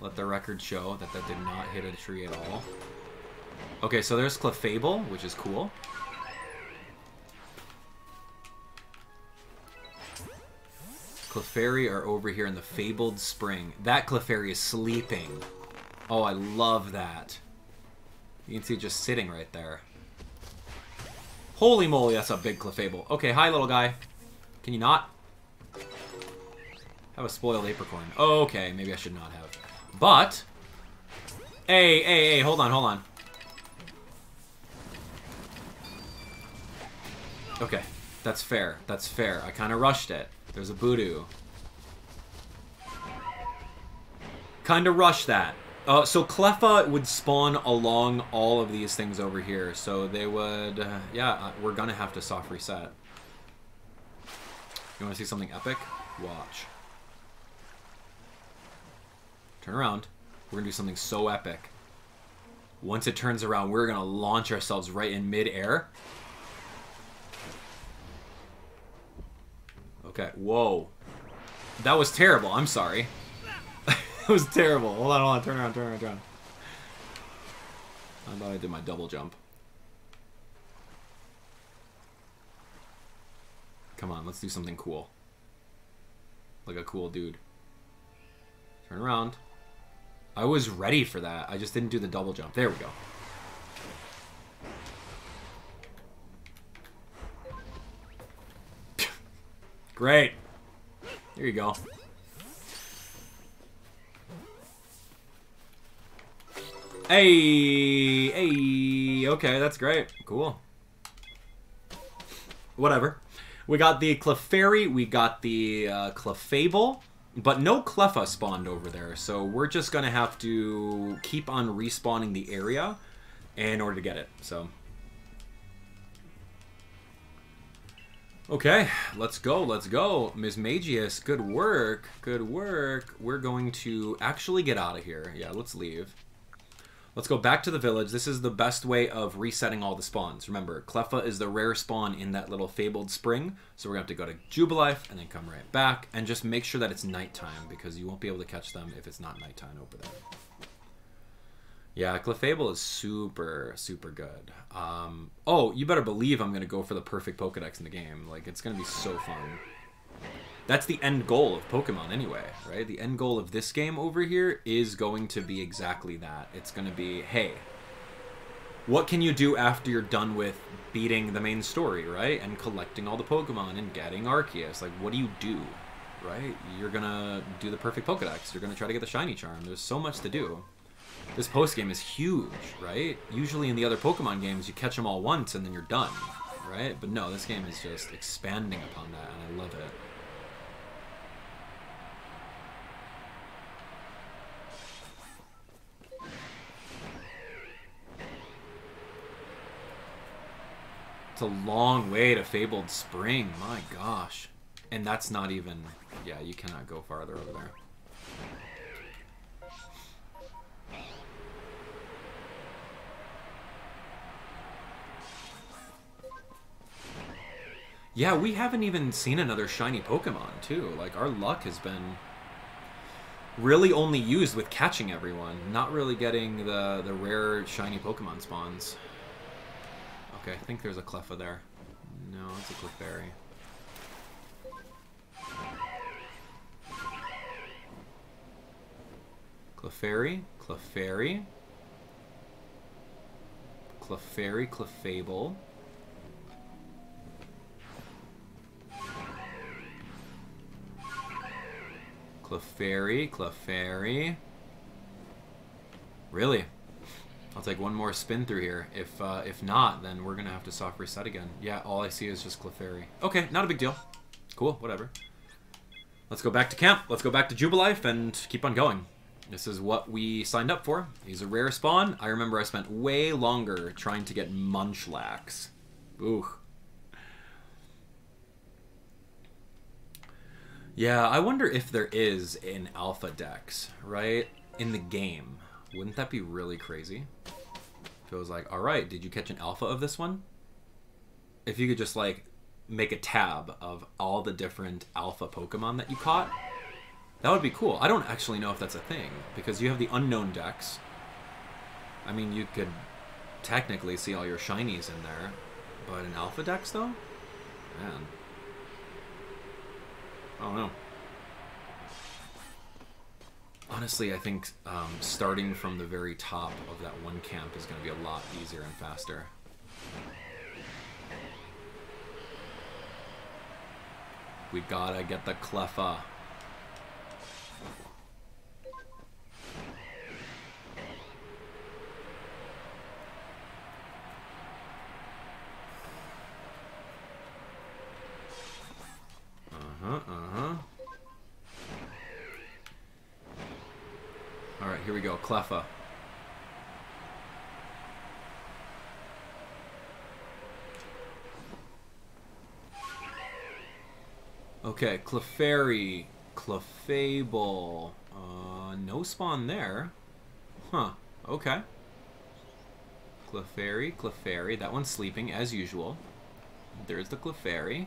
[SPEAKER 1] Let the record show that that did not hit a tree at all. Okay, so there's Clefable, which is cool. Clefairy are over here in the Fabled Spring. That Clefairy is sleeping. Oh, I love that. You can see it just sitting right there. Holy moly, that's a big Clefable. Okay, hi, little guy. Can you not? I have a spoiled apricorn. Okay, maybe I should not have. But... Hey, hey, hey, hold on, hold on. Okay, that's fair. That's fair. I kind of rushed it. There's a Budew. Kind of rushed that. Uh, so Cleffa would spawn along all of these things over here. So they would... Uh, yeah, uh, we're to have to soft reset. You want to see something epic? Watch. Turn around. We're going to do something so epic. Once it turns around, we're going to launch ourselves right in mid-air. Okay, whoa. That was terrible. I'm sorry. that was terrible. Hold on, hold on. Turn around, turn around, turn around. I thought I did my double jump. Come on, let's do something cool. Like a cool dude. Turn around. I was ready for that. I just didn't do the double jump. There we go. Great. Here you go. Hey, hey, okay, that's great. Cool. Whatever. We got the Clefairy, we got the uh, Clefable, but no Cleffa spawned over there, so we're just gonna have to keep on respawning the area in order to get it, so... Okay, let's go, let's go. Mismagius, good work, good work. We're going to actually get out of here. Yeah, let's leave. Let's go back to the village. This is the best way of resetting all the spawns. Remember, Cleffa is the rare spawn in that little fabled spring. So we're going to have to go to Jubilife and then come right back. And just make sure that it's nighttime because you won't be able to catch them if it's not nighttime over there. Yeah, Clefable is super, super good. Um, oh, you better believe I'm going to go for the perfect Pokedex in the game. Like, it's going to be so fun. That's the end goal of Pokemon anyway, right? The end goal of this game over here is going to be exactly that. It's going to be, hey, what can you do after you're done with beating the main story, right? And collecting all the Pokemon and getting Arceus. Like, what do you do, right? You're going to do the perfect Pokedex. You're going to try to get the Shiny Charm. There's so much to do this post game is huge, right? Usually in the other Pokemon games, you catch them all once and then you're done, right? But no, this game is just expanding upon that, and I love it. It's a long way to Fabled Spring. My gosh. And that's not even... Yeah, you cannot go farther over there. Yeah, we haven't even seen another shiny Pokemon, too. Like, our luck has been really only used with catching everyone, not really getting the, the rare shiny Pokemon spawns. Okay, I think there's a Cleffa there. No, it's a Clefairy. Clefairy, Clefairy, Clefairy, Clefable. Clefairy, Clefairy. Really? I'll take one more spin through here. If uh, if not, then we're gonna have to soft reset again. Yeah, all I see is just Clefairy. Okay, not a big deal. Cool, whatever. Let's go back to camp. Let's go back to Jubilife and keep on going. This is what we signed up for. He's a rare spawn. I remember I spent way longer trying to get Munchlax. Ooh. Yeah, I wonder if there is an alpha dex, right? In the game. Wouldn't that be really crazy? It was like, alright, did you catch an alpha of this one? If you could just like make a tab of all the different alpha Pokemon that you caught, that would be cool. I don't actually know if that's a thing, because you have the Unown dex. I mean, you could technically see all your shinies in there, but an alpha dex though? Man. I don't know. Honestly, I think um, starting from the very top of that one camp is going to be a lot easier and faster. We gotta get the Cleffa. Uh-huh, uh-huh. Alright, here we go. Cleffa. Okay, Clefairy, Clefable. Uh, no spawn there. Huh, okay. Clefairy, Clefairy. That one's sleeping, as usual. There's the Clefairy.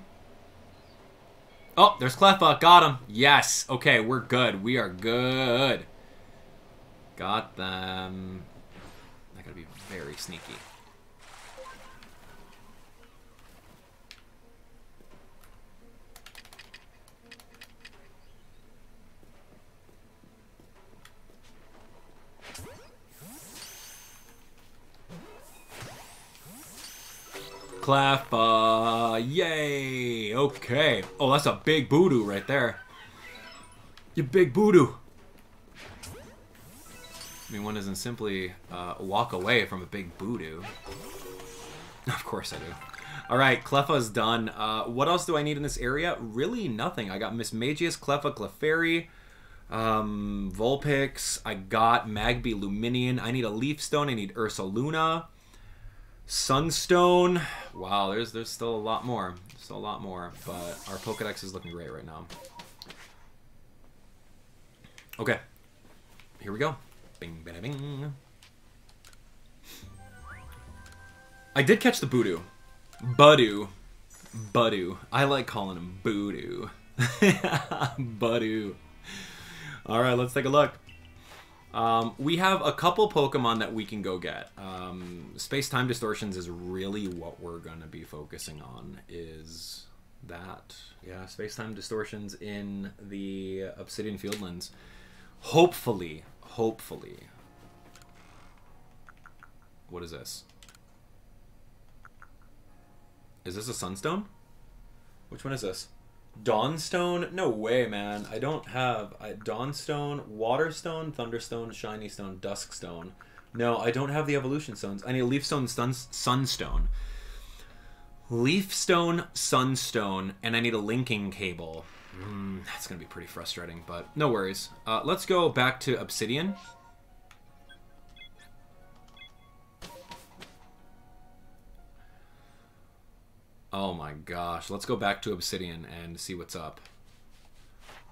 [SPEAKER 1] Oh, there's Cleffa. Got him. Yes. Okay, we're good. We are good. Got them. I gotta be very sneaky. Cleffa, yay! Okay. Oh, that's a big voodoo right there. You big voodoo. I mean, one doesn't simply uh, walk away from a big voodoo. Of course I do. Alright, Cleffa's done. Uh, what else do I need in this area? Really nothing. I got Mismagius, Cleffa, Clefairy, um, Vulpix. I got Magby Lumineon. I need a Leaf Stone. I need Ursaluna. Sunstone. Wow, there's there's still a lot more. Still a lot more, but our Pokedex is looking great right now. Okay. Here we go. Bing, bing, bing. I did catch the Budu. Budu. Budu. I like calling him Budu. Budu. Alright, let's take a look. Um, we have a couple Pokemon that we can go get. Um, Space-time distortions is really what we're gonna be focusing on. Is that yeah? Space-time distortions in the Obsidian Fieldlands. Hopefully, hopefully. What is this? Is this a Sunstone? Which one is this? Dawnstone? No way, man. I don't have I, Dawnstone, Waterstone, Thunderstone, Shiny Stone, Duskstone. No, I don't have the evolution stones. I need Leafstone, Sun, Sunstone. Leafstone, Sunstone, and I need a linking cable. Mm, that's going to be pretty frustrating, but no worries. Uh, let's go back to Obsidian. Oh my gosh. Let's go back to Obsidian and see what's up.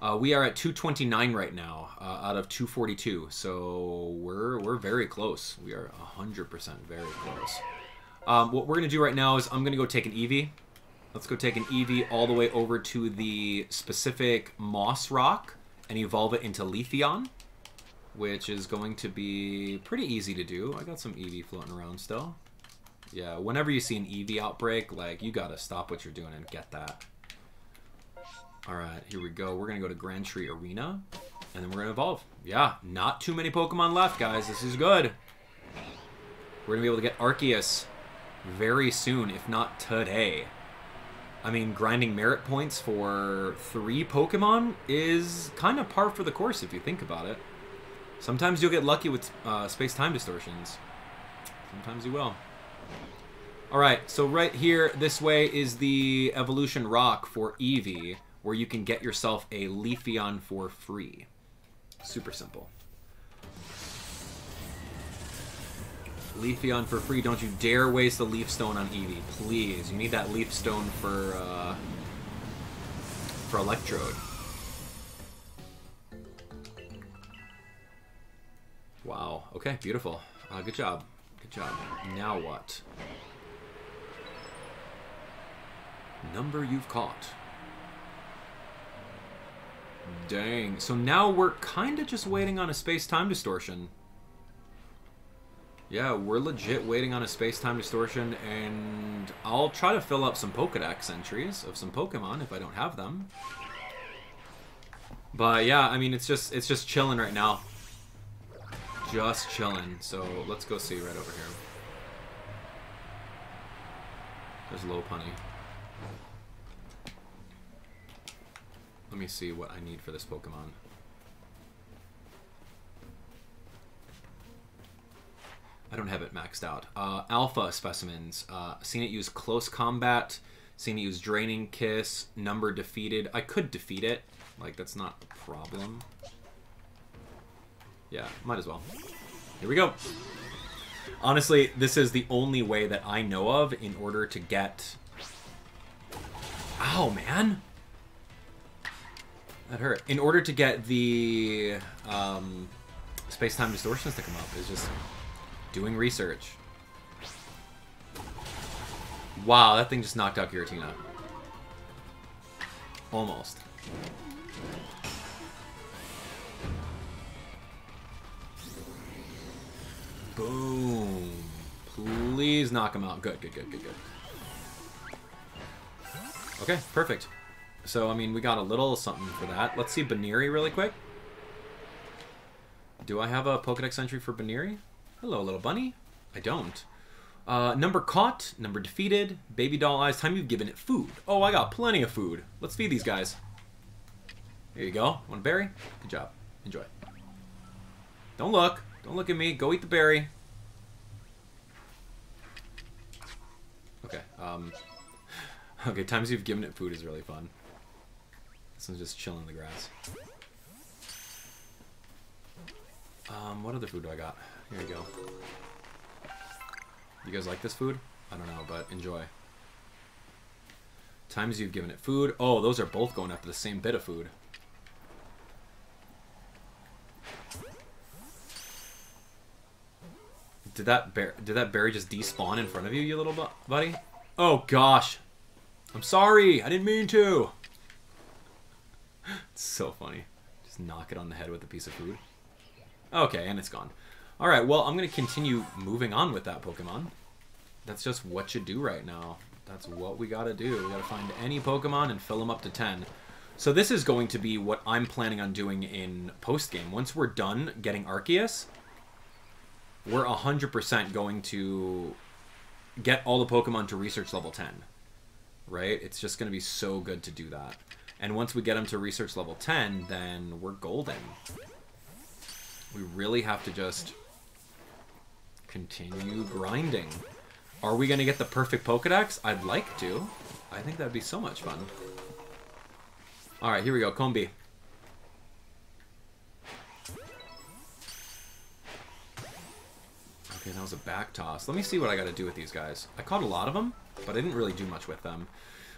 [SPEAKER 1] Uh, we are at 229 right now uh, out of 242, so we're we're very close. We are 100% very close. Um, what we're going to do right now is I'm going to go take an Eevee. Let's go take an Eevee all the way over to the specific Moss Rock and evolve it into Leafeon, which is going to be pretty easy to do. I got some Eevee floating around still. Yeah, whenever you see an Eevee outbreak, like, you gotta stop what you're doing and get that. Alright, here we go. We're gonna go to Grand Tree Arena, and then we're gonna evolve. Yeah, not too many Pokemon left, guys. This is good. We're gonna be able to get Arceus very soon, if not today. I mean, grinding merit points for three Pokemon is kind of par for the course if you think about it. Sometimes you'll get lucky with uh, space-time distortions. Sometimes you will. Alright, so right here, this way is the Evolution Rock for Eevee, where you can get yourself a Leafeon for free. Super simple. Leafeon for free. Don't you dare waste the Leaf Stone on Eevee, please. You need that Leaf Stone for uh, for Electrode. Wow. Okay, beautiful. Uh, good job. Good job. Now what? Number you've caught. Dang. So now we're kind of just waiting on a space-time distortion. Yeah, we're legit waiting on a space-time distortion, and I'll try to fill up some Pokedex entries of some Pokemon if I don't have them. But yeah, I mean, it's just it's just chilling right now. Just chilling. So let's go see right over here. There's Lopunny. Let me see what I need for this Pokemon. I don't have it maxed out. Uh, alpha specimens. Uh, seen it use close combat. Seen it use draining kiss. Number defeated. I could defeat it. Like that's not a problem. Yeah, might as well. Here we go. Honestly, this is the only way that I know of in order to get. Ow, man. That hurt. In order to get the um, space-time distortions to come up is just Doing research. Wow, that thing just knocked out Giratina. Almost. Boom. Please knock him out. Good, good, good, good, good. Okay, perfect. So, I mean, we got a little something for that. Let's see Buneary really quick. Do I have a Pokedex entry for Buneary? Hello, little bunny. I don't. Uh, number caught, number defeated, baby doll eyes, time you've given it food. Oh, I got plenty of food. Let's feed these guys. There you go. Want a berry? Good job. Enjoy. Don't look. Don't look at me. Go eat the berry. Okay. Um, okay, times you've given it food is really fun. This one's just chilling in the grass. Um, what other food do I got? Here you go. You guys like this food? I don't know, but enjoy. Times you've given it food. Oh, those are both going after the same bit of food. Did that bear did that berry just despawn in front of you, you little bu buddy? Oh gosh. I'm sorry. I didn't mean to. it's so funny. Just knock it on the head with a piece of food. Okay, and it's gone. Alright, well, I'm going to continue moving on with that Pokemon. That's just what you do right now. That's what we got to do. We got to find any Pokemon and fill them up to 10. So this is going to be what I'm planning on doing in post-game. Once we're done getting Arceus, we're 100% going to get all the Pokemon to research level 10. Right? It's just going to be so good to do that. And once we get them to research level 10, then we're golden. We really have to just continue grinding. Are we going to get the perfect Pokedex? I'd like to. I think that'd be so much fun. Alright, here we go. Combee. Okay, that was a back toss. Let me see what I got to do with these guys. I caught a lot of them, but I didn't really do much with them.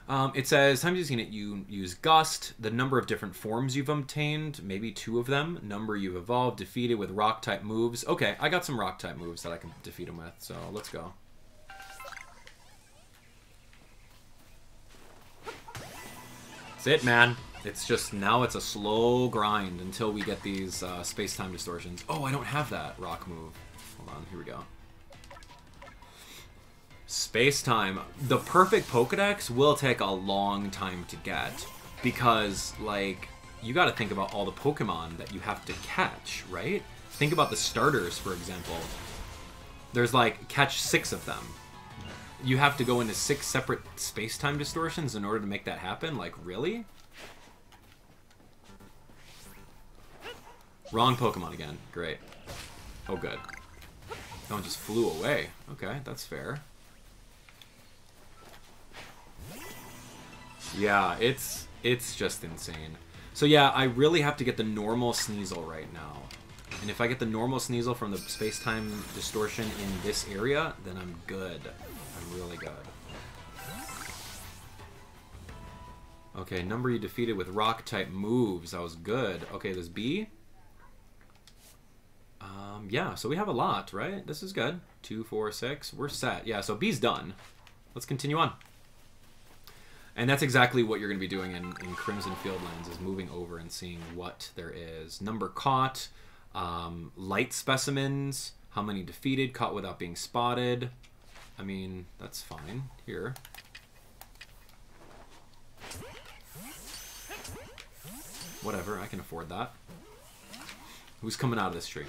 [SPEAKER 1] Um, it says, times using it, you use Gust, the number of different forms you've obtained, maybe two of them, number you've evolved, defeated with Rock-type moves. Okay, I got some Rock-type moves that I can defeat him with, so let's go. That's it, man. It's just now it's a slow grind until we get these uh, space-time distortions. Oh, I don't have that rock move. Hold on, here we go. Space-time. The perfect Pokedex will take a long time to get because, like, you got to think about all the Pokemon that you have to catch, right? Think about the starters, for example. There's like catch six of them. You have to go into six separate space-time distortions in order to make that happen. Like, really? Wrong Pokemon again. Great. Oh, good. That one just flew away. Okay, that's fair. Yeah, it's it's just insane. So yeah, I really have to get the normal Sneasel right now. And if I get the normal Sneasel from the space-time distortion in this area, then I'm good. I'm really good. Okay, number you defeated with rock-type moves. That was good. Okay, this B. Um, yeah, so we have a lot, right? This is good. Two, four, six. We're set. Yeah, so B's done. Let's continue on. And that's exactly what you're going to be doing in, in Crimson Fieldlands, is moving over and seeing what there is. Number caught, um, light specimens, how many defeated, caught without being spotted. I mean, that's fine here. Whatever, I can afford that. Who's coming out of this tree?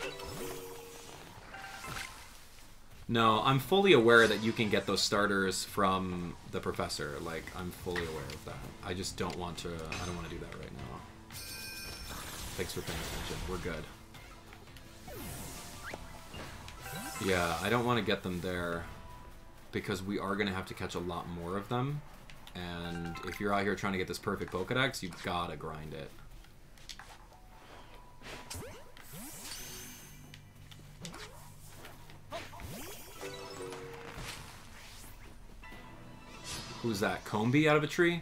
[SPEAKER 1] No, I'm fully aware that you can get those starters from the professor. Like, I'm fully aware of that. I just don't want to... I don't want to do that right now. Thanks for paying attention. We're good. Yeah, I don't want to get them there because we are going to have to catch a lot more of them. And if you're out here trying to get this perfect Pokedex, you've got to grind it. Who's that? Combee out of a tree?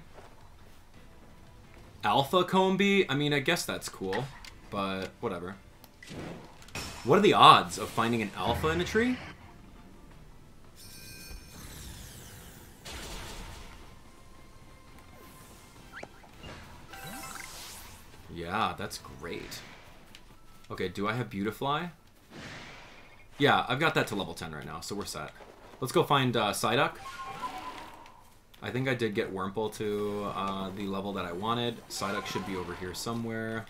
[SPEAKER 1] Alpha Combee? I mean, I guess that's cool, but whatever. What are the odds of finding an alpha in a tree? Yeah, that's great. Okay, do I have Beautifly? Yeah, I've got that to level 10 right now, so we're set. Let's go find uh, Psyduck. I think I did get Wurmple to uh, the level that I wanted. Psyduck should be over here somewhere.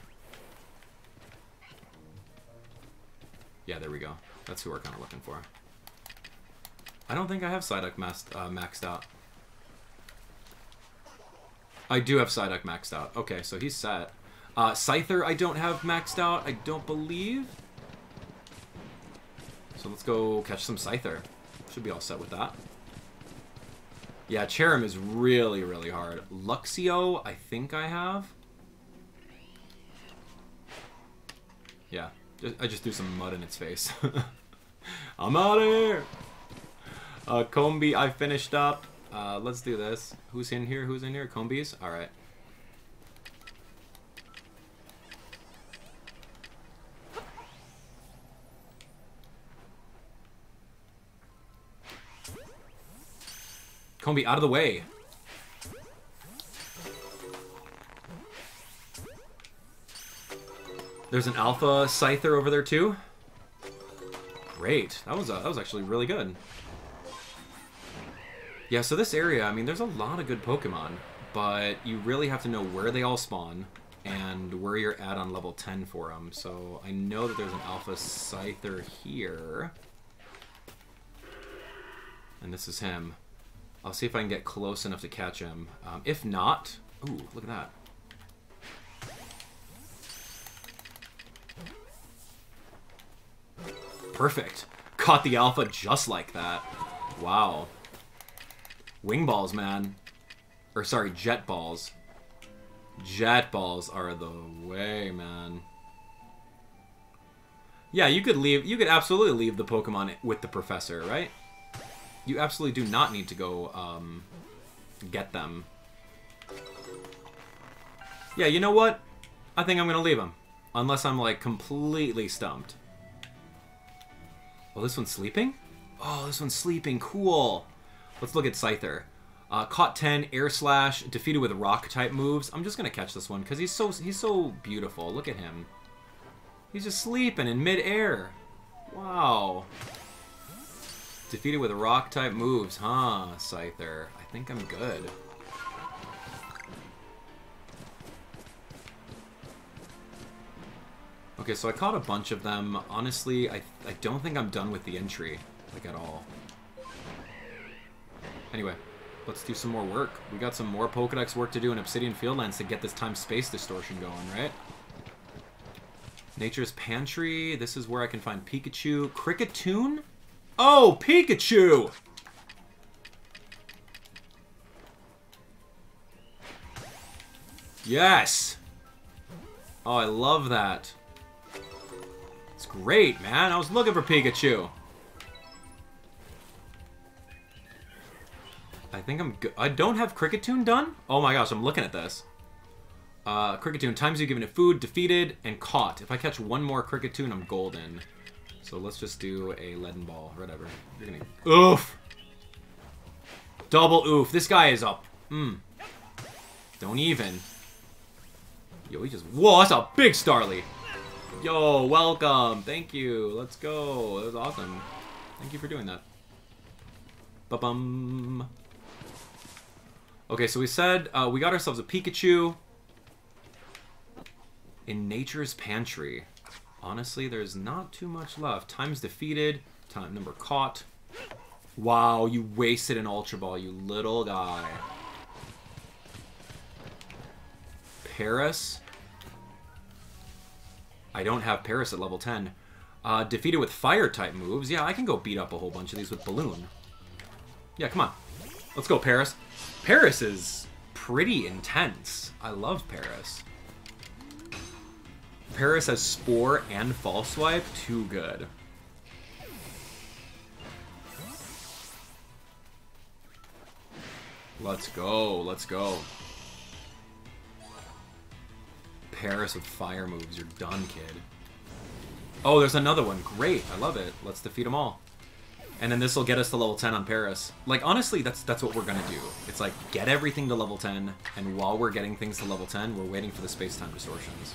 [SPEAKER 1] Yeah, there we go. That's who we're kind of looking for. I don't think I have Psyduck maxed, uh, maxed out. I do have Psyduck maxed out. Okay, so he's set. Uh, Scyther I don't have maxed out, I don't believe. So let's go catch some Scyther. Should be all set with that. Yeah, Cherrim is really, really hard. Luxio, I think I have. Yeah, I just threw some mud in its face. I'm out of here! Uh, Combee, I finished up. Uh, let's do this. Who's in here? Who's in here? Combees? Alright. Combee, out of the way. There's an Alpha Scyther over there too. Great. That was that was actually really good. Yeah, so this area, I mean, there's a lot of good Pokemon, but you really have to know where they all spawn and where you're at on level 10 for them. So I know that there's an Alpha Scyther here. And this is him. I'll see if I can get close enough to catch him. Um, if not... Ooh, look at that. Perfect. Caught the alpha just like that. Wow. Wing balls, man. Or, sorry, jet balls. Jet balls are the way, man. Yeah, you could leave... You could absolutely leave the Pokemon with the Professor, right? You absolutely do not need to go um, get them. Yeah, you know what? I think I'm going to leave them. Unless I'm, like, completely stumped. Oh, this one's sleeping? Oh, this one's sleeping. Cool. Let's look at Scyther. Uh, caught 10, air slash, defeated with rock type moves. I'm just gonna catch this one because he's so he's so beautiful. Look at him. He's just sleeping in midair. Wow. Defeated with rock type moves, huh, Scyther? I think I'm good. Okay, so I caught a bunch of them. Honestly, I, I don't think I'm done with the entry, like at all. Anyway, let's do some more work. We got some more Pokedex work to do in Obsidian Fieldlands to get this time-space distortion going, right? Nature's Pantry. This is where I can find Pikachu. Kricketune? Oh, Pikachu! Yes! Oh, I love that. It's great, man. I was looking for Pikachu. I think I'm good. I don't have Kricketune done? Oh my gosh, I'm looking at this. Uh, Kricketune, times you've given it food, defeated, and caught. If I catch one more Kricketune, I'm golden. So let's just do a leaden ball, whatever. Gonna... Oof! Double oof. This guy is up. Hmm. Don't even. Yo, he just... Whoa, that's a big Starly. Yo, welcome. Thank you. Let's go. That was awesome. Thank you for doing that. Ba-bum. Okay, so we said uh, we got ourselves a Pikachu in Nature's Pantry. Honestly, there's not too much left. Times defeated, time number caught. Wow, you wasted an Ultra Ball, you little guy. Paras? I don't have Paras at level 10. Uh, defeated with Fire-type moves. Yeah, I can go beat up a whole bunch of these with Balloon. Yeah, come on. Let's go, Paras. Paras is pretty intense. I love Paras. Paras has Spore and False Swipe. Too good. Let's go. Let's go. Paras with fire moves. You're done, kid. Oh, there's another one. Great. I love it. Let's defeat them all. And then this will get us to level 10 on Paras. Like, honestly, that's that's what we're to do. It's like, get everything to level 10, and while we're getting things to level 10, we're waiting for the space-time distortions.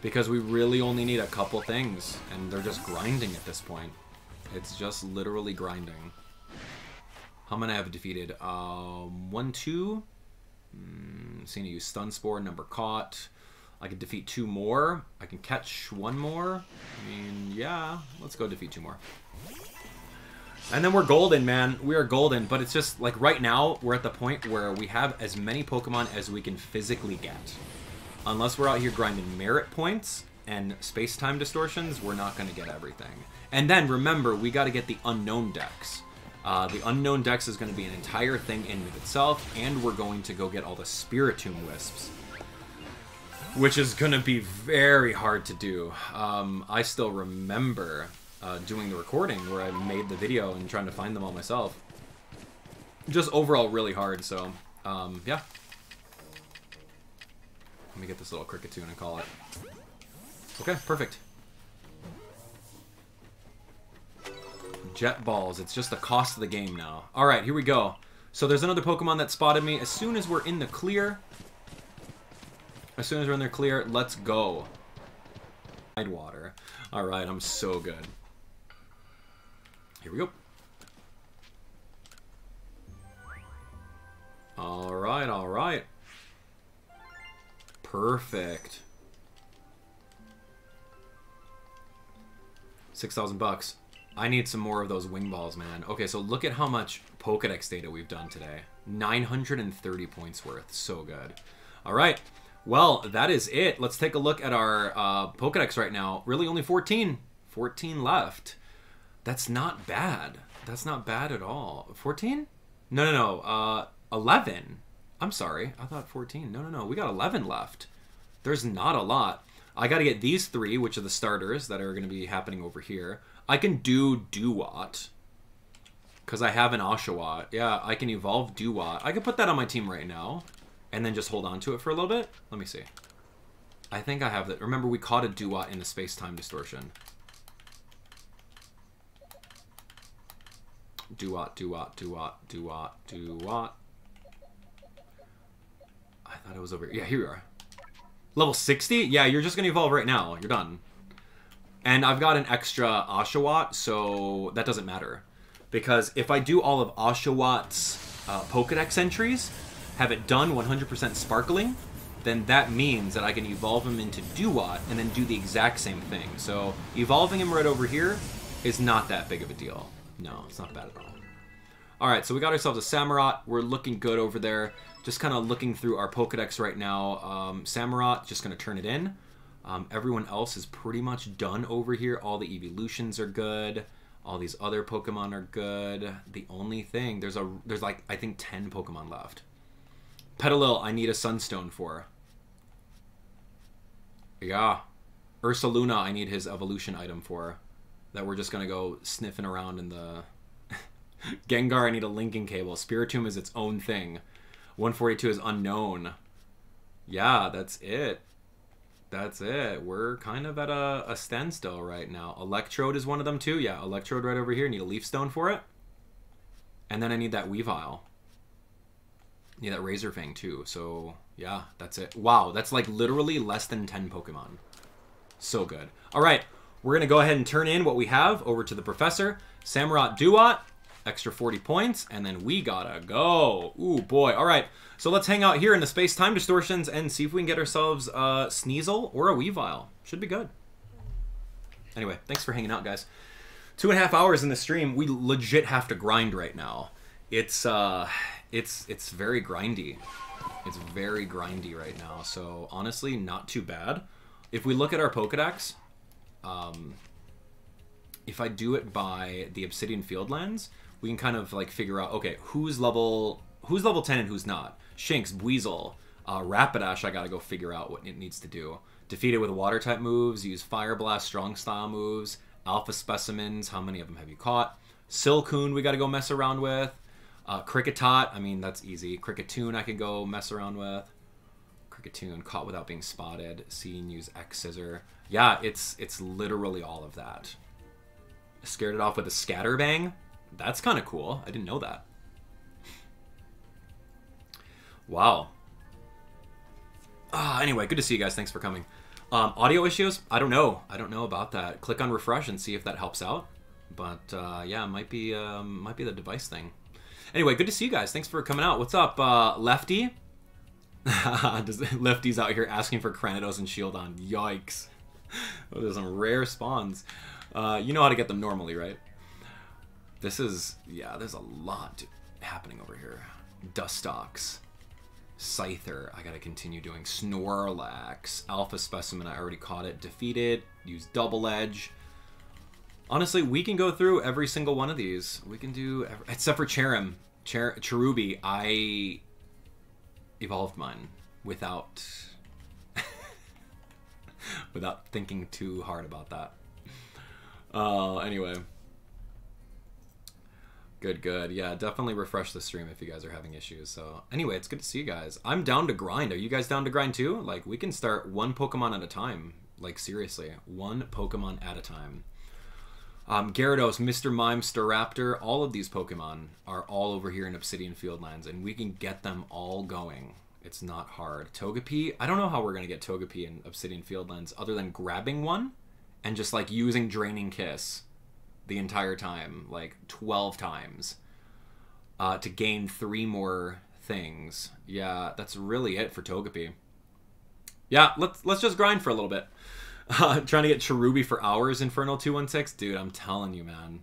[SPEAKER 1] Because we really only need a couple things, and they're just grinding at this point. It's just literally grinding. How many have defeated? Um, one, two. Mm, you use Stun Spore, number caught. I can defeat two more. I can catch one more. I mean, yeah, let's go defeat two more. And then we're golden, man. We are golden, but it's just like right now we're at the point where we have as many Pokemon as we can physically get. Unless we're out here grinding merit points and space-time distortions, we're not going to get everything. And then remember, we got to get the Unown dex. Uh, the Unown dex is going to be an entire thing in of itself, and we're going to go get all the Spiritomb Wisps. Which is going to be very hard to do. Um, I still remember uh, doing the recording where I made the video and trying to find them all myself. Just overall really hard, so um, yeah. Let me get this little Kricketune and call it. Okay, perfect. Jet Balls. It's just the cost of the game now. Alright, here we go. So there's another Pokemon that spotted me. As soon as we're in the clear... As soon as we're in the clear, let's go. Water. Alright, I'm so good. Here we go. Alright, alright. Perfect. 6,000 bucks. I need some more of those wing balls, man. Okay, so look at how much Pokedex data we've done today. 930 points worth. So good. All right. Well, that is it. Let's take a look at our uh, Pokedex right now. Really only 14. 14 left. That's not bad. That's not bad at all. 14? No, no, no. Uh, 11. I'm sorry. I thought 14. No, no, no. We got 11 left. There's not a lot. I got to get these three, which are the starters that are going to be happening over here. I can do Dewott. Because I have an Oshawott. Yeah, I can evolve Dewott. I can put that on my team right now. And then just hold on to it for a little bit. Let me see. I think I have that. Remember, we caught a Dewott in the space-time distortion. Dewott, Dewott, Dewott, Dewott, Dewott. I thought it was over here. Yeah, here we are. Level 60? Yeah, you're just to evolve right now. You're done. And I've got an extra Oshawott, so that doesn't matter. Because if I do all of Oshawott's uh, Pokedex entries, have it done 100% sparkling, then that means that I can evolve him into Dewott and then do the exact same thing. So evolving him right over here is not that big of a deal. No, it's not bad at all. All right, so we got ourselves a Samurott. We're looking good over there. Just kind of looking through our Pokedex right now. Um, Samurott, just going to turn it in. Um, everyone else is pretty much done over here. All the evolutions are good. All these other Pokemon are good. The only thing, there's a there's like, I think 10 Pokemon left. Petilil, I need a Sunstone for. Yeah. Ursaluna, I need his evolution item for. That we're just going to go sniffing around in the... Gengar, I need a linking cable. Spiritomb is its own thing. 142 is Unown. Yeah, that's it. That's it. We're kind of at a, a standstill right now. Electrode is one of them too. Yeah, Electrode right over here. Need a Leaf Stone for it. And then I need that Weavile. Need that Razor Fang too. So, yeah, that's it. Wow, that's like literally less than 10 Pokemon. So good. All right, we're going to go ahead and turn in what we have over to the Professor. Samurott Dewott extra 40 points, and then we gotta go. Ooh, boy. All right, so let's hang out here in the space-time distortions and see if we can get ourselves a Sneasel or a Weavile. Should be good. Anyway, thanks for hanging out, guys. Two and a half hours in the stream. We legit have to grind right now. It's, uh, it's, it's very grindy. It's very grindy right now, so honestly, not too bad. If we look at our Pokedex, um, if I do it by the Obsidian Fieldlands, we can kind of like figure out okay who's level who's level 10 and who's not shinx Buizel, uh, rapidash i gotta go figure out what it needs to do defeat it with water type moves use fire blast strong style moves alpha specimens how many of them have you caught silcoon we gotta go mess around with uh, Kricketot, I mean that's easy. Kricketune I can go mess around with. Kricketune caught without being spotted. Seen use X scissor. Yeah, it's it's literally all of that. Scared it off with a scatterbang. That's kind of cool. I didn't know that. Wow. Ah, anyway, good to see you guys. Thanks for coming. Um, audio issues? I don't know. I don't know about that. Click on refresh and see if that helps out. But uh, yeah, might be um, might be the device thing. Anyway, good to see you guys. Thanks for coming out. What's up, uh, Lefty? Lefty's out here asking for Cranidos and Shieldon. Yikes. Those are some rare spawns. Uh, you know how to get them normally, right? This is, yeah, there's a lot happening over here. Dustox. Scyther, I gotta continue doing. Snorlax. Alpha Specimen, I already caught it. Defeated. Use Double Edge. Honestly, we can go through every single one of these. We can do, every, except for Cherrim. Cher I evolved mine without, without thinking too hard about that. Uh, anyway. Good, good. Yeah, definitely refresh the stream if you guys are having issues. So, anyway, it's good to see you guys. I'm down to grind. Are you guys down to grind too? Like, we can start one Pokemon at a time. Like, seriously, one Pokemon at a time. Um, Gyarados, Mr. Mime, Staraptor, all of these Pokemon are all over here in Obsidian Fieldlands, and we can get them all going. It's not hard. Togepi, I don't know how we're going to get Togepi in Obsidian Fieldlands other than grabbing one and just, like, using Draining Kiss the entire time, like 12 times, uh, to gain three more things. Yeah, that's really it for Togepi. Yeah, let's let's just grind for a little bit. Uh, trying to get Cherubi for hours, Infernal 216. Dude, I'm telling you, man.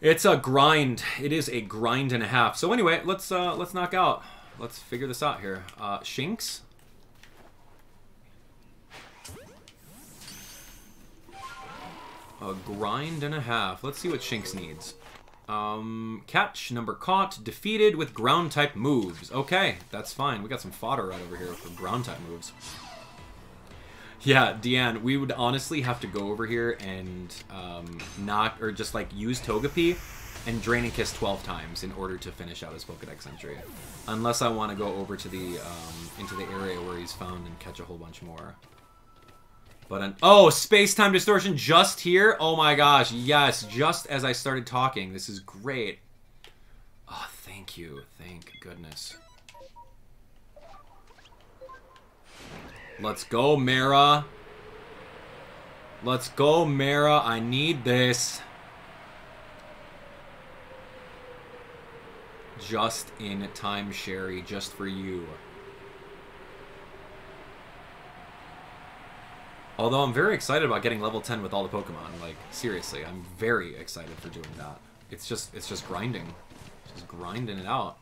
[SPEAKER 1] It's a grind. It is a grind and a half. So anyway, let's uh, let's knock out. Let's figure this out here. Uh, Shinx, A grind and a half. Let's see what Shinx needs. Um, catch, number caught, defeated with ground type moves. Okay, that's fine. We got some fodder right over here for ground type moves. Yeah, Deanne, we would honestly have to go over here and um, not, or just like use Togepi and Draining Kiss 12 times in order to finish out his Pokedex entry. Unless I want to go over to the, um, into the area where he's found and catch a whole bunch more. But an oh, space-time distortion just here. Oh my gosh, yes, just as I started talking. This is great. Oh, thank you, thank goodness. Let's go, Mara. Let's go, Mara. I need this. Just in time, Sherry. Just for you. Although I'm very excited about getting level 10 with all the Pokemon. Like, seriously, I'm very excited for doing that. It's just, it's just grinding. Just grinding it out.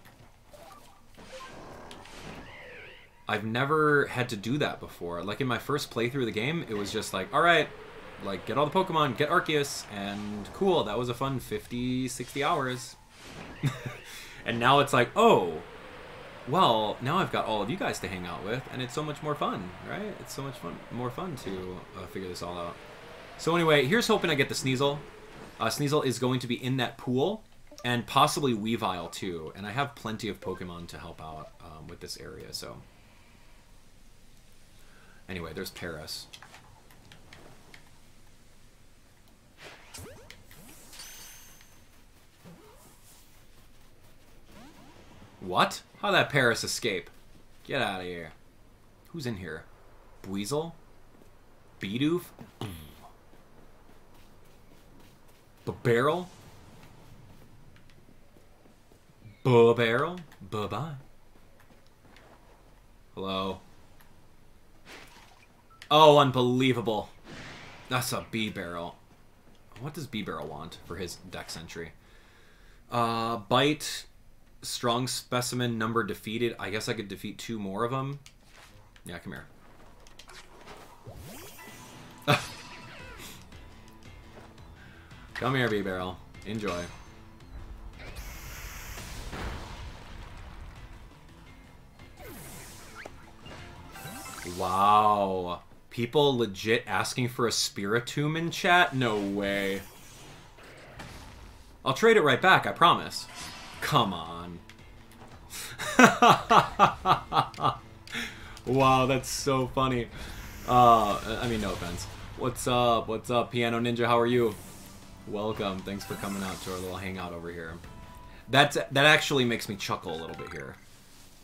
[SPEAKER 1] I've never had to do that before. Like, in my first playthrough of the game, it was just like, alright, like, get all the Pokemon, get Arceus, and cool, that was a fun 50, 60 hours. and now it's like, oh, well, now I've got all of you guys to hang out with, and it's so much more fun, right? It's so much fun, more fun to uh, figure this all out. So anyway, here's hoping I get the Sneasel. Uh, Sneasel is going to be in that pool, and possibly Weavile too. And I have plenty of Pokemon to help out um, with this area, so... Anyway, there's Paras. What? How'd that Paras escape? Get out of here. Who's in here? Buizel? Bidoof? Bibarel? Bibarel? Bye-bye. Hello? Oh, unbelievable. That's a Bibarel. What does Bibarel want for his dex entry? Uh, bite, strong specimen, number defeated. I guess I could defeat two more of them. Yeah, come here. come here, Bibarel. Enjoy. Wow. People legit asking for a Spiritomb in chat? No way. I'll trade it right back, I promise. Come on. wow, that's so funny. Uh, I mean, no offense. What's up? What's up, Piano Ninja? How are you? Welcome. Thanks for coming out to our little hangout over here. That's that actually makes me chuckle a little bit here.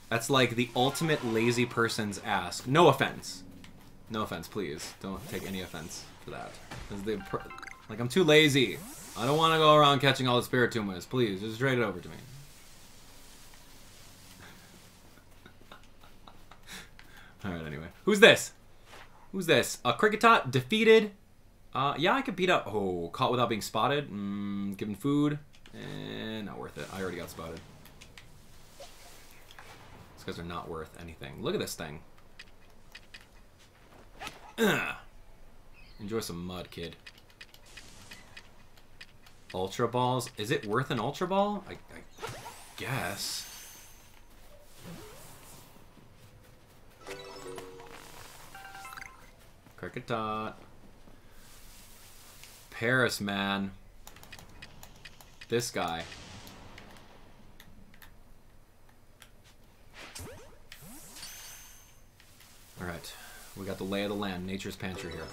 [SPEAKER 1] That's like the ultimate lazy person's ask. No offense. No offense, please. Don't take any offense for that. Like, I'm too lazy. I don't want to go around catching all the Spiritombs. Please, just trade it over to me. Alright, anyway. Who's this? Who's this? A uh, Kricketot defeated. Uh, yeah, I could beat up. Oh, caught without being spotted. Mm, given food. Eh, not worth it. I already got spotted. These guys are not worth anything. Look at this thing. Enjoy some mud, kid. Ultra Balls. Is it worth an Ultra Ball? I, I guess. Kricketot. Paras, man. This guy. Alright. We got the lay of the land, nature's pantry here.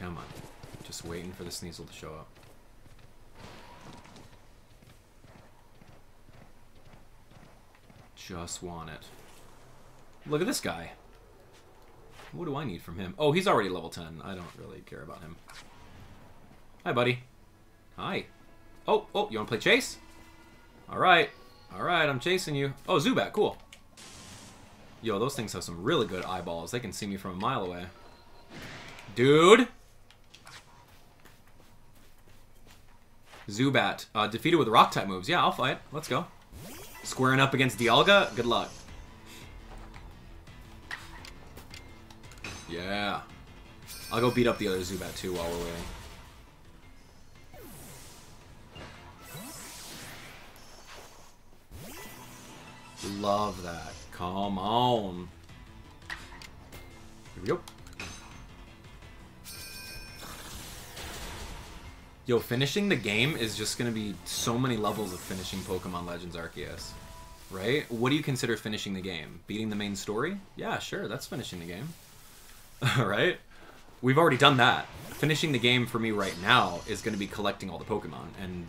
[SPEAKER 1] Come on. Just waiting for the Sneasel to show up. Just want it. Look at this guy. What do I need from him? Oh, he's already level 10. I don't really care about him. Hi, buddy. Hi. Oh, oh, you want to play chase? Alright. Alright, I'm chasing you. Oh, Zubat, cool. Yo, those things have some really good eyeballs. They can see me from a mile away. Dude! Zubat. Uh, defeated with rock-type moves. Yeah, I'll fight. Let's go. Squaring up against Dialga? Good luck. Yeah. I'll go beat up the other Zubat, too, while we're waiting. Love that. Come on. Here we go. Yo, finishing the game is just going to be so many levels of finishing Pokemon Legends Arceus. right? What do you consider finishing the game? Beating the main story? Yeah, sure, that's finishing the game. right? We've already done that. Finishing the game for me right now is going to be collecting all the Pokemon and,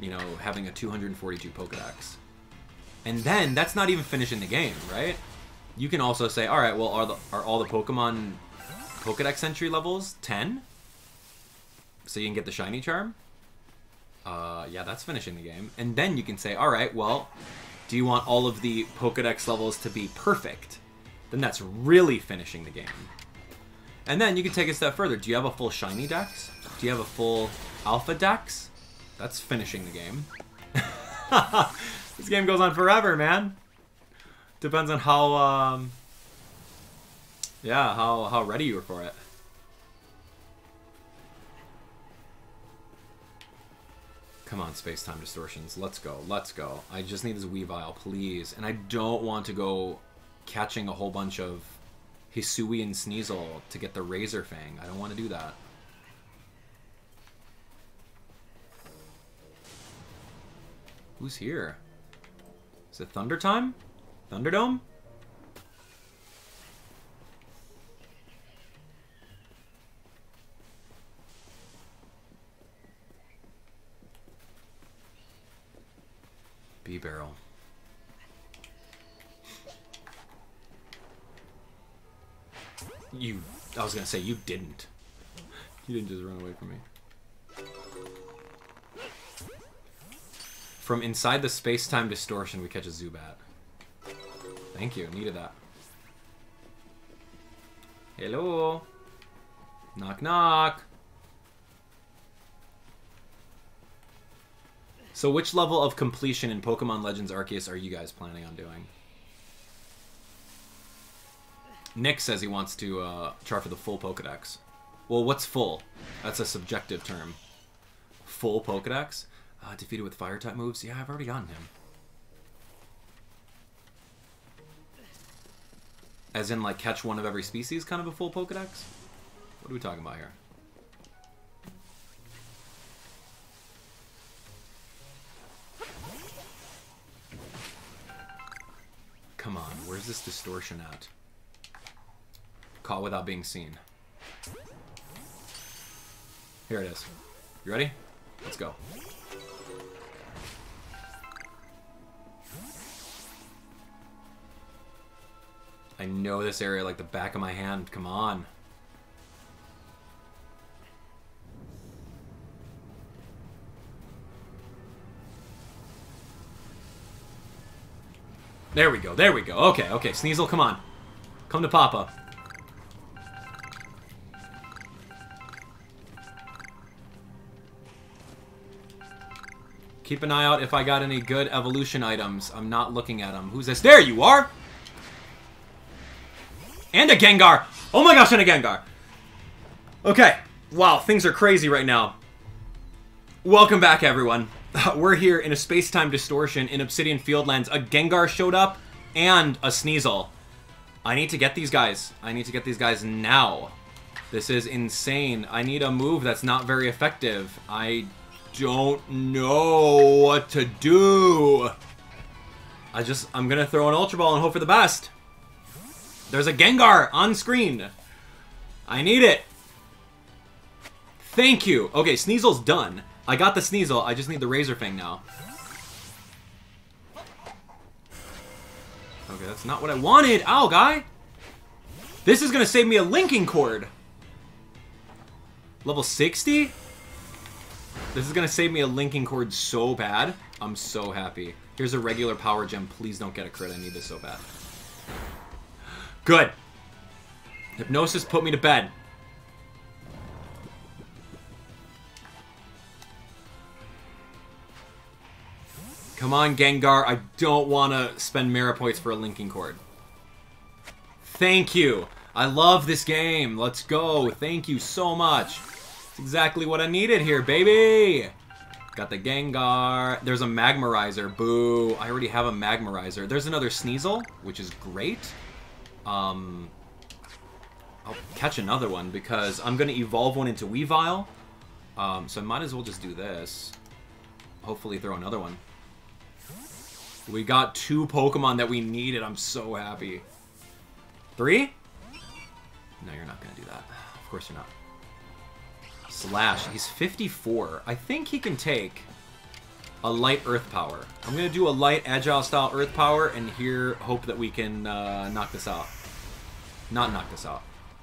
[SPEAKER 1] you know, having a 242 Pokedex. And then that's not even finishing the game, right? You can also say, all right, well, are the are all the Pokemon Pokedex entry levels 10? So you can get the shiny charm? Uh, yeah, that's finishing the game. And then you can say, all right, well, do you want all of the Pokedex levels to be perfect? Then that's really finishing the game. And then you can take a step further. Do you have a full shiny dex? Do you have a full alpha dex? That's finishing the game. this game goes on forever, man. Depends on how, um, yeah, how, how ready you are for it. Come on, space-time distortions. Let's go. Let's go. I just need this Weavile, please. And I don't want to go catching a whole bunch of Hisuian Sneasel to get the Razor Fang. I don't want to do that. Who's here? Is it Thunder time? Thunderdome? Bibarel. You, I was gonna say, you didn't. You didn't just run away from me. From inside the space-time distortion, we catch a Zubat. Thank you, needed that. Hello? Knock knock. So which level of completion in Pokemon Legends Arceus are you guys planning on doing? Nick says he wants to uh, try for the full Pokedex. Well, what's full? That's a subjective term. Full Pokedex? Uh, defeated with Fire-type moves? Yeah, I've already gotten him. As in, like, catch one of every species, kind of a full Pokedex? What are we talking about here? Come on, where's this distortion at? Caught without being seen. Here it is. You ready? Let's go. I know this area like the back of my hand. Come on. There we go. There we go. Okay, okay. Sneasel, come on. Come to Papa. Keep an eye out if I got any good evolution items. I'm not looking at them. Who's this? There you are! And a Gengar! Oh my gosh, and a Gengar! Okay. Wow, things are crazy right now. Welcome back, everyone. We're here in a space-time distortion in Obsidian Fieldlands. A Gengar showed up and a Sneasel. I need to get these guys. I need to get these guys now. This is insane. I need a move that's not very effective. I don't know what to do. I just, I'm gonna throw an Ultra Ball and hope for the best. There's a Gengar on screen. I need it. Thank you. Okay, Sneasel's done. I got the Sneasel. I just need the Razor Fang now. Okay, that's not what I wanted. Ow, guy. This is going to save me a linking cord. Level 60? This is going to save me a linking cord so bad. I'm so happy. Here's a regular power gem. Please don't get a crit. I need this so bad. Good. Hypnosis put me to bed. Come on, Gengar. I don't want to spend merit points for a linking cord. Thank you. I love this game. Let's go. Thank you so much. It's exactly what I needed here, baby. Got the Gengar. There's a Magmarizer. Boo. I already have a Magmarizer. There's another Sneasel, which is great. Um, I'll catch another one because I'm going to evolve one into Weavile. Um, so I might as well just do this. Hopefully throw another one. We got two Pokemon that we needed. I'm so happy. Three? No, you're not going to do that. Of course you're not. Slash. He's 54. I think he can take a light Earth Power. I'm going to do a light Agile style Earth Power and here hope that we can uh, knock this out. Not knock this out.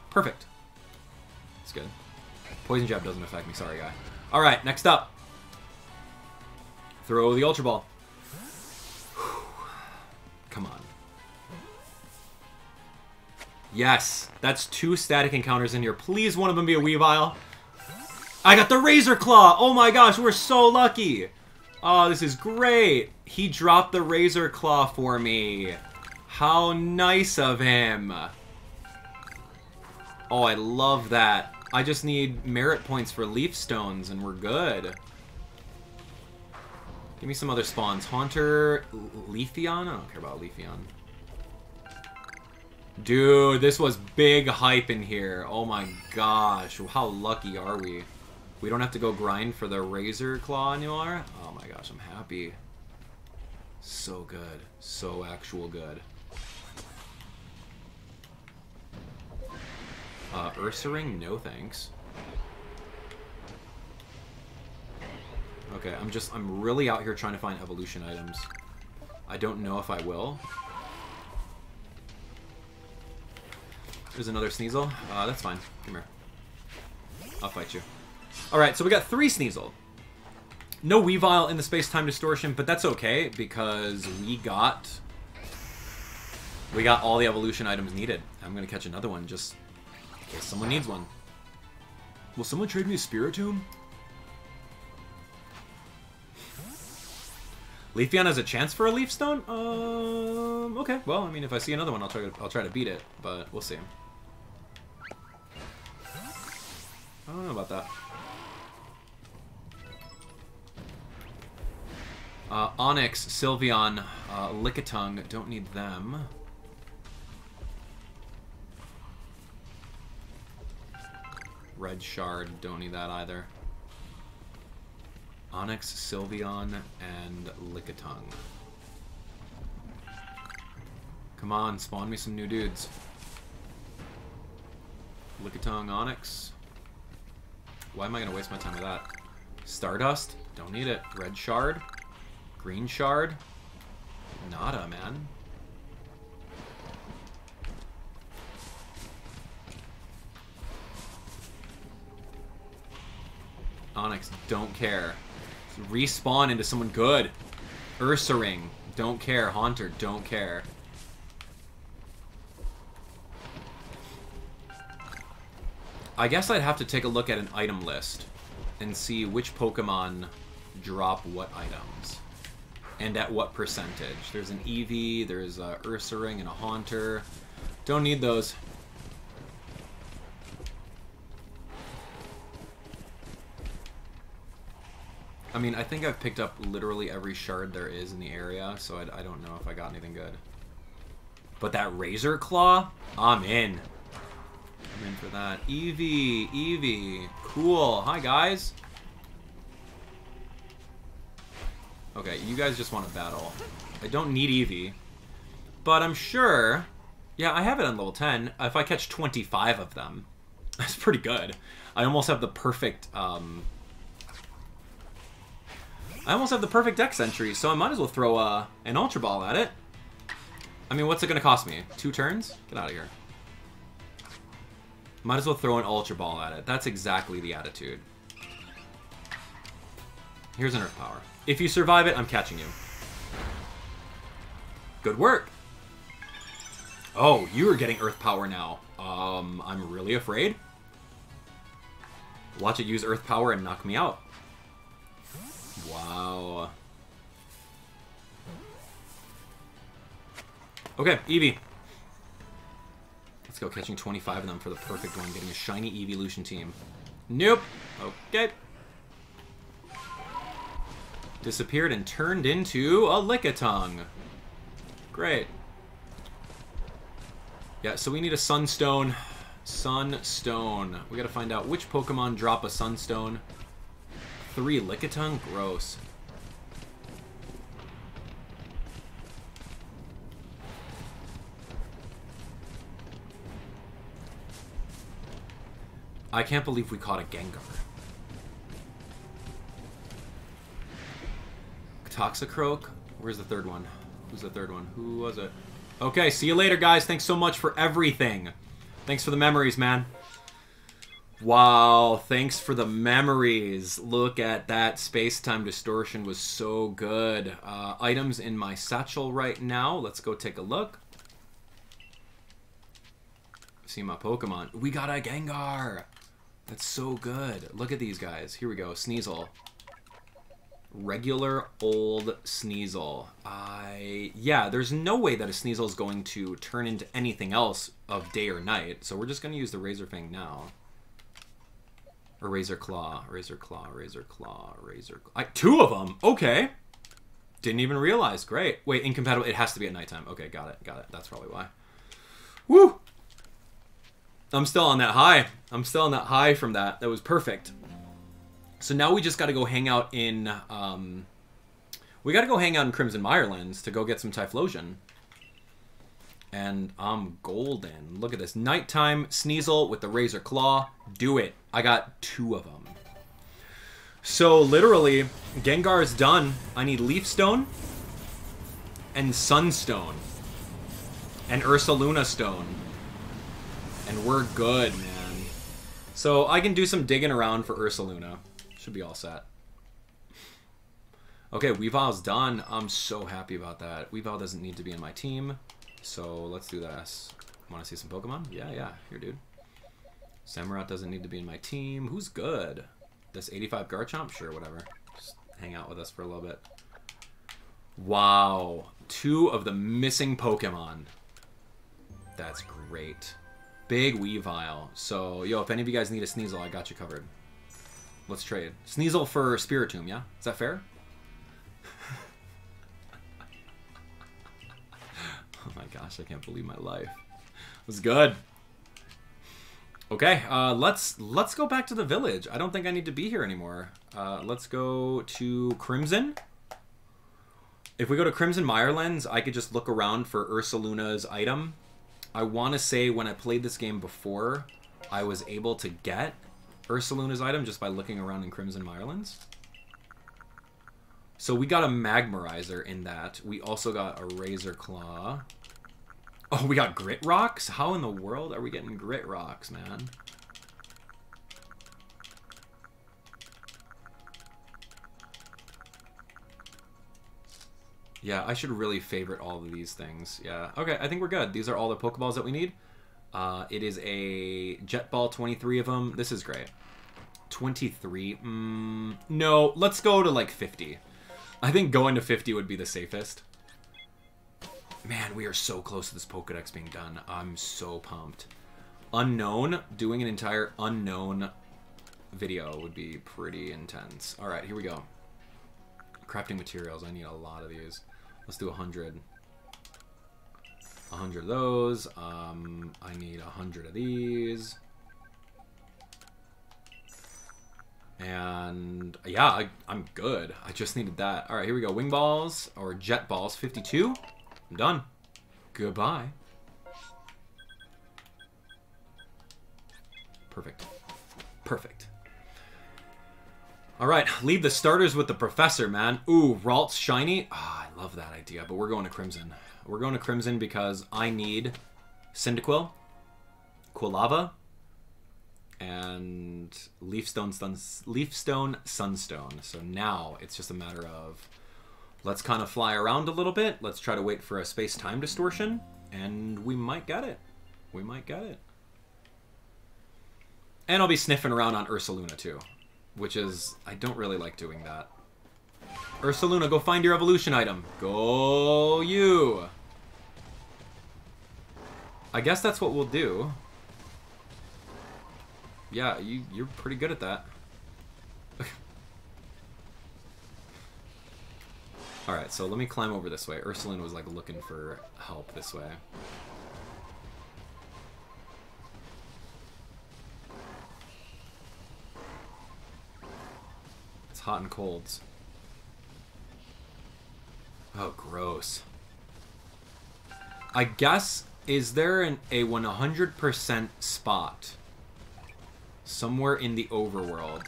[SPEAKER 1] Perfect. It's good. Poison Jab doesn't affect me. Sorry, guy. All right, next up. Throw the Ultra Ball. Come on. Yes, that's two static encounters in here. Please, one of them be a Weavile. I got the Razor Claw! Oh my gosh, we're so lucky! Oh, this is great! He dropped the Razor Claw for me. How nice of him. Oh, I love that. I just need merit points for Leaf Stones, and we're good. Give me some other spawns. Haunter, Leafeon? I don't care about Leafeon. Dude, this was big hype in here. Oh my gosh. How lucky are we? We don't have to go grind for the Razor Claw anymore? Oh my gosh, I'm happy. So good. So actual good. Uh, Ursaring? No thanks. Okay, I'm just, I'm really out here trying to find evolution items. I don't know if I will. There's another Sneasel. Uh, that's fine. Come here. I'll fight you. Alright, so we got three Sneasel. No Weavile in the space-time distortion, but that's okay, because we got... We got all the evolution items needed. I'm gonna catch another one, just in case someone needs one. Will someone trade me a Spiritomb? Leafeon has a chance for a Leaf Stone? Um, okay. Well, I mean, if I see another one, I'll try to, I'll try to beat it, but we'll see. I don't know about that. Uh, Onix, Sylveon, uh, Lickitung, don't need them. Red Shard, don't need that either. Onix, Sylveon, and Lickitung. Come on, spawn me some new dudes. Lickitung, Onix. Why am I going to waste my time with that? Stardust? Don't need it. Red Shard? Green Shard? Nada, man. Onix, don't care. Respawn into someone good. Ursaring, don't care. Haunter, don't care. I guess I'd have to take a look at an item list and see which Pokemon drop what items and at what percentage. There's an Eevee, there's a Ursaring and a Haunter. Don't need those. I mean, I think I've picked up literally every shard there is in the area, so I, I don't know if I got anything good. But that Razor Claw? I'm in. I'm in for that. Eevee, Eevee. Cool. Hi, guys. Okay, you guys just want to battle. I don't need Eevee. But I'm sure... Yeah, I have it on level 10. If I catch 25 of them, that's pretty good. I almost have the perfect... Um, I almost have the perfect dex entry, so I might as well throw uh, an Ultra Ball at it. I mean, what's it going to cost me? Two turns? Get out of here. Might as well throw an Ultra Ball at it. That's exactly the attitude. Here's an Earth Power. If you survive it, I'm catching you. Good work. Oh, you are getting Earth Power now. Um, I'm really afraid. Watch it use Earth Power and knock me out. Wow. Okay, Eevee. Let's go catching 25 of them for the perfect one, getting a shiny evolution team. Nope. Okay. Disappeared and turned into a Lickitung. Great. Yeah, so we need a Sunstone. Sunstone. We gotta find out which Pokemon drop a Sunstone. Three Lickitung? Gross. I can't believe we caught a Gengar. Toxicroak? Where's the third one? Who's the third one? Who was it? Okay, see you later, guys. Thanks so much for everything. Thanks for the memories, man. Wow, thanks for the memories. Look at that. Space-time distortion was so good. Uh, items in my satchel right now. Let's go take a look. See my Pokemon. We got a Gengar. That's so good. Look at these guys. Here we go. Sneasel. Regular old Sneasel. I... Yeah, there's no way that a Sneasel is going to turn into anything else of day or night. So we're just going to use the Razor Fang now. Or Razor Claw, Razor Claw, Razor Claw, Razor Claw. I, two of them? Okay. Didn't even realize. Great. Wait, incompatible. It has to be at nighttime. Okay, got it, got it. That's probably why. Woo! I'm still on that high. I'm still on that high from that. That was perfect. So now we just got to go hang out in... Um, we got to go hang out in Crimson Mirelands to go get some Typhlosion and I'm golden. Look at this. Nighttime Sneasel with the Razor Claw. Do it. I got two of them. So, literally, Gengar is done. I need Leaf Stone and Sunstone and Ursaluna Stone. And we're good, man. So, I can do some digging around for Ursaluna. Should be all set. Okay, Weavile's done. I'm so happy about that. Weavile doesn't need to be in my team. So let's do this. Want to see some Pokemon? Yeah, yeah. Here, dude. Samurott doesn't need to be in my team. Who's good? This 85 Garchomp? Sure, whatever. Just hang out with us for a little bit. Wow. Two of the missing Pokemon. That's great. Big Weavile. So, yo, if any of you guys need a Sneasel, I got you covered. Let's trade. Sneasel for Spiritomb, yeah? Is that fair? Oh my gosh, I can't believe my life. It was good. Okay, uh, let's let's go back to the village. I don't think I need to be here anymore. Uh, let's go to Crimson. If we go to Crimson Mirelands, I could just look around for Ursaluna's item. I want to say when I played this game before, I was able to get Ursaluna's item just by looking around in Crimson Mirelands. So we got a Magmarizer in that. We also got a Razor Claw. Oh, we got Grit Rocks? How in the world are we getting Grit Rocks, man? Yeah, I should really favorite all of these things. Yeah, okay, I think we're good. These are all the Pokeballs that we need. Uh, it is a Jet Ball, 23 of them. This is great. 23? Mm, no, let's go to like 50. I think going to 50 would be the safest. Man, we are so close to this Pokedex being done. I'm so pumped. Unown, doing an entire Unown video would be pretty intense. All right, here we go. Crafting materials, I need a lot of these. Let's do 100. 100 of those. Um, I need 100 of these. And yeah, I, am good. I just needed that. All right, here we go. Wing balls or jet balls, 52. I'm done. Goodbye. Perfect. Perfect. All right, leave the starters with the professor, man. Ooh, Ralts shiny. Oh, I love that idea, but we're going to Crimson. We're going to Crimson because I need Cyndaquil, Quilava, and Leafstone, Sun, Leafstone Sunstone. So now it's just a matter of let's kind of fly around a little bit. Let's try to wait for a space-time distortion, and we might get it. We might get it. And I'll be sniffing around on Ursaluna too, which is, I don't really like doing that. Ursaluna, go find your evolution item. Go you! I guess that's what we'll do. Yeah, you, you're pretty good at that. Alright, so let me climb over this way. Ursaluna was like looking for help this way. It's hot and colds. Oh, gross. I guess, is there an, a 100% spot somewhere in the overworld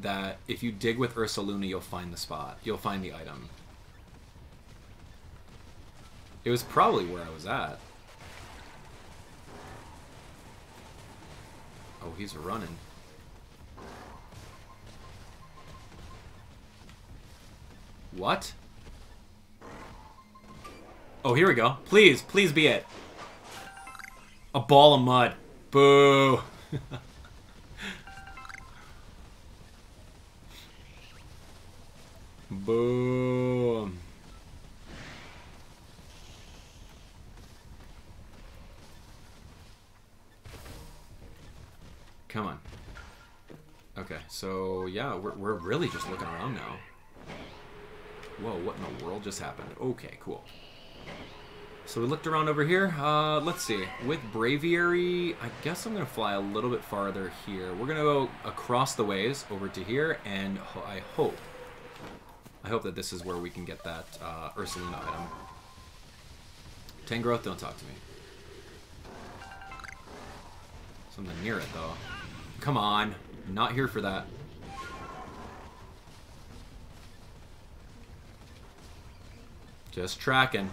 [SPEAKER 1] that if you dig with Ursaluna, you'll find the spot. You'll find the item. It was probably where I was at. Oh, he's running. What? Oh, here we go. Please, please be it. A ball of mud. Boo. Boom. Come on. Okay, so yeah, we're, we're really just looking around now. Whoa, what in the world just happened? Okay, cool. So we looked around over here. Uh, let's see. With Braviary, I guess I'm going to fly a little bit farther here. We're going to go across the ways over to here, and ho I hope, I hope that this is where we can get that uh, Ursaluna item. Tangrowth, don't talk to me. Something near it, though. Come on. Not here for that. Just tracking.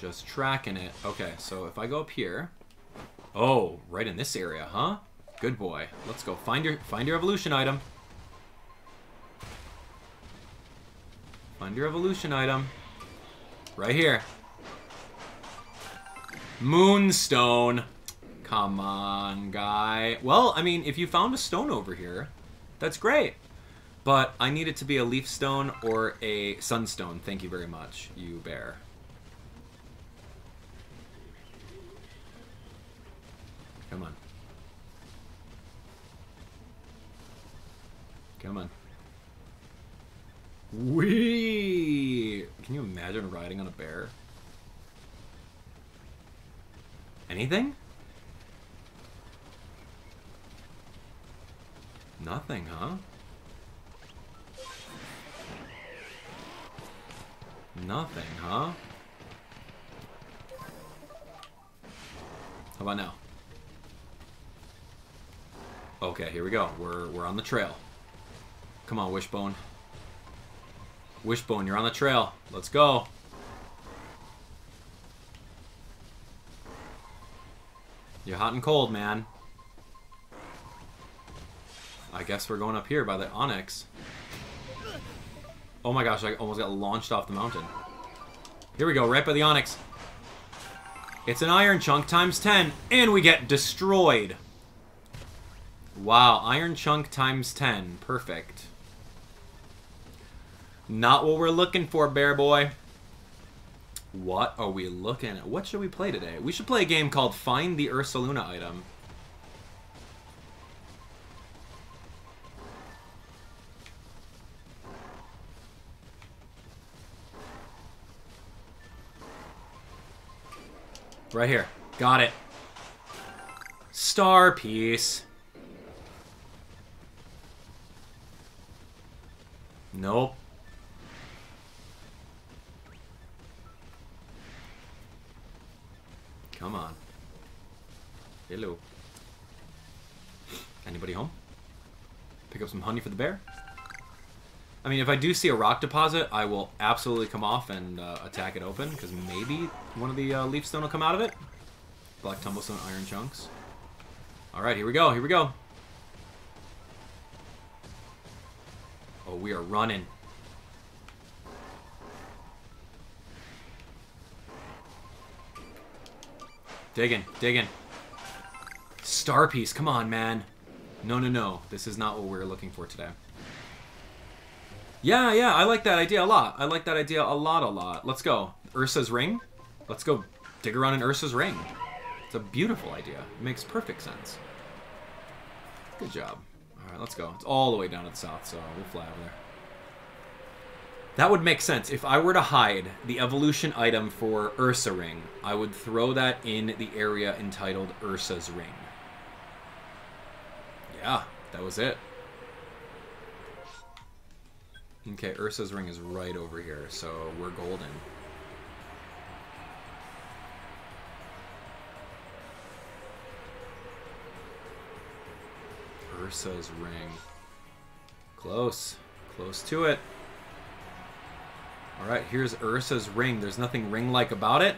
[SPEAKER 1] Just tracking it. Okay, so if I go up here... Oh, right in this area, huh? Good boy. Let's go. Find your find your evolution item. Find your evolution item. Right here. Moonstone. Come on, guy. Well, I mean, if you found a stone over here, that's great. But I need it to be a leaf stone or a sunstone. Thank you very much, you bear. Come on. Come on. Wee! Can you imagine riding on a bear? Anything? Nothing, huh? Nothing, huh? How about now? Okay, here we go. We're we're on the trail. Come on, Wishbone. Wishbone, you're on the trail. Let's go. You're hot and cold, man. I guess we're going up here by the Onix. Oh my gosh, I almost got launched off the mountain. Here we go, right by the Onix. It's an Iron Chunk times 10, and we get destroyed. Wow, Iron Chunk times 10. Perfect. Not what we're looking for, Bear Boy. What are we looking at? What should we play today? We should play a game called Find the Ursaluna item. Right here. Got it. Star piece. Nope. Come on. Hello. Anybody home? Pick up some honey for the bear? I mean, if I do see a rock deposit, I will absolutely come off and uh, attack it open, because maybe one of the uh, leaf stone will come out of it. Black tumblestone iron chunks. Alright, here we go, here we go. Oh, we are running. Digging, digging. Star piece, come on, man. No, no, no. This is not what we we're looking for today. Yeah, yeah, I like that idea a lot. I like that idea a lot, a lot. Let's go. Ursa's ring? Let's go dig around in Ursa's ring. It's a beautiful idea. It makes perfect sense. Good job. Alright, let's go. It's all the way down the south, so we'll fly over there. That would make sense. If I were to hide the evolution item for Ursaring, I would throw that in the area entitled Ursa's Ring. Yeah, that was it. Okay, Ursa's ring is right over here, so we're golden. Ursa's ring. Close. Close to it. Alright, here's Ursa's ring. There's nothing ring-like about it.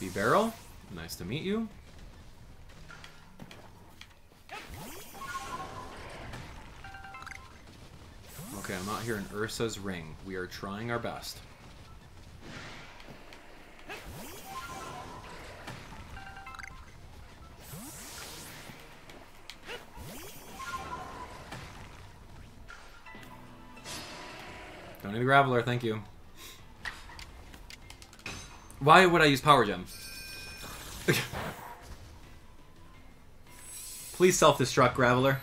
[SPEAKER 1] Bibarel, nice to meet you. Okay, I'm out here in Ursa's ring. We are trying our best. Don't need a Graveler, thank you. Why would I use Power Gem? Please self-destruct, Graveler.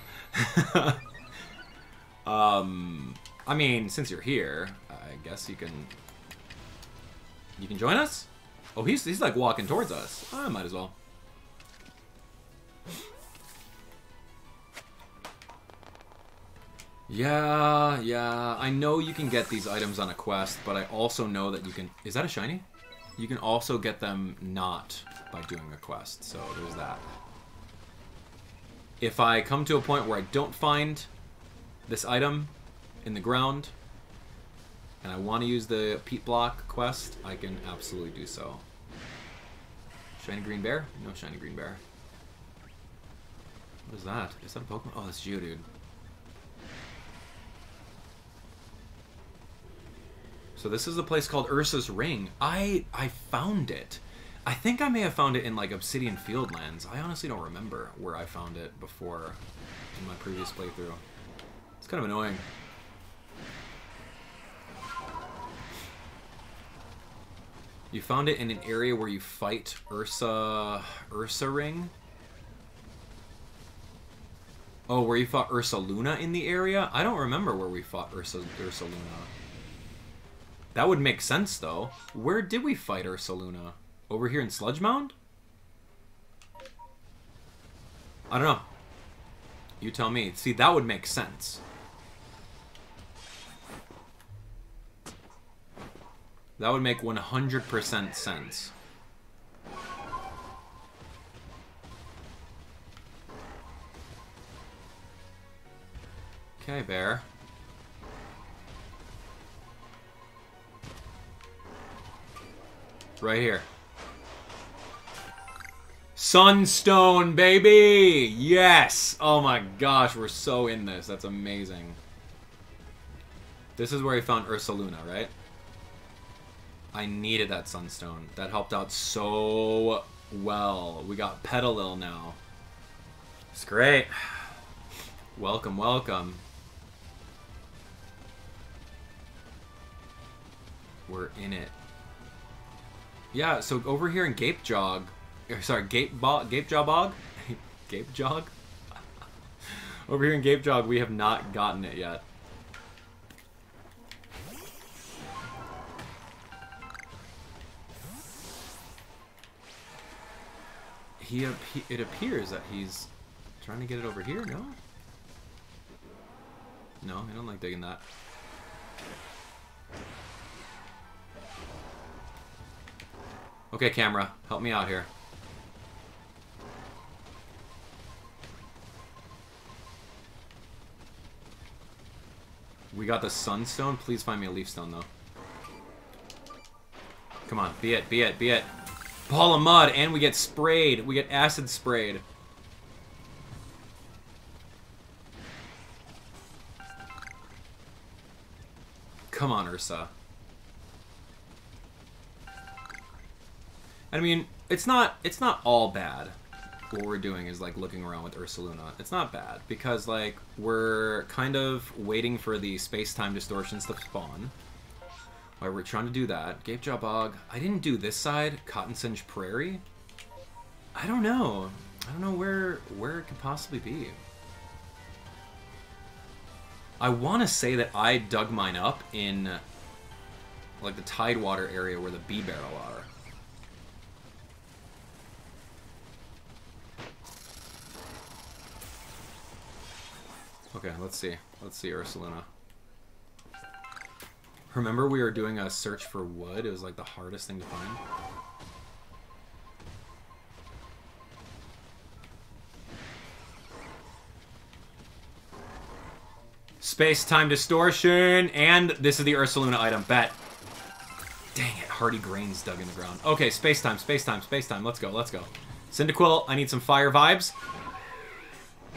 [SPEAKER 1] um, I mean, since you're here, I guess you can... You can join us? Oh, he's, he's like walking towards us. I might as well. Yeah, yeah. I know you can get these items on a quest, but I also know that you can... Is that a shiny? You can also get them not by doing a quest, so there's that. If I come to a point where I don't find this item in the ground, and I want to use the Peat Block quest, I can absolutely do so. Shiny Green Bear? No Shiny Green Bear. What is that? Is that a Pokemon? Oh, that's you, So this is a place called Ursa's Ring. I I found it. I think I may have found it in like Obsidian Fieldlands. I honestly don't remember where I found it before in my previous playthrough. It's kind of annoying. You found it in an area where you fight Ursa Ursaring? Oh, where you fought Ursaluna in the area? I don't remember where we fought Ursa Ursaluna. That would make sense, though. Where did we fight Ursaluna? Over here in Sludge Mound? I don't know. You tell me. See, that would make sense. That would make 100% sense. Okay, bear. Right here. Sunstone, baby! Yes! Oh my gosh, we're so in this. That's amazing. This is where he found Ursaluna, right? I needed that Sunstone. That helped out so well. We got Petilil now. It's great. Welcome, welcome. We're in it. Yeah, so over here in Gape Jog, er, sorry, Gape Bog, Gape Jaw Bog, Gape Jog. over here in Gape Jog, we have not gotten it yet. He, it appears that he's trying to get it over here. No. No, I don't like digging that. Okay, camera, help me out here. We got the Sunstone. Please find me a Leaf Stone, though. Come on, be it, be it, be it. Ball of Mud, and we get sprayed. We get acid sprayed. Come on, Ursa. I mean, it's not it's not all bad. What we're doing is like looking around with Ursaluna. It's not bad because like we're kind of waiting for the space-time distortions to spawn. While we're trying to do that, Gapejaw Bog. I didn't do this side, Cottonsedge Prairie. I don't know. I don't know where where it could possibly be. I want to say that I dug mine up in like the Tidewater area where the Bibarel are. Okay, let's see. Let's see Ursaluna. Remember we were doing a search for wood? It was like the hardest thing to find. Space-time distortion, and this is the Ursaluna item. Bet. Dang it, hearty grains dug in the ground. Okay, space-time, space-time, space-time. Let's go, let's go. Cyndaquil, I need some fire vibes.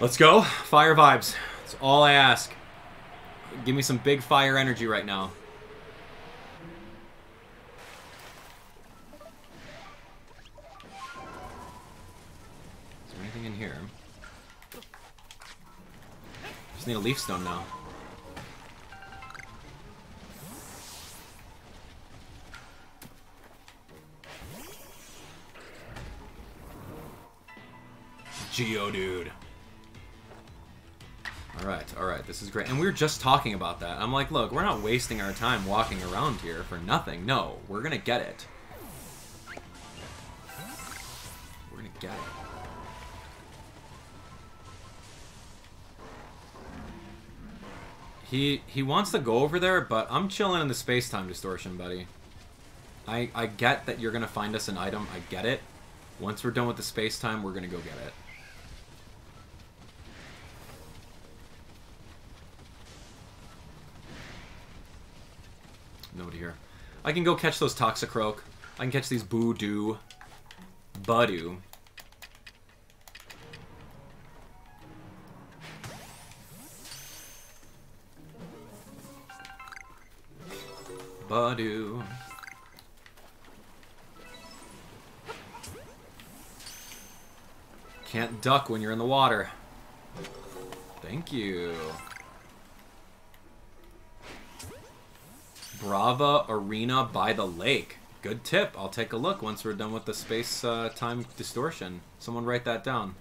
[SPEAKER 1] Let's go. Fire vibes. That's all I ask. Give me some big fire energy right now. Is there anything in here? Just need a leaf stone now. Geodude. Alright, alright, this is great. And we were just talking about that. I'm like, look, we're not wasting our time walking around here for nothing. No, we're gonna get it. We're gonna get it. He he wants to go over there, but I'm chilling in the space-time distortion, buddy. I, I get that you're gonna find us an item. I get it. Once we're done with the space-time, we're gonna go get it. Nobody here. I can go catch those Toxicroak. I can catch these Boodoo. Budu. Budu. Can't duck when you're in the water. Thank you. Brava Arena by the Lake. Good tip. I'll take a look once we're done with the space uh, time distortion. Someone write that down.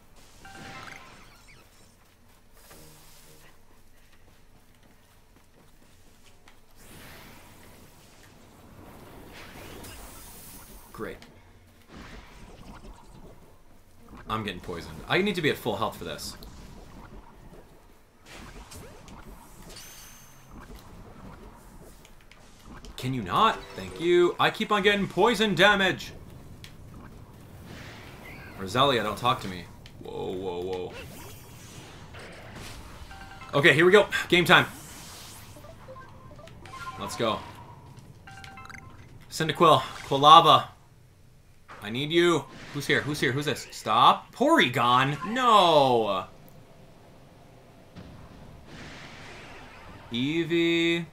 [SPEAKER 1] Great. I'm getting poisoned. I need to be at full health for this. Can you not? Thank you. I keep on getting poison damage. Roselia, don't talk to me. Whoa, whoa, whoa. Okay, here we go. Game time. Let's go. Cyndaquil. Quilava. I need you. Who's here? Who's here? Who's this? Stop. Porygon. No. Eevee.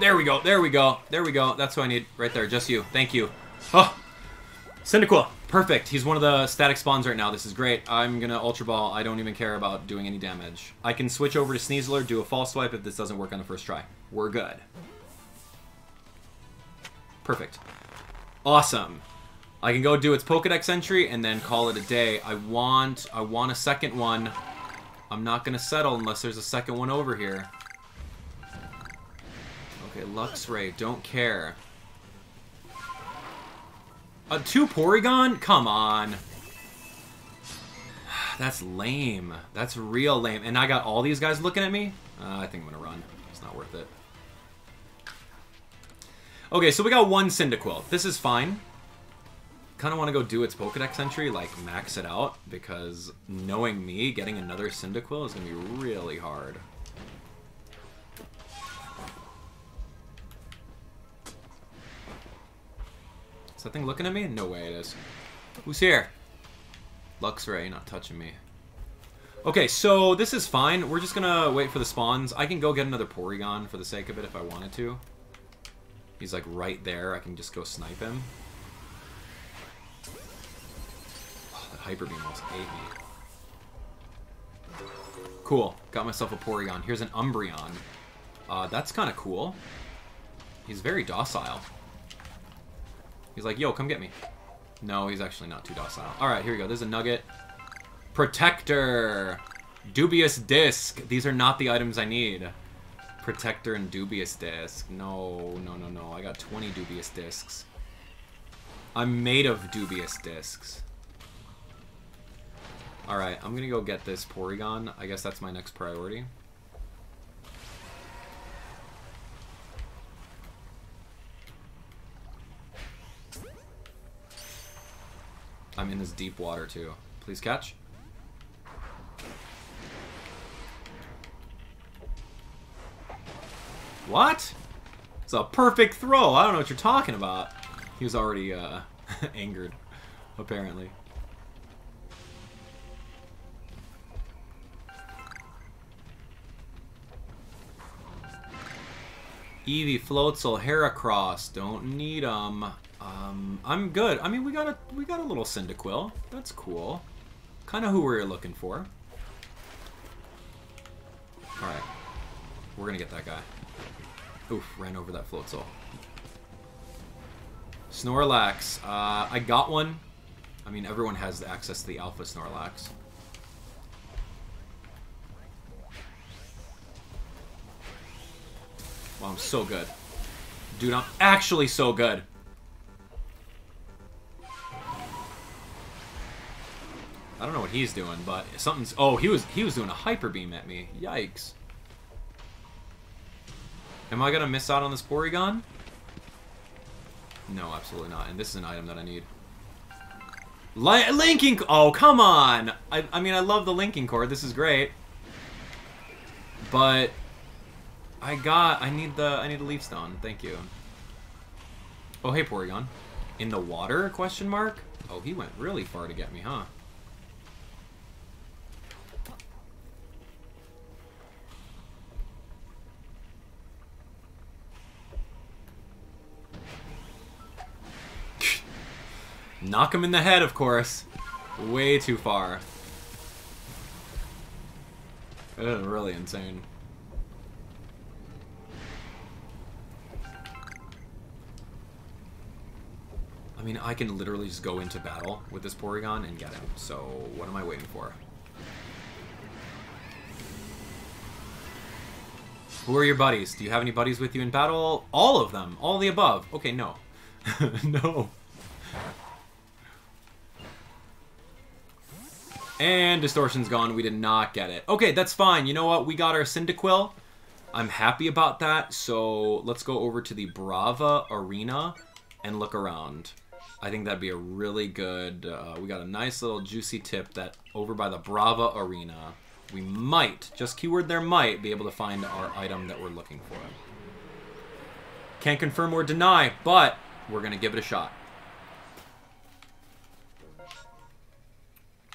[SPEAKER 1] There we go. There we go. There we go. That's what I need right there. Just you. Thank you. Oh, Cyndaquil. Perfect. He's one of the static spawns right now. This is great. I'm going to Ultra Ball. I don't even care about doing any damage. I can switch over to Sneasler, do a false swipe if this doesn't work on the first try. We're good. Perfect. Awesome. I can go do its Pokedex entry and then call it a day. I want I want a second one. I'm not going to settle unless there's a second one over here. Okay, Luxray, don't care. A two Porygon? Come on. That's lame. That's real lame. And I got all these guys looking at me? Uh, I think I'm going to run. It's not worth it. Okay, so we got one Cyndaquil. This is fine. Kind of want to go do its Pokedex entry, like max it out, because knowing me, getting another Cyndaquil is going to be really hard. Is that thing looking at me? No way it is. Who's here? Luxray, not touching me. Okay, so this is fine. We're just gonna wait for the spawns. I can go get another Porygon for the sake of it if I wanted to. He's like right there. I can just go snipe him. Oh, that Hyper Beam almost ate me. Cool. Got myself a Porygon. Here's an Umbreon. Uh, that's kind of cool. He's very docile. He's like, yo, come get me. No, he's actually not too docile. Alright, here we go. There's a Nugget. Protector! Dubious Disc. These are not the items I need. Protector and Dubious Disc. No, no, no, no. I got 20 Dubious Discs. I'm made of Dubious Discs. Alright, I'm gonna go get this Porygon. I guess that's my next priority. I'm in this deep water too. Please catch. What? It's a perfect throw. I don't know what you're talking about. He was already uh, angered, apparently. Eevee, Floatzel, Heracross. Don't need them. Um, I'm good. I mean, we got a we got a little Cyndaquil. That's cool. Kind of who we are looking for. All right, we're gonna get that guy. Oof, ran over that Floatzel. Snorlax. Uh, I got one. I mean, everyone has access to the Alpha Snorlax. Wow, I'm so good. Dude, I'm actually so good. I don't know what he's doing, but something's... Oh, he was he was doing a hyper beam at me. Yikes. Am I gonna miss out on this Porygon? No, absolutely not. And this is an item that I need. Li linking... Oh, come on! I, I mean, I love the linking cord. This is great. But... I got... I need the... I need a leaf stone. Thank you. Oh, hey, Porygon. In the water? Question mark? Oh, he went really far to get me, huh? Knock him in the head, of course. Way too far. It is really insane. I mean, I can literally just go into battle with this Porygon and get him. So, what am I waiting for? Who are your buddies? Do you have any buddies with you in battle? All of them. All the above. Okay, no. no. And Distortion's gone. We did not get it. Okay, that's fine. You know what? We got our Cyndaquil. I'm happy about that. So let's go over to the Brava Arena and look around. I think that'd be a really good... Uh, we got a nice little juicy tip that over by the Brava Arena, we might, just keyword there might, be able to find our item that we're looking for. Can't confirm or deny, but we're going to give it a shot.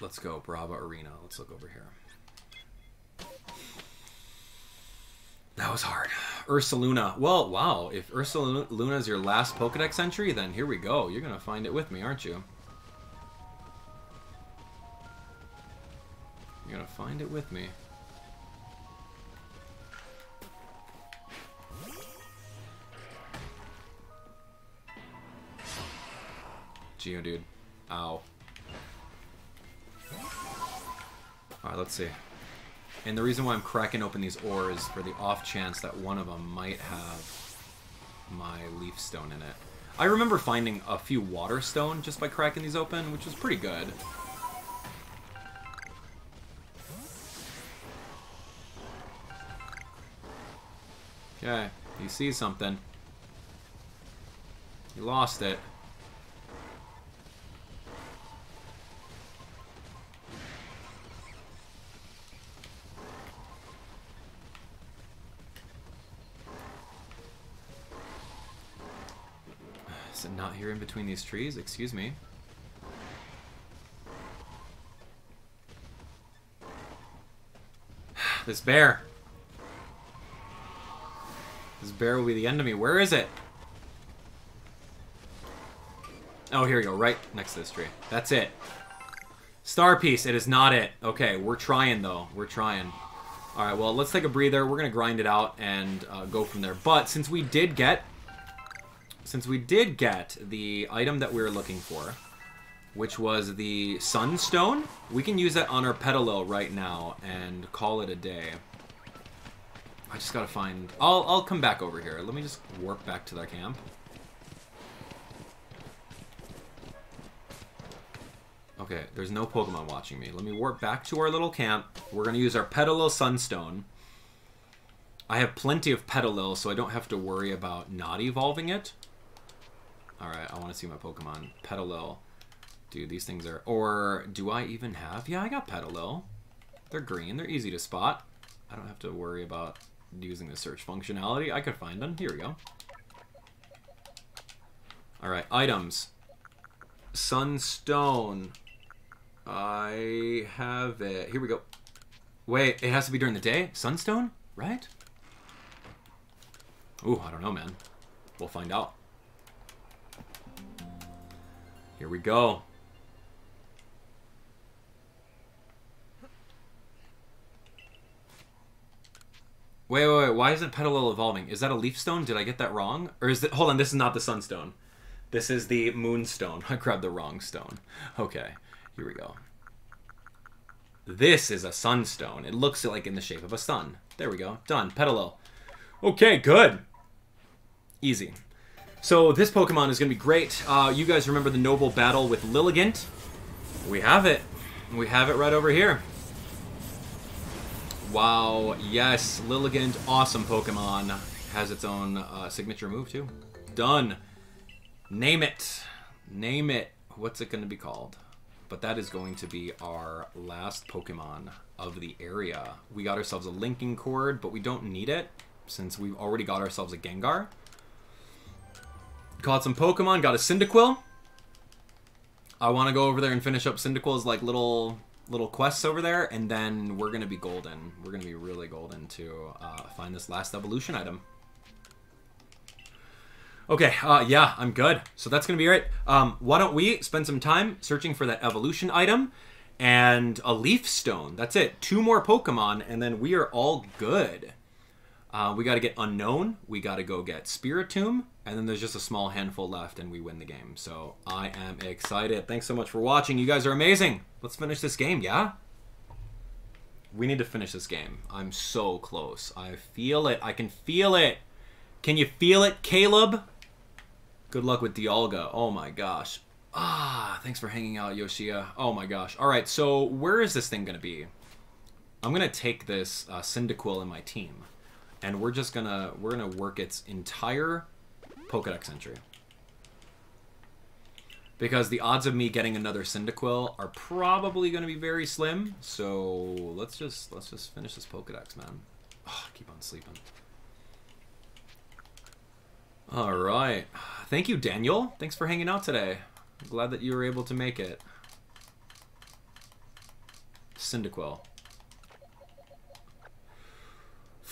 [SPEAKER 1] Let's go, Brava Arena. Let's look over here. That was hard. Ursaluna. Well, wow. If Ursaluna is your last Pokedex entry, then here we go. You're going to find it with me, aren't you? You're going to find it with me. Geodude. Ow. Alright, let's see. And the reason why I'm cracking open these ores for the off chance that one of them might have my leaf stone in it. I remember finding a few water stone just by cracking these open, which was pretty good. Okay, you see something. You lost it. Not here in between these trees? Excuse me. this bear. This bear will be the end of me. Where is it? Oh, here we go. Right next to this tree. That's it. Star piece. It is not it. Okay, we're trying, though. We're trying. All right, well, let's take a breather. We're going to grind it out and uh, go from there. But since we did get since we did get the item that we were looking for, which was the Sunstone, we can use that on our Petilil right now and call it a day. I just gotta find... I'll, I'll come back over here. Let me just warp back to the camp. Okay, there's no Pokemon watching me. Let me warp back to our little camp. We're gonna use our Petilil Sunstone. I have plenty of Petilil, so I don't have to worry about not evolving it. Alright, I want to see my Pokemon. Petilil. Dude, these things are... Or do I even have... Yeah, I got Petilil. They're green. They're easy to spot. I don't have to worry about using the search functionality. I could find them. Here we go. Alright, items. Sunstone. I have it. Here we go. Wait, it has to be during the day? Sunstone? Right? Ooh, I don't know, man. We'll find out. Here we go. Wait, wait, wait. Why isn't Petilil evolving? Is that a leaf stone? Did I get that wrong? Or is it... Hold on, this is not the sunstone. This is the moonstone. I grabbed the wrong stone. Okay, here we go. This is a sunstone. It looks like in the shape of a sun. There we go. Done. Petilil. Okay, good. Easy. So this Pokemon is going to be great. Uh, you guys remember the noble battle with Lilligant? We have it. We have it right over here. Wow, yes, Lilligant, awesome Pokemon. Has its own uh, signature move, too. Done. Name it. Name it. What's it going to be called? But that is going to be our last Pokemon of the area. We got ourselves a linking cord, but we don't need it since we've already got ourselves a Gengar. Caught some Pokemon, got a Cyndaquil. I want to go over there and finish up Cyndaquil's like little little quests over there, and then we're gonna be golden. We're gonna be really golden to uh, find this last evolution item. Okay, uh, yeah, I'm good. So that's gonna be it. Um, why don't we spend some time searching for that evolution item and a leaf stone? That's it. Two more Pokemon, and then we are all good. Uh, we got to get Unown. We got to go get Spiritomb. And then there's just a small handful left and we win the game. So I am excited. Thanks so much for watching. You guys are amazing. Let's finish this game, yeah? We need to finish this game. I'm so close. I feel it. I can feel it. Can you feel it, Caleb? Good luck with Dialga. Oh my gosh. Ah, thanks for hanging out, Yoshia. Oh my gosh. All right, so where is this thing going to be? I'm going to take this uh, Cyndaquil in my team and we're just gonna we're gonna work its entire Pokedex entry. Because the odds of me getting another Cyndaquil are probably going to be very slim. So let's just let's just finish this Pokedex, man. Oh, keep on sleeping. All right. Thank you, Daniel. Thanks for hanging out today. I'm glad that you were able to make it. Cyndaquil.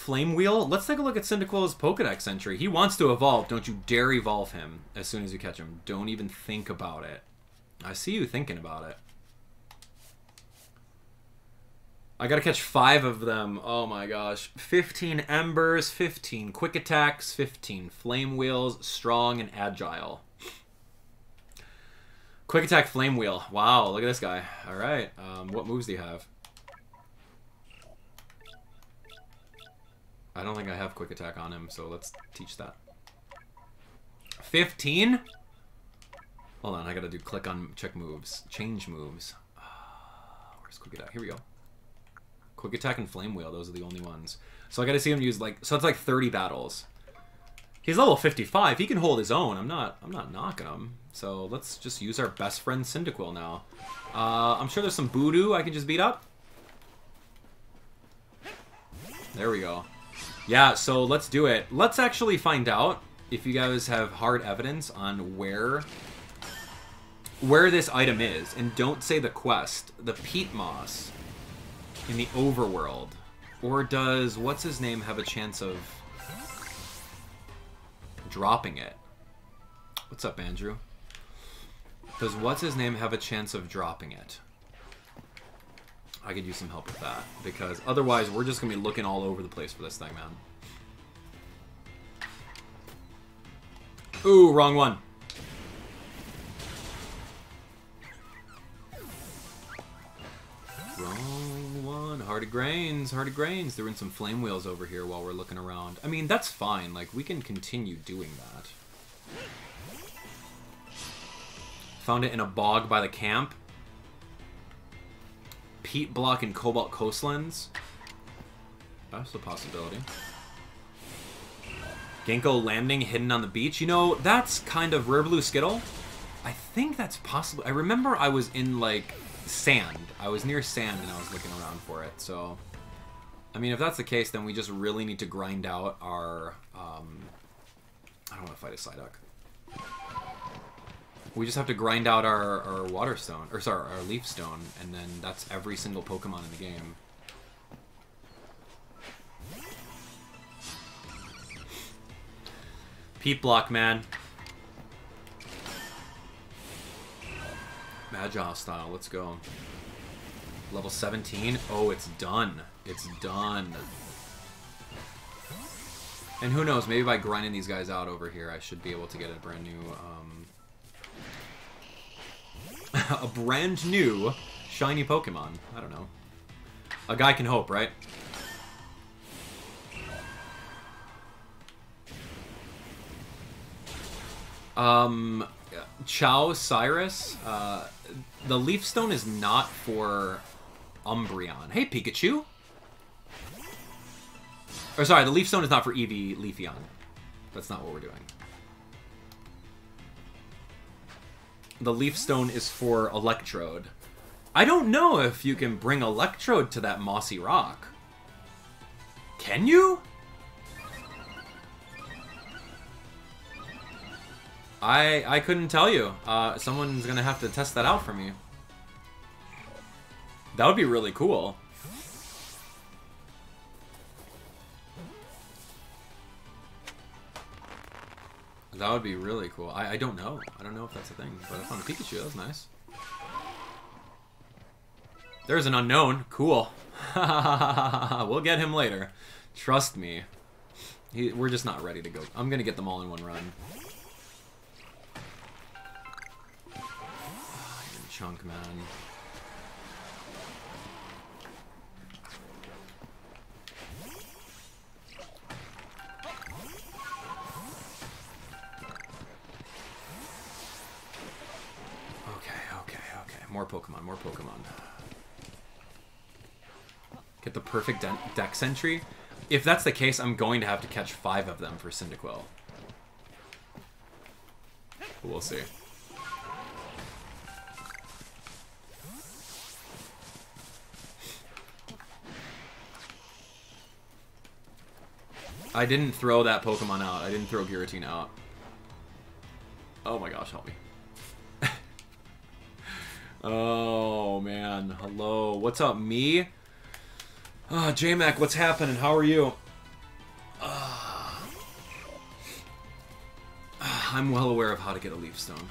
[SPEAKER 1] Flame Wheel? Let's take a look at Cyndaquil's Pokedex entry. He wants to evolve. Don't you dare evolve him as soon as you catch him. Don't even think about it. I see you thinking about it. I gotta catch five of them. Oh my gosh. 15 Embers, 15 Quick Attacks, 15 Flame Wheels, Strong and Agile. Quick Attack Flame Wheel. Wow, look at this guy. Alright. Um, what moves do you have? I don't think I have quick attack on him, so let's teach that. 15? Hold on, I gotta do click on check moves. Change moves. Uh, where's quick attack? Here we go. Quick attack and flame wheel, those are the only ones. So I gotta see him use like so it's like 30 battles. He's level 55. He can hold his own. I'm not I'm not knocking him. So let's just use our best friend Cyndaquil now. Uh, I'm sure there's some Voodoo I can just beat up. There we go. Yeah, so let's do it. Let's actually find out if you guys have hard evidence on where where this item is. And don't say the quest. The peat moss in the overworld. Or does what's his name have a chance of dropping it? What's up, Andrew? Does what's his name have a chance of dropping it? I could use some help with that. Because otherwise, we're just going to be looking all over the place for this thing, man. Ooh, wrong one. Wrong one. Hearty Grains, Hearty Grains. They're in some flame wheels over here while we're looking around. I mean, that's fine. Like, we can continue doing that. Found it in a bog by the camp peat block and cobalt coastlands. That's a possibility. Ginkgo landing hidden on the beach. You know, that's kind of Rare Blue Skittle. I think that's possible. I remember I was in like sand. I was near sand and I was looking around for it. So, I mean, if that's the case, then we just really need to grind out our. Um, I don't want to fight a Psyduck. We just have to grind out our, our water stone, or sorry, our leaf stone, and then that's every single Pokemon in the game. Peat block, man. Magi style, let's go. Level 17? Oh, it's done. It's done. And who knows, maybe by grinding these guys out over here, I should be able to get a brand new, um... a brand new shiny Pokemon. I don't know. A guy can hope, right? Um, Chow Cyrus, uh, the Leaf Stone is not for Umbreon. Hey, Pikachu! Or sorry, the Leaf Stone is not for Eevee Leafeon. That's not what we're doing. The Leaf Stone is for Electrode. I don't know if you can bring Electrode to that mossy rock. Can you? I I couldn't tell you. Uh, someone's gonna have to test that out for me. That would be really cool. That would be really cool. I, I don't know. I don't know if that's a thing, but I found a Pikachu. That was nice. There's an Unown. Cool. we'll get him later. Trust me. He, we're just not ready to go. I'm going to get them all in one run. Ah, chunk, man. More Pokemon, more Pokemon. Get the perfect de dex entry. If that's the case, I'm going to have to catch five of them for Cyndaquil. We'll see. I didn't throw that Pokemon out. I didn't throw Giratina out. Oh my gosh, help me. Oh, man. Hello. What's up, me? Oh, J-Mac, what's happening? How are you? Uh, I'm well aware of how to get a Leaf Stone.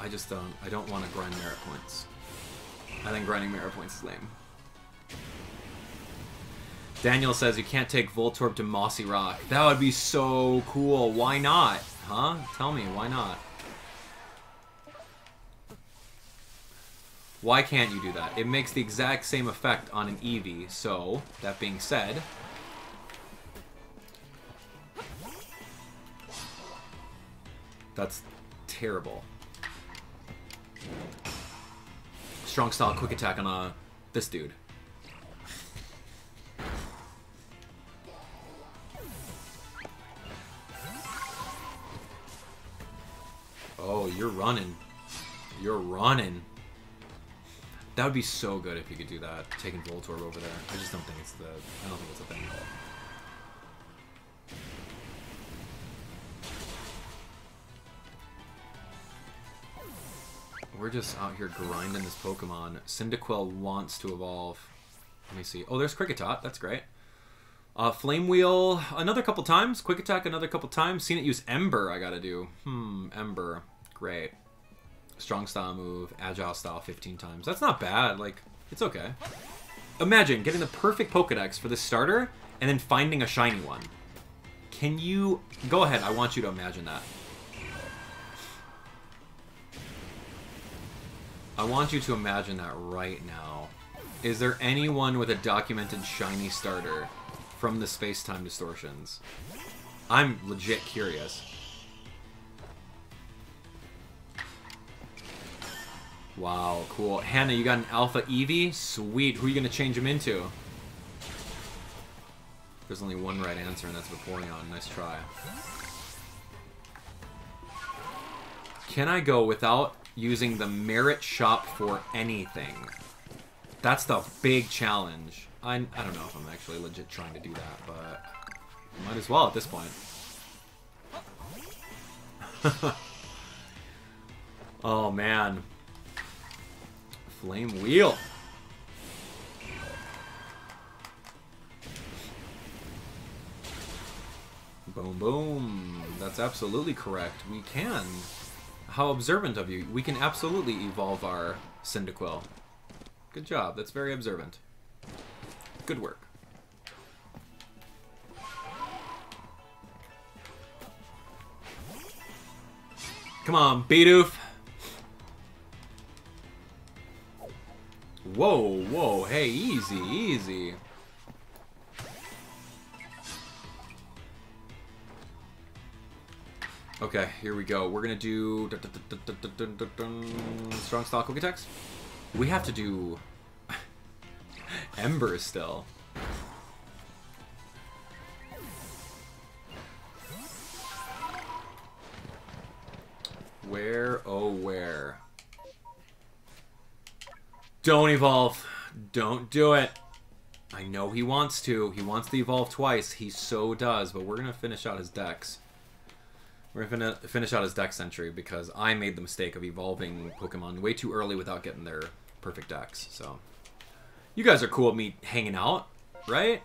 [SPEAKER 1] I just don't, I don't want to grind merit points. I think grinding merit points is lame. Daniel says you can't take Voltorb to Mossy Rock. That would be so cool. Why not? Huh? Tell me, why not? Why can't you do that? It makes the exact same effect on an Eevee, so, that being said... That's terrible. Strong style quick attack on uh, this dude. Oh, you're running. You're running. That would be so good if you could do that, taking Voltorb over there. I just don't think it's the. I don't think it's a thing. at all. We're just out here grinding this Pokemon. Cyndaquil wants to evolve. Let me see. Oh, there's Kricketot. That's great. Uh, Flame Wheel another couple times. Quick Attack another couple times. Seen it use Ember I gotta do. Hmm, Ember. Great. Strong style move, agile style 15 times. That's not bad. Like, it's okay. Imagine getting the perfect Pokedex for the starter and then finding a shiny one. Can you... Go ahead, I want you to imagine that. I want you to imagine that right now. Is there anyone with a documented shiny starter from the space-time distortions. I'm legit curious. Wow, cool. Hannah, you got an Alpha Eevee? Sweet. Who are you going to change him into? There's only one right answer, and that's Vaporeon. Nice try. Can I go without using the merit shop for anything. That's the big challenge. I, I don't know if I'm actually legit trying to do that, but might as well at this point. oh man. Flame wheel. Boom, boom. That's absolutely correct. We can. How observant of you. We can absolutely evolve our Cyndaquil. Good job. That's very observant. Good work. Come on, Bidoof. Whoa, whoa, hey, easy, easy. Okay, here we go. We're gonna do strong style quick attacks. We have to do Ember still. Where, oh where? Don't evolve. Don't do it. I know he wants to. He wants to evolve twice. He so does, but we're going to finish out his dex. We're going to finish out his dex entry because I made the mistake of evolving Pokemon way too early without getting their perfect dex. So, you guys are cool with me hanging out, right?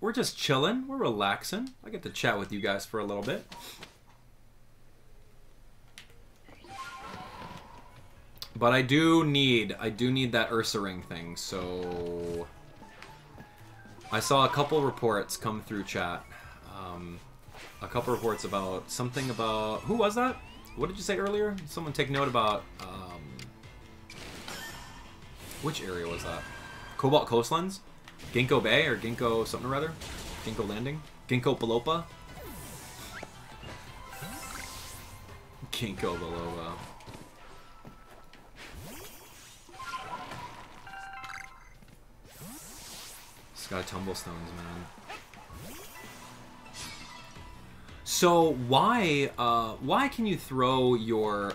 [SPEAKER 1] We're just chilling. We're relaxing. I get to chat with you guys for a little bit. But I do need, I do need that Ursaring thing, so... I saw a couple reports come through chat. Um, a couple reports about something about... Who was that? What did you say earlier? Someone take note about... Um, which area was that? Cobalt Coastlands? Ginkgo Bay or Ginkgo something or other? Ginkgo Landing? Ginkgo Palopa? Ginkgo Biloba. Sky Tumblestones, man. So why uh, why can you throw your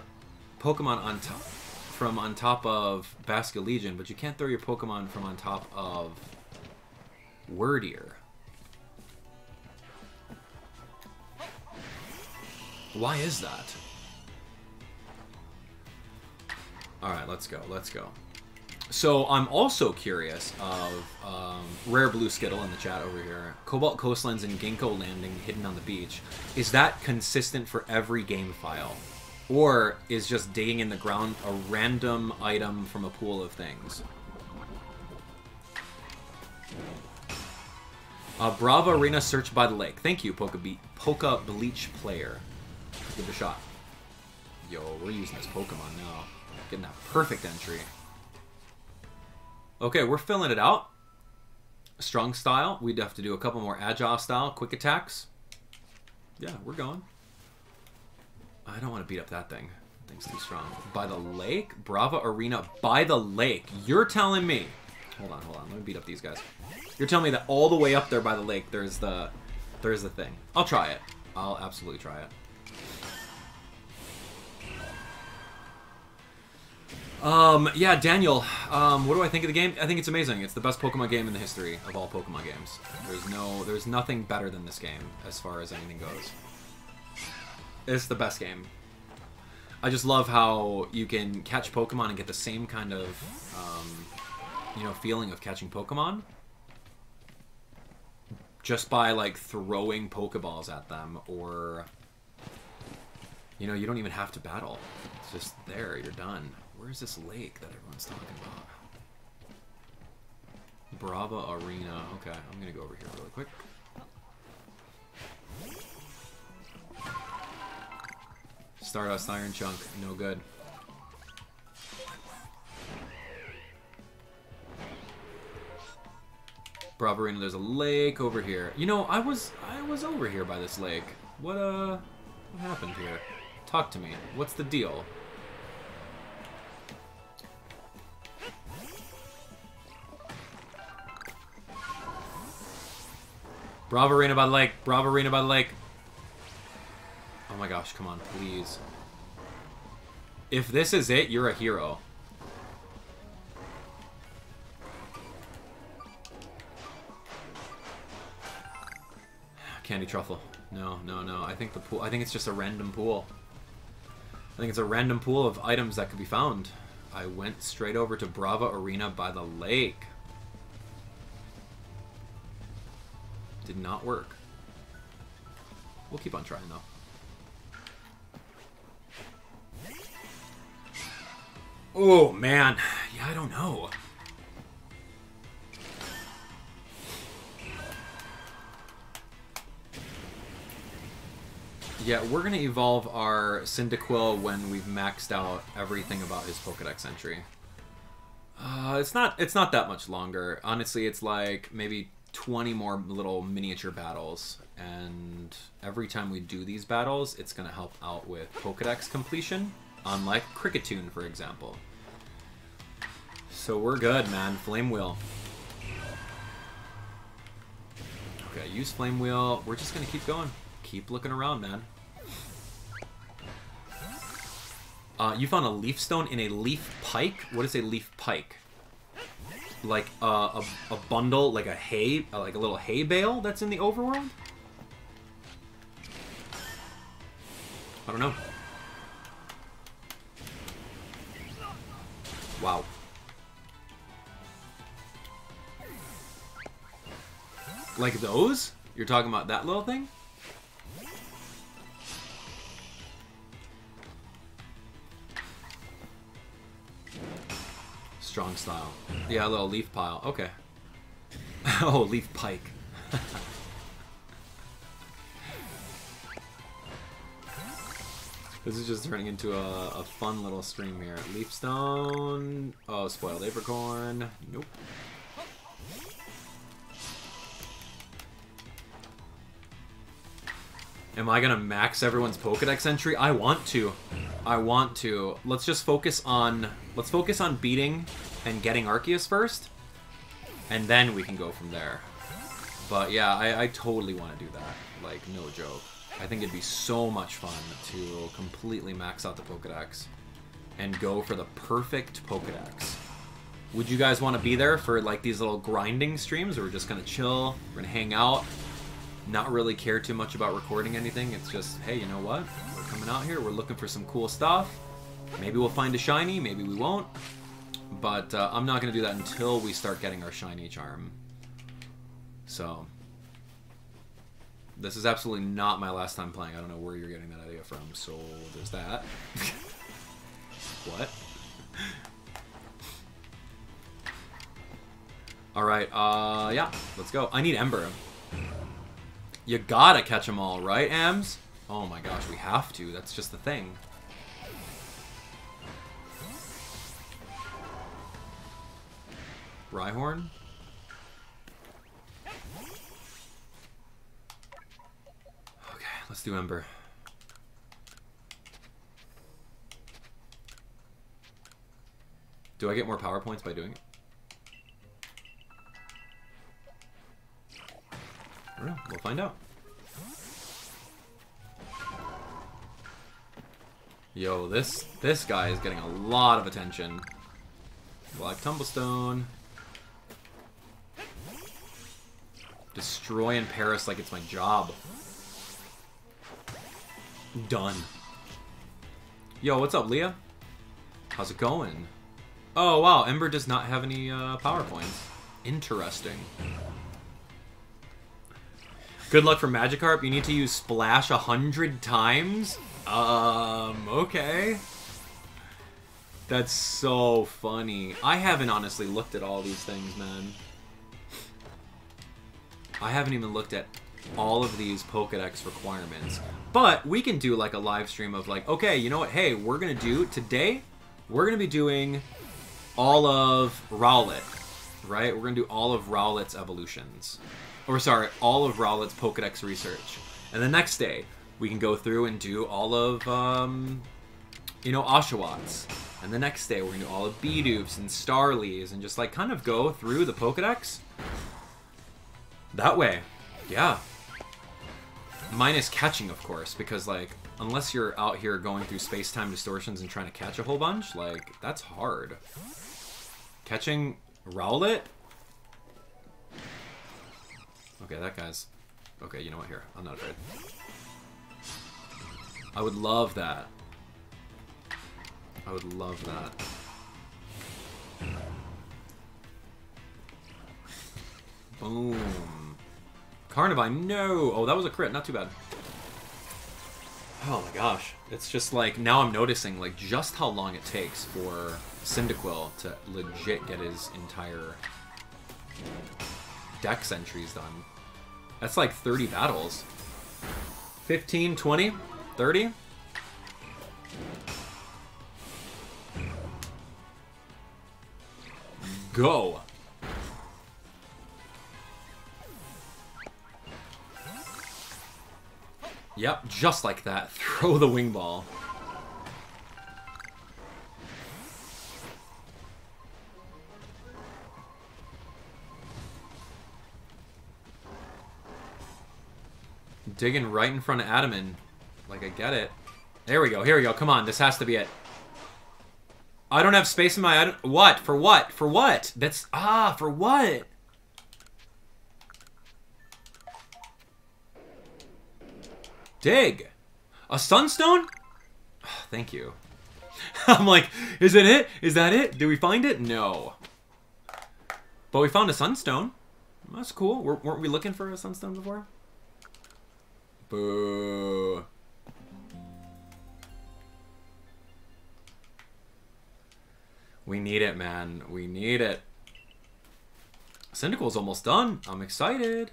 [SPEAKER 1] Pokemon on top from on top of Basculegion, but you can't throw your Pokemon from on top of Wyrdeer? Why is that? Alright, let's go, let's go. So I'm also curious of um, Rare Blue Skittle in the chat over here. Cobalt Coastlands and Ginkgo Landing hidden on the beach. Is that consistent for every game file? Or is just digging in the ground a random item from a pool of things? Uh, Brava Arena Search by the Lake. Thank you, Poke, Be Bleach Player. Give it a shot. Yo, we're using this Pokemon now. Getting that perfect entry. Okay, we're filling it out. Strong style. We'd have to do a couple more agile style, quick attacks. Yeah, we're going. I don't want to beat up that thing. That thing's too strong. By the lake? Brava Arena by the lake. You're telling me. Hold on, hold on. Let me beat up these guys. You're telling me that all the way up there by the lake, there's the, there's the thing. I'll try it. I'll absolutely try it. Um, yeah, Daniel, um, what do I think of the game? I think it's amazing. It's the best Pokemon game in the history of all Pokemon games. There's no, there's nothing better than this game as far as anything goes. It's the best game. I just love how you can catch Pokemon and get the same kind of, um, you know, feeling of catching Pokemon just by, like, throwing Pokeballs at them or, you know, you don't even have to battle. It's just there, you're done. Where's this lake that everyone's talking about? Brava Arena. Okay, I'm gonna go over here really quick. Stardust Iron Chunk, no good. Brava Arena, there's a lake over here. You know, I was I was over here by this lake. What uh what happened here? Talk to me. What's the deal? Brava Arena by the lake. Brava Arena by the lake. Oh my gosh, come on, please. If this is it, you're a hero. Candy truffle. No, no, no. I think the pool. I think it's just a random pool. I think it's a random pool of items that could be found. I went straight over to Brava Arena by the lake. Did not work. We'll keep on trying though. Oh man, yeah, I don't know. Yeah, we're gonna evolve our Cyndaquil when we've maxed out everything about his Pokedex entry. Uh, it's not it's not that much longer. Honestly, it's like maybe 20 more little miniature battles, and every time we do these battles, it's gonna help out with Pokedex completion, unlike Kricketune, for example. So we're good, man. Flame Wheel. Okay, use Flame Wheel. We're just gonna keep going keep looking around, man. Uh, you found a leaf stone in a leaf pike? What is a leaf pike? Like uh, a, a bundle, like a hay, like a little hay bale that's in the overworld? I don't know. Wow. Like those? You're talking about that little thing? Strong style. Yeah, a little leaf pile. Okay. oh, leaf pike. this is just turning into a, a fun little stream here. Leaf stone. Oh, spoiled apricorn. Nope. Am I gonna max everyone's Pokedex entry? I want to. I want to. Let's just focus on... Let's focus on beating and getting Arceus first. And then we can go from there. But yeah, I, I totally want to do that. Like, no joke. I think it'd be so much fun to completely max out the Pokedex. And go for the perfect Pokedex. Would you guys want to be there for like these little grinding streams? Or we're just gonna chill, we're gonna hang out, not really care too much about recording anything. It's just, hey, you know what? We're coming out here. We're looking for some cool stuff. Maybe we'll find a shiny. Maybe we won't. But uh, I'm not going to do that until we start getting our shiny charm. So, this is absolutely not my last time playing. I don't know where you're getting that idea from. So, there's that. what? Alright, uh, yeah, let's go. I need Ember. You gotta catch them all, right, Ams? Oh my gosh, we have to. That's just the thing. Rhyhorn? Okay, let's do Ember. Do I get more power points by doing it? Don't know. We'll find out. Yo, this this guy is getting a lot of attention. Black Tumblestone. Destroying Paras like it's my job. Done. Yo, what's up, Leah? How's it going? Oh, wow, Ember does not have any uh, power points. Interesting. Good luck for Magikarp. You need to use Splash a hundred times? Um, okay. That's so funny. I haven't honestly looked at all these things, man. I haven't even looked at all of these Pokedex requirements. But we can do like a live stream of like, okay, you know what? Hey, we're going to do today, we're going to be doing all of Rowlet, right? We're going to do all of Rowlet's evolutions or sorry, all of Rowlet's Pokedex research. And the next day, we can go through and do all of, um, you know, Oshawotts. And the next day, we're going to do all of Bidoofs and Starlies and just, like, kind of go through the Pokedex. That way. Yeah. Minus catching, of course, because, like, Unless you're out here going through space-time distortions and trying to catch a whole bunch, like, that's hard. Catching Rowlet? Okay, that guy's... Okay, you know what, here. I'm not afraid. I would love that. I would love that. Boom. Carnivine, no! Oh, that was a crit, not too bad. Oh my gosh. It's just like, now I'm noticing like just how long it takes for Cyndaquil to legit get his entire dex entries done. That's like 30 battles. 15, 20, 30? Go! Yep, just like that. Throw the wing ball. Digging right in front of Adaman. Like, I get it. There we go. Here we go. Come on. This has to be it. I don't have space in my... What? For what? For what? That's... Ah, for what? Dig. A sunstone? Oh, thank you. I'm like, is it it? Is that it? Did we find it? No. But we found a sunstone. That's cool. weren't we looking for a sunstone before? Boo. We need it, man. We need it. Cyndaquil's almost done. I'm excited.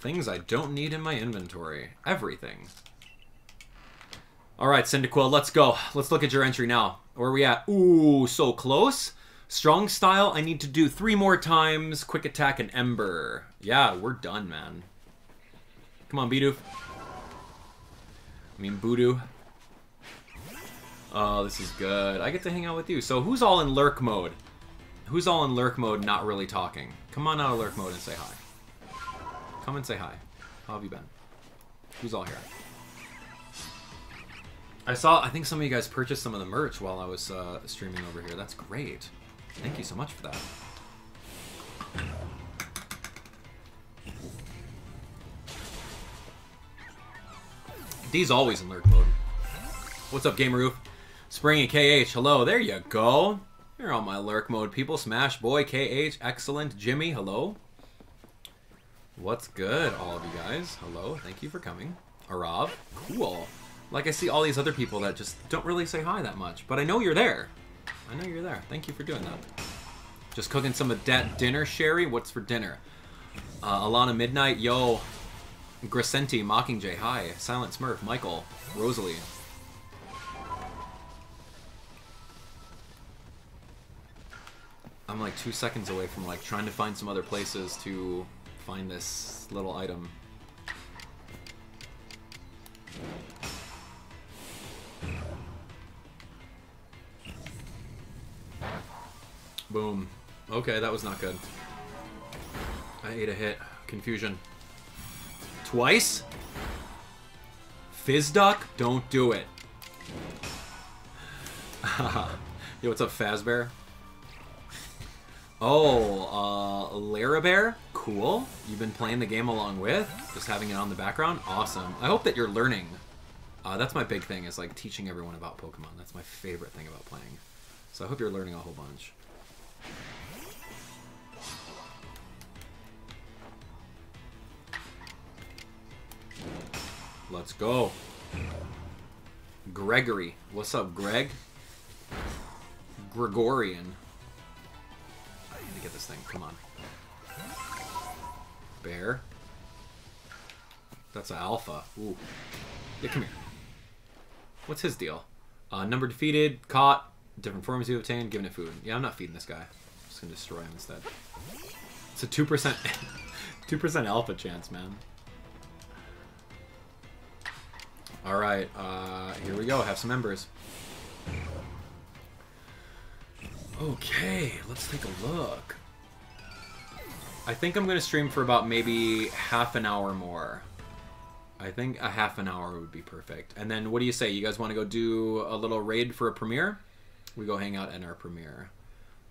[SPEAKER 1] Things I don't need in my inventory. Everything. Alright, Cyndaquil, let's go. Let's look at your entry now. Where are we at? Ooh, so close. Strong style, I need to do three more times. Quick attack and Ember. Yeah, we're done, man. Come on, Bidoof. I mean, Voodoo. Oh, this is good. I get to hang out with you. So who's all in lurk mode? Who's all in lurk mode not really talking? Come on out of lurk mode and say hi. Come and say hi. How have you been? Who's all here? I saw, I think some of you guys purchased some of the merch while I was uh, streaming over here. That's great. Thank you so much for that. D's always in lurk mode. What's up, Gamer Roof? Spring and KH, hello. There you go. You're on my lurk mode, people. Smash Boy, KH, excellent. Jimmy, hello. What's good, all of you guys? Hello, thank you for coming. Arav, cool. Like, I see all these other people that just don't really say hi that much, but I know you're there. I know you're there. Thank you for doing that. Just cooking some of that dinner, Sherry. What's for dinner? Uh, Alana Midnight, yo. Grisenti, Mockingjay, hi. Silent Smurf, Michael, Rosalie. I'm like two seconds away from like trying to find some other places to find this little item. Boom. Okay, that was not good. I ate a hit. Confusion. Twice? Psyduck? Don't do it. Yo, what's up, Fazbear? Oh, uh, Larabear? Cool. You've been playing the game along with? Just having it on the background? Awesome. I hope that you're learning. Uh, that's my big thing, is like teaching everyone about Pokemon. That's my favorite thing about playing. So I hope you're learning a whole bunch. Let's go. Gregory. What's up, Greg? Gregorian I need to get this thing. Come on. Bear. That's an alpha. Ooh. Yeah, come here. What's his deal? Uh, number defeated, caught, different forms you obtained, given it food. Yeah, I'm not feeding this guy. Just gonna destroy him instead. It's a 2% 2% alpha chance, man. Alright, uh, here we go. Have some embers. Okay, let's take a look. I think I'm going to stream for about maybe half an hour more. I think a half an hour would be perfect. And then what do you say? You guys want to go do a little raid for a premiere? We go hang out in our premiere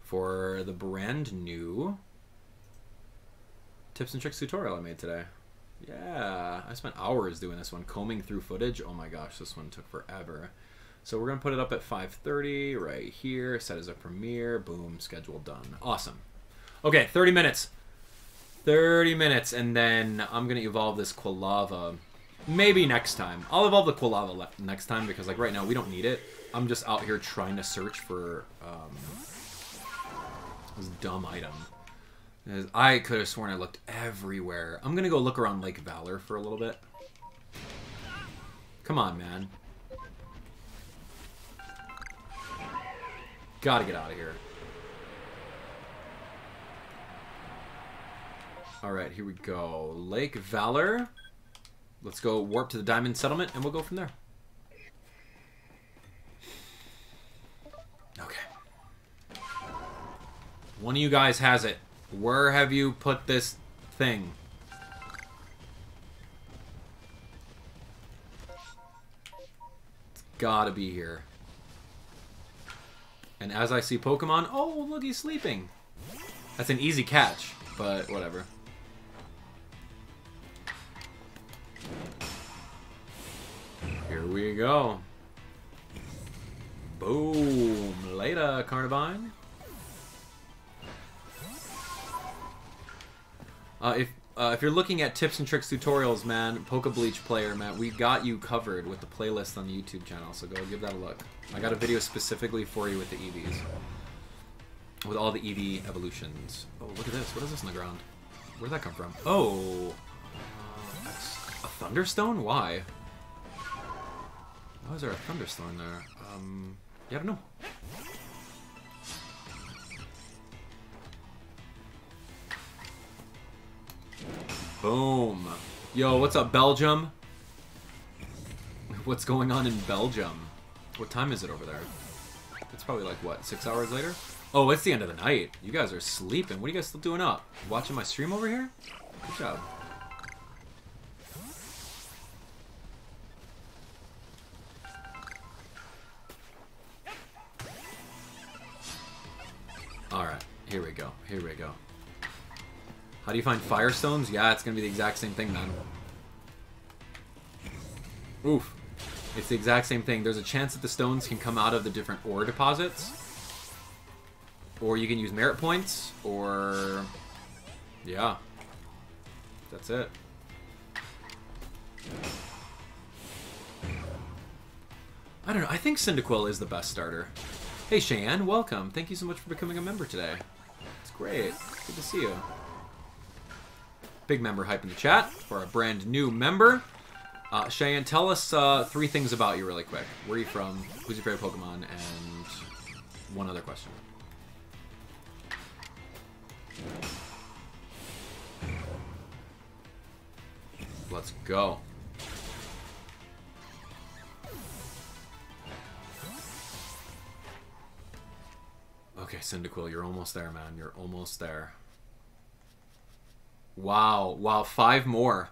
[SPEAKER 1] for the brand new tips and tricks tutorial I made today. Yeah, I spent hours doing this one, combing through footage. Oh my gosh, this one took forever. So we're gonna put it up at 5:30 right here. Set as a premiere. Boom, schedule done. Awesome. Okay, 30 minutes. 30 minutes, and then I'm gonna evolve this Quilava. Maybe next time. I'll evolve the Quilava next time because like right now we don't need it. I'm just out here trying to search for um, this dumb item. I could have sworn I looked everywhere. I'm gonna go look around Lake Valor for a little bit. Come on, man. Gotta get out of here. Alright, here we go. Lake Valor. Let's go warp to the Diamond Settlement, and we'll go from there. Okay. One of you guys has it. Where have you put this thing? It's gotta be here. And as I see Pokemon, oh, look, he's sleeping. That's an easy catch, but whatever. Here we go. Boom. Later, Carnivine. Uh, if uh, if you're looking at tips and tricks tutorials, man, Poke Bleach player, man, we got you covered with the playlist on the YouTube channel, so go give that a look. I got a video specifically for you with the Eevees. With all the Eevee evolutions. Oh, look at this. What is this on the ground? Where'd that come from? Oh! A Thunderstone? Why? Why is there a Thunderstone there? Um, yeah, I don't know. Boom. Yo, what's up, Belgium? What's going on in Belgium? What time is it over there? It's probably like, what, six hours later? Oh, it's the end of the night. You guys are sleeping. What are you guys still doing up? Watching my stream over here? Good job. Alright, here we go. Here we go. How do you find firestones? Yeah, it's gonna be the exact same thing, man. Oof. It's the exact same thing. There's a chance that the stones can come out of the different ore deposits. Or you can use merit points, or... Yeah. That's it. I don't know. I think Cyndaquil is the best starter. Hey, Cheyenne, welcome. Thank you so much for becoming a member today. It's great. Good to see you. Big member hype in the chat for a brand new member. Uh, Cheyenne, tell us uh, three things about you really quick. Where are you from? Who's your favorite Pokemon? And one other question. Let's go. Okay, Cyndaquil, you're almost there, man. You're almost there. Wow, wow, five more.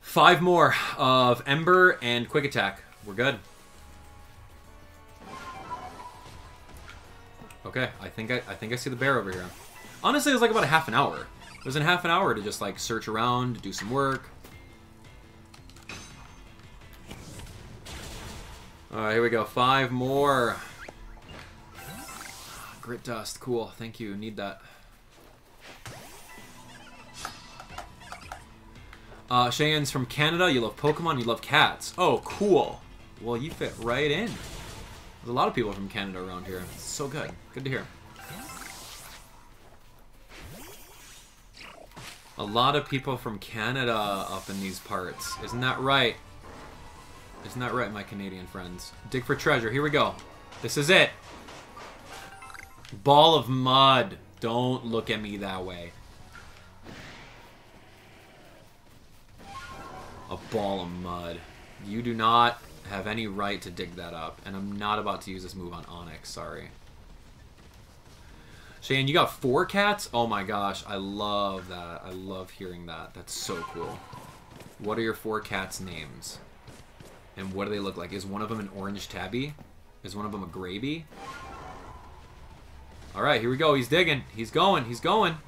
[SPEAKER 1] Five more of Ember and Quick Attack. We're good. Okay, I think I, I think I see the bear over here. Honestly, it was like about a half an hour. It was in half an hour to just like search around, do some work. Alright, here we go. Five more. Ah, grit dust, cool. Thank you. Need that. Uh, Cheyenne's from Canada. You love Pokemon. You love cats. Oh, cool. Well, you fit right in. There's a lot of people from Canada around here. So good. Good to hear. A lot of people from Canada up in these parts. Isn't that right? Isn't that right, my Canadian friends? Dig for treasure. Here we go. This is it. Ball of mud. Don't look at me that way. A ball of mud. You do not have any right to dig that up, and I'm not about to use this move on Onix, sorry. Shane, you got four cats? Oh my gosh, I love that. I love hearing that. That's so cool. What are your four cats' names? And what do they look like? Is one of them an orange tabby? Is one of them a gravy? All right, here we go. He's digging. He's going. He's going.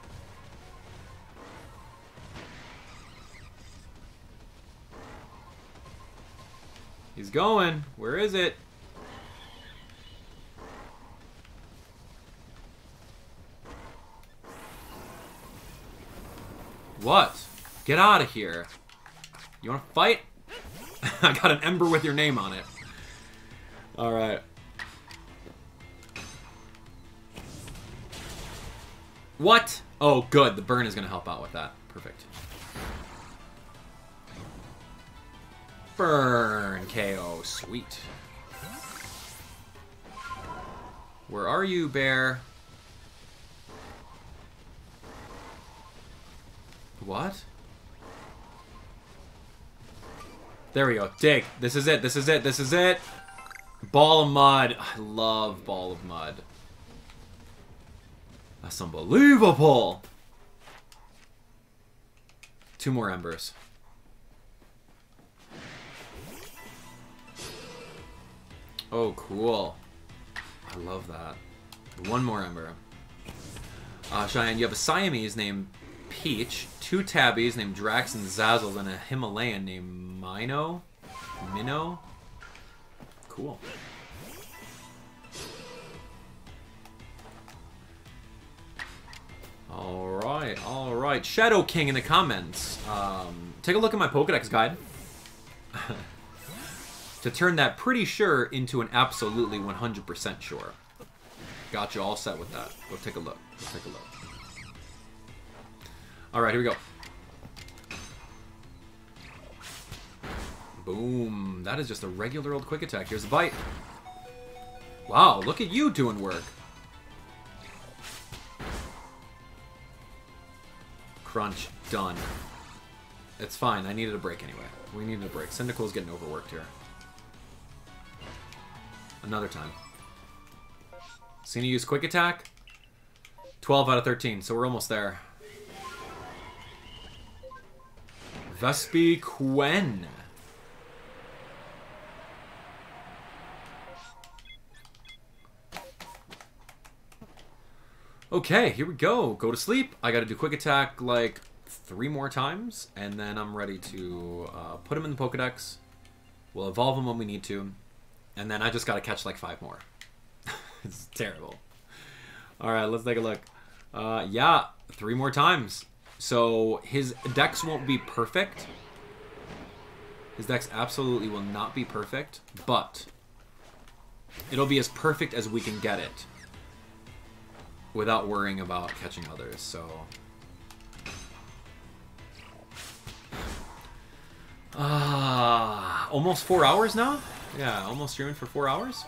[SPEAKER 1] He's going. Where is it? What? Get out of here. You want to fight? I got an ember with your name on it. Alright. What? Oh, good. The burn is going to help out with that. Perfect. Burn KO. Sweet. Where are you, bear? What? There we go. Dig. This is it. This is it. This is it. Ball of mud. I love ball of mud. That's unbelievable. Two more embers. Oh, cool. I love that. One more ember. Uh, Cheyenne, you have a Siamese named Peach, two tabbies named Drax and Zazzle, and a Himalayan named Mino? Minnow? Cool. Alright, alright. Shadow King in the comments. Um, take a look at my Pokedex guide. to turn that pretty sure into an absolutely 100% sure. Got you all set with that. Go take a look. Go take a look. Alright, here we go. Boom. That is just a regular old quick attack. Here's a bite. Wow, look at you doing work. Crunch. Done. It's fine. I needed a break anyway. We needed a break. Cyndaquil's getting overworked here. Another time. Seen you use quick attack? 12 out of 13, so we're almost there. Vespiquen. Okay, here we go. Go to sleep. I gotta do quick attack like three more times, and then I'm ready to uh, put him in the Pokedex. We'll evolve him when we need to, and then I just gotta catch like five more. it's terrible. All right, let's take a look. Uh, yeah, three more times. So his dex won't be perfect. His dex absolutely will not be perfect, but it'll be as perfect as we can get it without worrying about catching others, so... Ah, uh, almost four hours now? Yeah, almost streaming for four hours?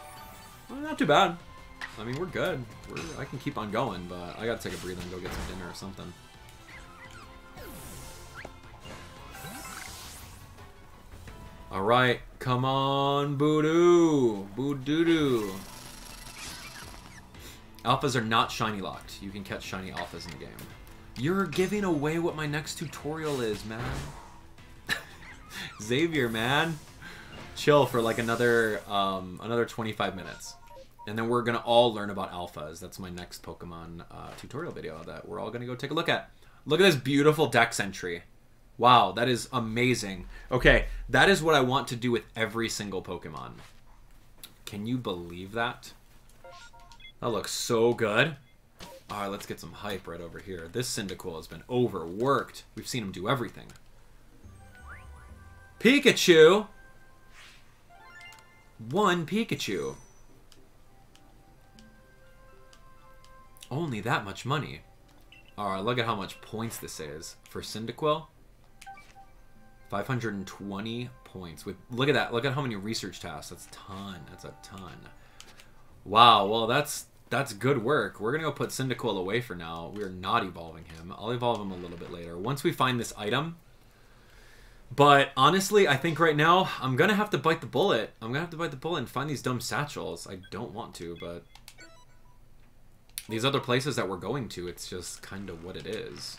[SPEAKER 1] Well, not too bad. I mean, we're good. We're, I can keep on going, but I gotta take a breather and go get some dinner or something. Alright, come on, Voodoo. Boo-doo-doo. Alphas are not shiny locked. You can catch shiny alphas in the game. You're giving away what my next tutorial is, man. Xavier, man. Chill for like another um, another 25 minutes. And then we're going to all learn about alphas. That's my next Pokemon uh, tutorial video that we're all going to go take a look at. Look at this beautiful dex entry. Wow, that is amazing. Okay, that is what I want to do with every single Pokemon. Can you believe that? That looks so good. All right, let's get some hype right over here. This Cyndaquil has been overworked. We've seen him do everything. Pikachu! One Pikachu. Only that much money. Alright, look at how much points this is. For Cyndaquil, 520 points. With Look at that. Look at how many research tasks. That's a ton. That's a ton. Wow, well, that's that's good work. We're going to go put Cyndaquil away for now. We're not evolving him. I'll evolve him a little bit later. Once we find this item. But honestly, I think right now, I'm to have to bite the bullet. I'm to have to bite the bullet and find these dumb satchels. I don't want to, but... these other places that we're going to, it's just kind of what it is.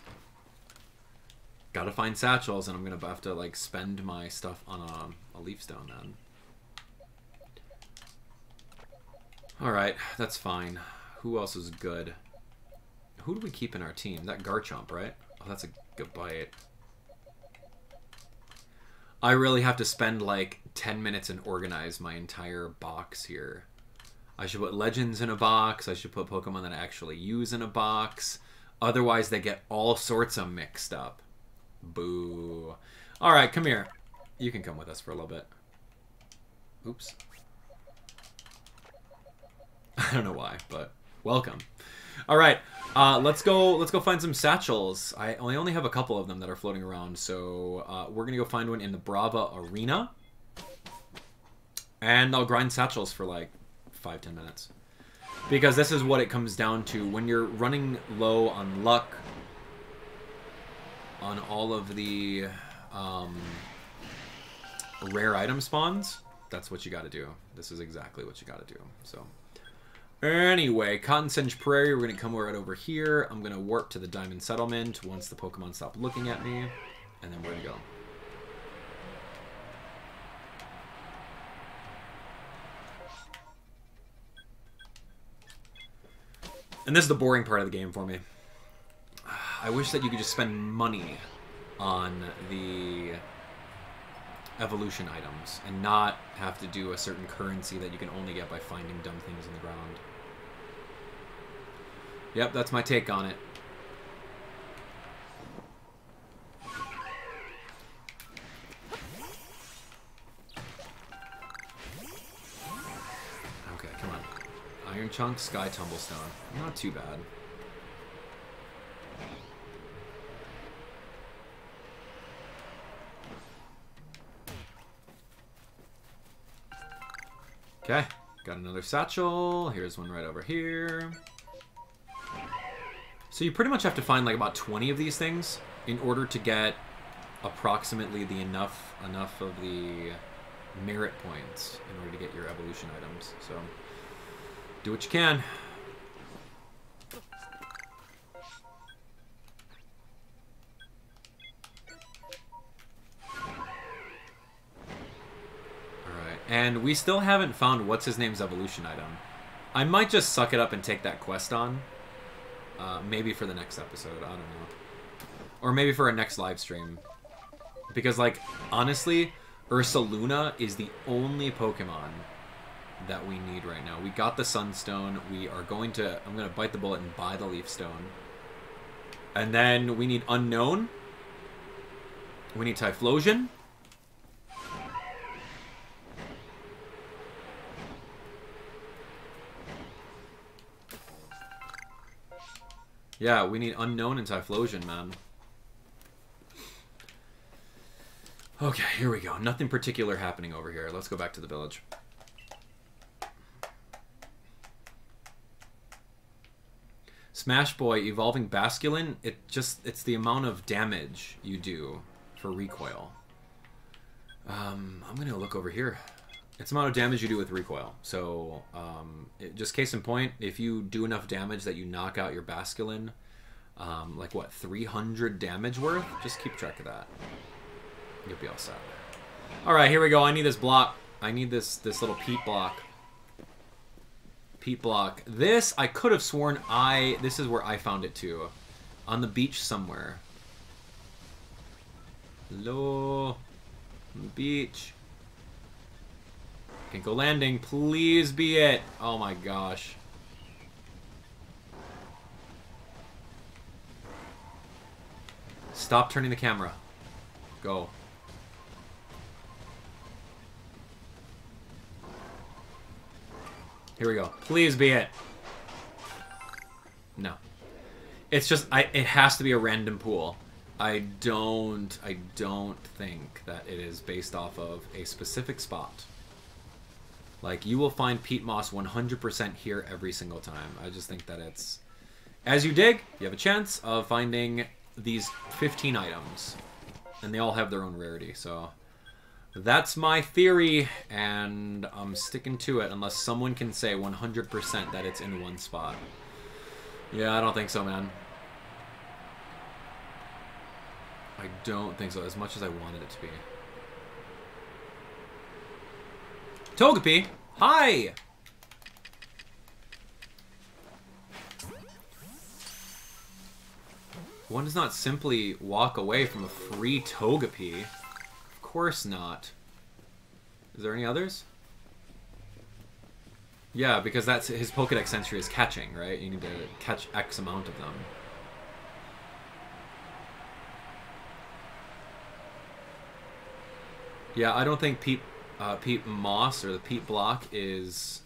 [SPEAKER 1] Gotta find satchels, and I'm gonna have to like spend my stuff on a, a leaf stone then. Alright, that's fine. Who else is good? Who do we keep in our team? That Garchomp, right? Oh, that's a good bite. I really have to spend like 10 minutes and organize my entire box here. I should put legends in a box. I should put Pokemon that I actually use in a box. Otherwise, they get all sorts of mixed up. Boo. All right, come here. You can come with us for a little bit. Oops. I don't know why, but welcome. All right, uh, let's go. Let's go find some satchels. I only only have a couple of them that are floating around, so uh, we're gonna go find one in the Brava Arena, and I'll grind satchels for like five ten minutes, because this is what it comes down to when you're running low on luck, on all of the um, rare item spawns. That's what you got to do. This is exactly what you got to do. So. Anyway, Cottonsedge Prairie, we're going to come right over here. I'm going to warp to the Diamond Settlement once the Pokemon stop looking at me. And then we're going to go. And this is the boring part of the game for me. I wish that you could just spend money on the evolution items and not have to do a certain currency that you can only get by finding dumb things in the ground. Yep, that's my take on it. Okay, come on. Iron Chunk, Sky Tumblestone. Not too bad. Okay, got another satchel. Here's one right over here. So you pretty much have to find like about 20 of these things in order to get approximately the enough enough of the merit points in order to get your evolution items. So do what you can. Alright, and we still haven't found what's his name's evolution item. I might just suck it up and take that quest on. Uh, maybe for the next episode. I don't know. Or maybe for a next live stream. Because, like, honestly, Ursaluna is the only Pokemon that we need right now. We got the Sunstone. We are going to... I'm going to bite the bullet and buy the Leaf Stone. And then we need Unown. We need Typhlosion. Yeah, we need Unown and Typhlosion, man. Okay, here we go. Nothing particular happening over here. Let's go back to the village. Smash Boy Evolving Basculin, it just it's the amount of damage you do for recoil. Um, I'm gonna look over here. It's amount of damage you do with recoil. So, um, it, just case in point, if you do enough damage that you knock out your Basculin, um, like what, 300 damage worth? Just keep track of that. You'll be all set. All right, here we go. I need this block. I need this this little peat block. Peat block. This I could have sworn I. This is where I found it too, on the beach somewhere. Hello, on the beach. Go landing, please be it. Oh my gosh. Stop turning the camera. Go. Here we go. Please be it. No. It's just I it has to be a random pool. I don't I don't think that it is based off of a specific spot. Like, you will find peat moss 100% here every single time. I just think that it's... As you dig, you have a chance of finding these 15 items. And they all have their own rarity, so... That's my theory, and I'm sticking to it unless someone can say 100% that it's in one spot. Yeah, I don't think so, man. I don't think so, as much as I wanted it to be. Togepi! Hi! One does not simply walk away from a free Togepi. Of course not. Is there any others? Yeah, because that's his Pokedex Sentry is catching, right? You need to catch X amount of them. Yeah, I don't think peat, uh, Peat Moss or the Peat Block is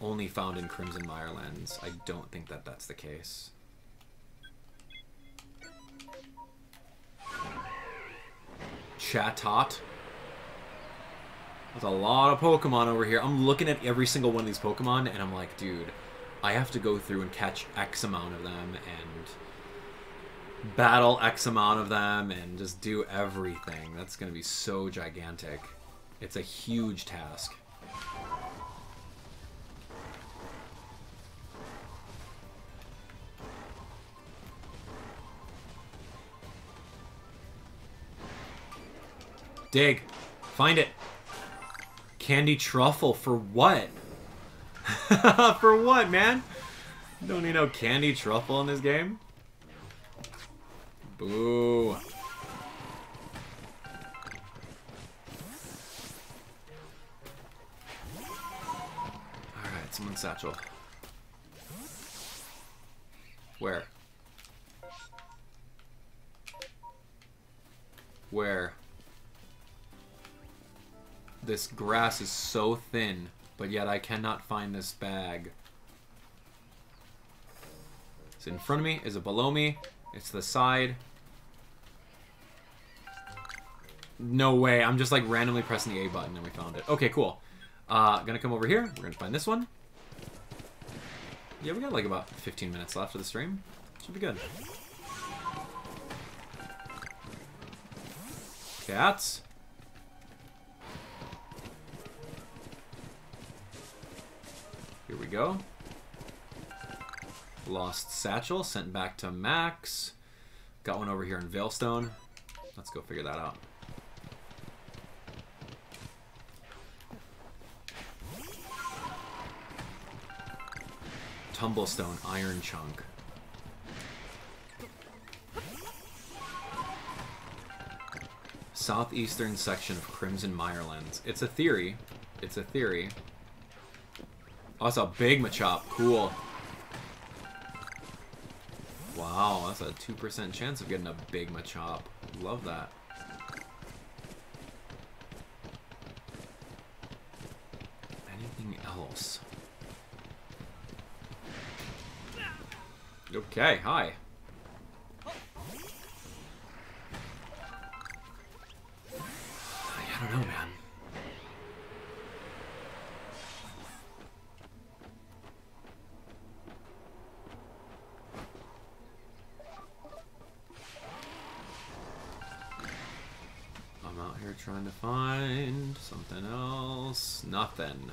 [SPEAKER 1] only found in Crimson Mirelands. I don't think that that's the case. Chatot. There's a lot of Pokemon over here. I'm looking at every single one of these Pokemon, and I'm like, dude, I have to go through and catch X amount of them, and battle X amount of them, and just do everything. That's going to be so gigantic. It's a huge task. Dig. Find it. Candy truffle for what? for what, man? Don't need no candy truffle in this game. Boo. Alright, someone satchel. Where? Where? This grass is so thin, but yet I cannot find this bag. It's in front of me. Is it below me? It's the side. No way. I'm just like randomly pressing the A button and we found it. Okay, cool. Uh, gonna come over here. We're gonna find this one. Yeah, we got like about 15 minutes left of the stream. Should be good. Cats. Here we go. Lost Satchel, sent back to Max. Got one over here in Veilstone. Let's go figure that out. Tumblestone, Iron Chunk. Southeastern section of Crimson Mirelands. It's a theory. It's a theory. Oh, that's a big Machop. Cool. Wow, that's a 2% chance of getting a big Machop. Love that. Anything else? Okay, hi. I don't know, man. I'm out here trying to find something else. Nothing.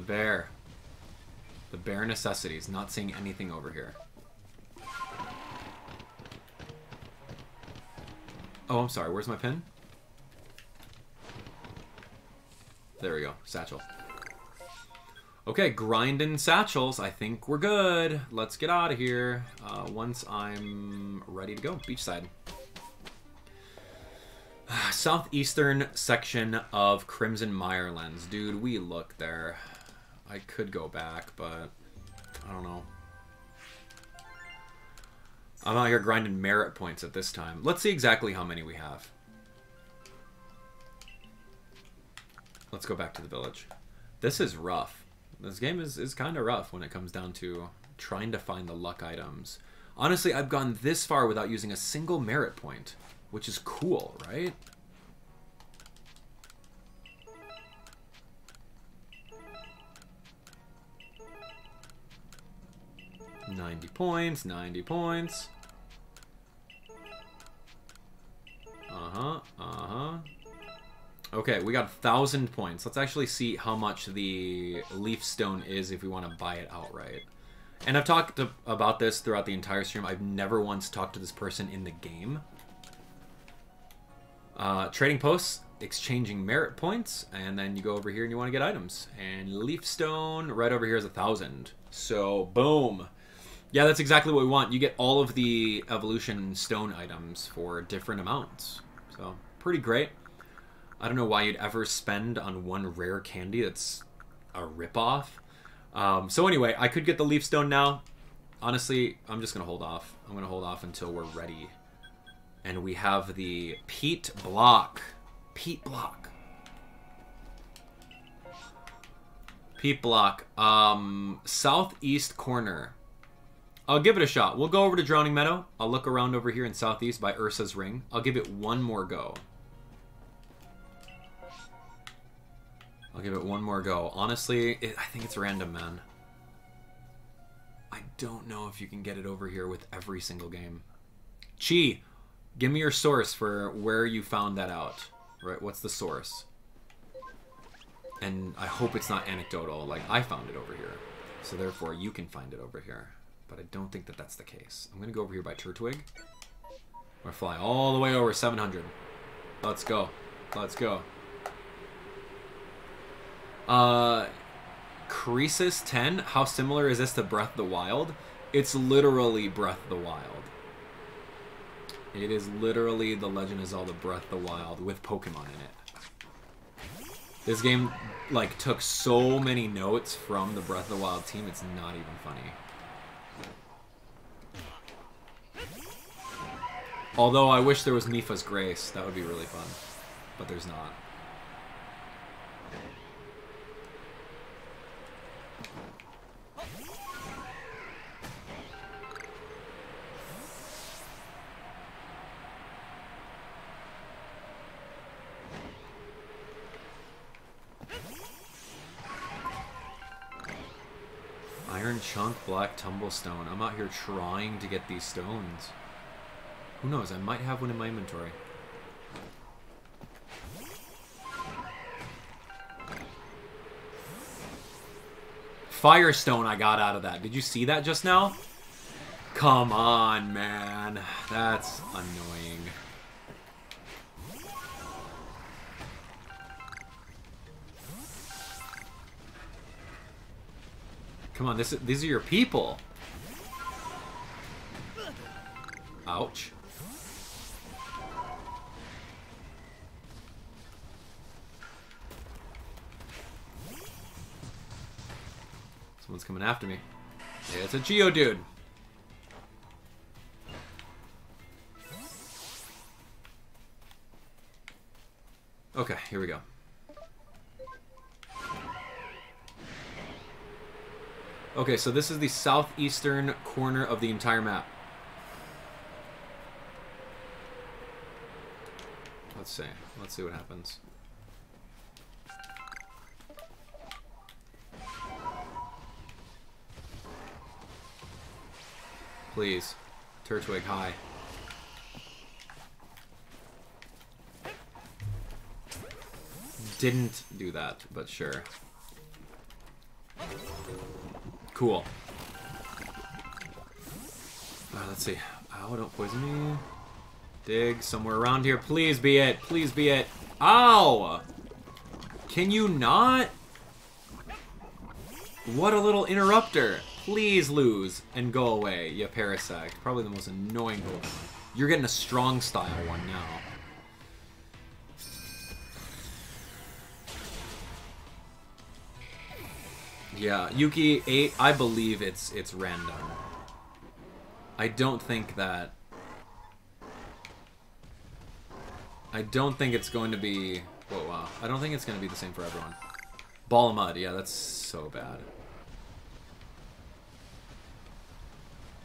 [SPEAKER 1] The bear. The bare necessities. Not seeing anything over here. Oh, I'm sorry. Where's my pin? There we go. Satchel. Okay, grinding satchels. I think we're good. Let's get out of here. Uh, once I'm ready to go. Beachside. Southeastern section of Crimson Mirelands. Dude, we look there. I could go back, but I don't know. I'm out here grinding merit points at this time. Let's see exactly how many we have. Let's go back to the village. This is rough. This game is, is kind of rough when it comes down to trying to find the luck items. Honestly, I've gone this far without using a single merit point, which is cool, right? Ninety points, ninety points. Uh-huh, uh-huh. Okay, we got a thousand points. Let's actually see how much the leaf stone is if we want to buy it outright. And I've talked about this throughout the entire stream. I've never once talked to this person in the game. Uh, trading posts, exchanging merit points, and then you go over here and you want to get items. And leaf stone right over here is a thousand. So boom. Yeah, that's exactly what we want. You get all of the evolution stone items for different amounts. So pretty great. I don't know why you'd ever spend on one rare candy that's a ripoff. Um, so anyway, I could get the leaf stone now. Honestly, I'm just gonna hold off. I'm gonna hold off until we're ready. And we have the peat block. Peat block. Peat block. Um, southeast corner. I'll give it a shot. We'll go over to Droning Meadow. I'll look around over here in southeast by Ursa's Ring. I'll give it one more go. I'll give it one more go. Honestly, it, I think it's random, man. I don't know if you can get it over here with every single game. Chi, give me your source for where you found that out. Right, what's the source? And I hope it's not anecdotal, like I found it over here. So therefore, you can find it over here. But I don't think that that's the case. I'm going to go over here by Turtwig. To fly all the way over 700. Let's go. Let's go. Uh, Croesus 10, how similar is this to Breath of the Wild? It's literally Breath of the Wild. It is literally The Legend of Zelda Breath of the Wild with Pokemon in it. This game, like, took so many notes from the Breath of the Wild team, it's not even funny. Although I wish there was Mipha's Grace. That would be really fun. But there's not. Iron Chunk, Black Tumblestone. I'm out here trying to get these stones. Who knows, I might have one in my inventory. Firestone I got out of that. Did you see that just now? Come on, man. That's annoying. Come on, this these are your people. Ouch. Someone's coming after me. Yeah, it's a Geodude. Okay, here we go. Okay, so this is the southeastern corner of the entire map. Let's see. Let's see what happens. Please. Turtwig, hi. Didn't do that, but sure. Cool. Uh, let's see. Oh, don't poison me. Dig somewhere around here. Please be it. Please be it. Ow! Can you not? What a little interrupter. Please lose and go away, you Parasect. Probably the most annoying Pokemon. You're getting a strong style one now. Yeah, Yuki 8, I believe it's it's random. I don't think that I don't think it's going to be whoa wow. I don't think it's going to be the same for everyone. Ball of Mud, yeah, that's so bad.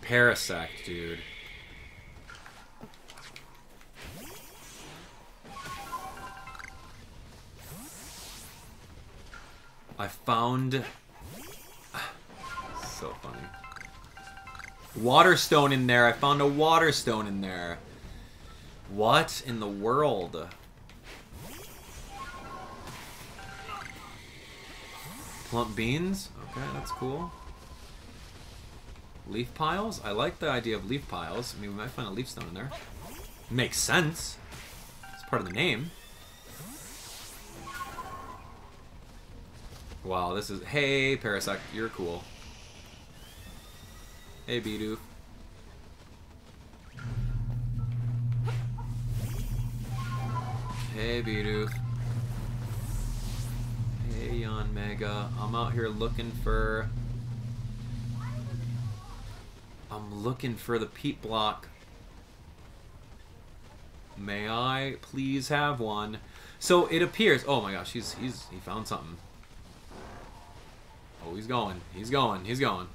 [SPEAKER 1] Parasect, dude. I found... so funny. Waterstone in there. I found a waterstone in there. What in the world? Plump beans? Okay, that's cool. Leaf piles? I like the idea of leaf piles. I mean, we might find a leaf stone in there. Makes sense. It's part of the name. Wow, this is... Hey, Parasect, you're cool. Hey, Bidoof. Hey, Bidoof. Hey, Yanmega. I'm out here looking for... I'm looking for the peat block. May I please have one? So it appears... Oh my gosh, he's, he's he found something. Oh, he's going. He's going. He's going.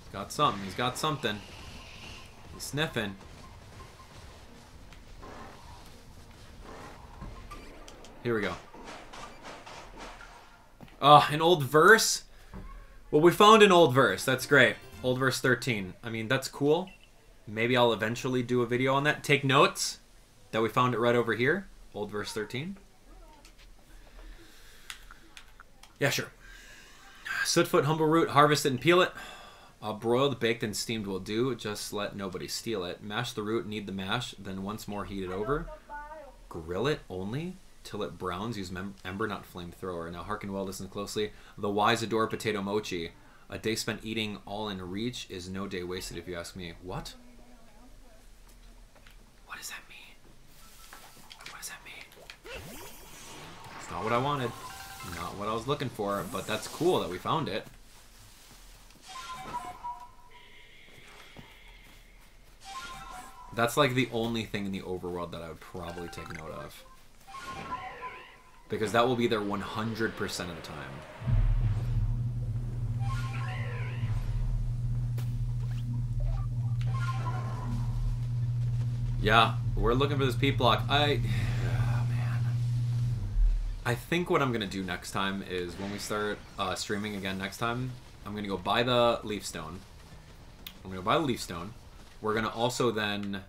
[SPEAKER 1] He's got something. He's got something. He's sniffing. Here we go. Oh, an old verse? Well, we found an old verse. That's great. Old verse 13. I mean, that's cool. Maybe I'll eventually do a video on that. Take notes that we found it right over here. Old verse 13. Yeah, sure. Sootfoot, humble root, harvest it and peel it. Broiled, baked, and steamed will do. Just let nobody steal it. Mash the root, knead the mash, then once more heat it over. Grill it only till it browns. Use ember, not flamethrower. Now hearken well, listen closely. The wise adore potato mochi. A day spent eating all in reach is no day wasted, if you ask me. What? What does that mean? What does that mean? It's not what I wanted. Not what I was looking for, but that's cool that we found it. That's like the only thing in the overworld that I would probably take note of. Because that will be there 100% of the time. Yeah, we're looking for this peat block. I... Oh, man. I think what I'm going to do next time is when we start uh, streaming again next time, I'm going to go buy the leaf stone. I'm going to buy the leaf stone. We're going to also then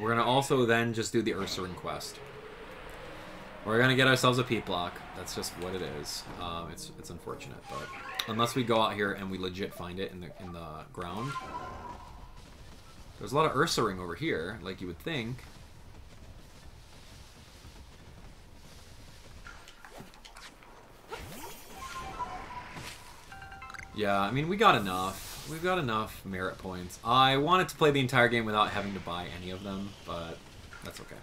[SPEAKER 1] We're gonna also then just do the Ursaring quest. We're gonna get ourselves a peat block. That's just what it is. Um, it's it's unfortunate, but unless we go out here and we legit find it in the in the ground, there's a lot of Ursaring over here, like you would think. Yeah, I mean we got enough. We've got enough merit points. I wanted to play the entire game without having to buy any of them, but that's okay.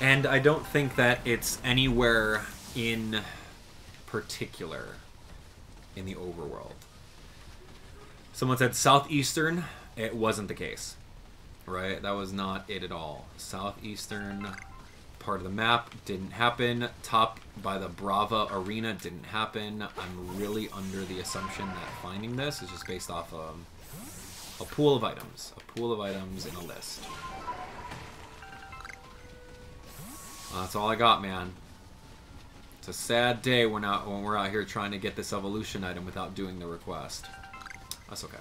[SPEAKER 1] And I don't think that it's anywhere in particular in the overworld. Someone said southeastern. It wasn't the case. Right? That was not it at all. Southeastern part of the map didn't happen. Top by the Brava Arena didn't happen. I'm really under the assumption that finding this is just based off of a pool of items. A pool of items in a list. that's all I got, man. It's a sad day when, out, when we're out here trying to get this evolution item without doing the request. That's okay.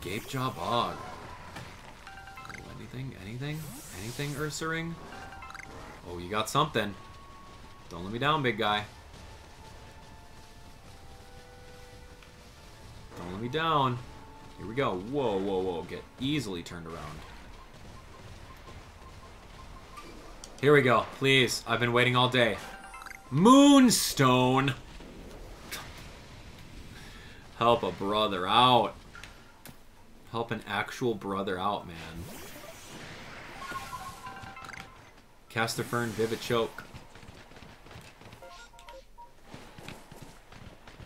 [SPEAKER 1] Gapejaw Bog. anything? Anything? Anything, Ursaring? Oh, you got something. Don't let me down, big guy. Don't let me down. Here we go. Whoa, whoa, whoa. Get easily turned around. Here we go. Please. I've been waiting all day. Moonstone! Help a brother out. Help an actual brother out, man. Casterfern, Vivichoke.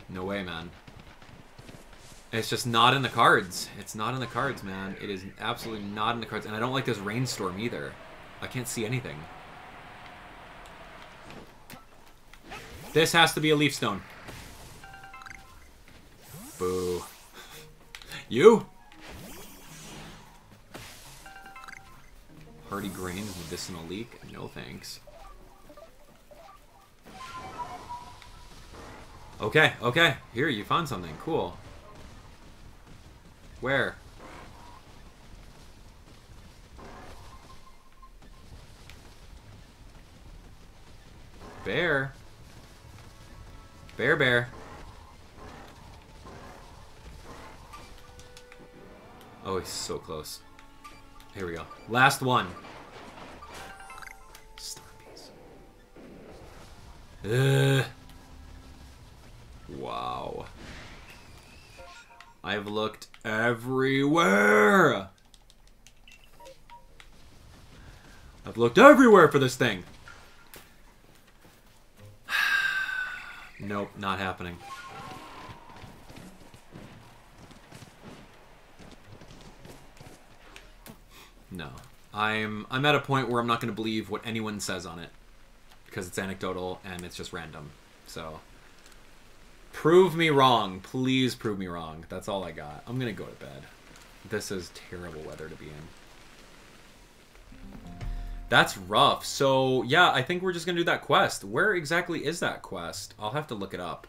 [SPEAKER 1] No way, man. It's just not in the cards. It's not in the cards, man. It is absolutely not in the cards. And I don't like this rainstorm either. I can't see anything. This has to be a leaf stone. Boo. you? Hearty Grains Medicinal Leek? No thanks. Okay, okay. Here, you found something. Cool. Where? Bear. Bear, bear. Oh, he's so close. Here we go. Last one. Star. Ugh. Wow. I've looked everywhere. I've looked everywhere for this thing. Nope, not happening. No. I'm I'm at a point where I'm not going to believe what anyone says on it because it's anecdotal and it's just random. So prove me wrong, please prove me wrong. That's all I got. I'm going to go to bed. This is terrible weather to be in. That's rough. So, yeah, I think we're just going to do that quest. Where exactly is that quest? I'll have to look it up.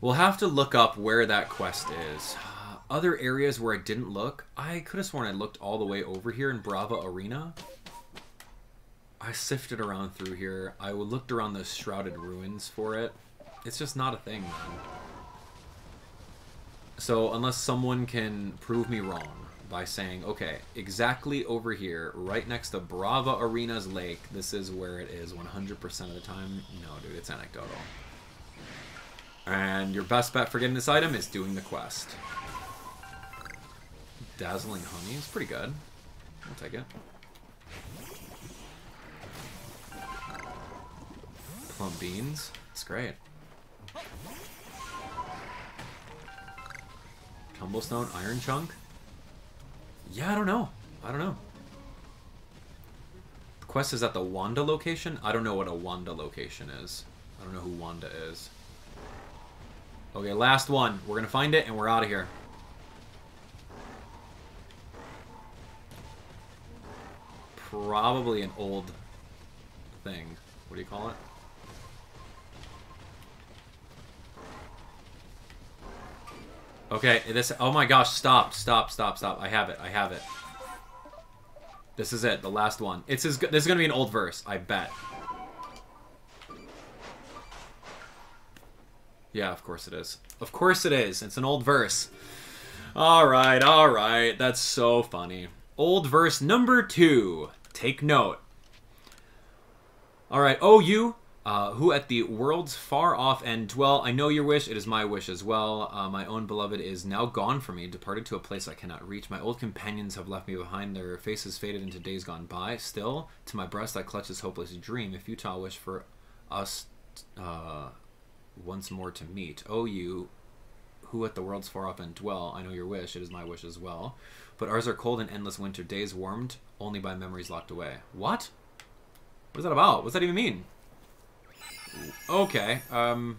[SPEAKER 1] We'll have to look up where that quest is other areas where I didn't look, I could have sworn I looked all the way over here in Brava Arena. I sifted around through here. I looked around those Shrouded Ruins for it. It's just not a thing, man. So unless someone can prove me wrong by saying, okay, exactly over here, right next to Brava Arena's lake, this is where it is 100% of the time, no, dude, it's anecdotal. And your best bet for getting this item is doing the quest. Dazzling Honey is pretty good. I'll take it. Plump Beans. It's great. Tumblestone Iron Chunk? Yeah, I don't know. I don't know. The quest is at the Wanda location? I don't know what a Wanda location is. I don't know who Wanda is. Okay, last one. We're gonna find it and we're out of here. probably an old thing. What do you call it? Okay, this... Oh my gosh, stop, stop, stop, stop. I have it, I have it. This is it, the last one. It's as This is to be an old verse, I bet. Yeah, of course it is. Of course it is. It's an old verse. Alright, alright. That's so funny. Old verse number two. Take note. All right, oh you, uh, who at the world's far off end dwell, I know your wish, it is my wish as well. Uh, my own beloved is now gone from me, departed to a place I cannot reach. My old companions have left me behind, their faces faded into days gone by. Still, to my breast I clutch this hopeless dream, a futile wish for us uh, once more to meet. Oh you, who at the world's far off end dwell, I know your wish, it is my wish as well. But ours are cold and endless winter days, warmed only by memories locked away. What? What is that about? What does that even mean? Okay, um...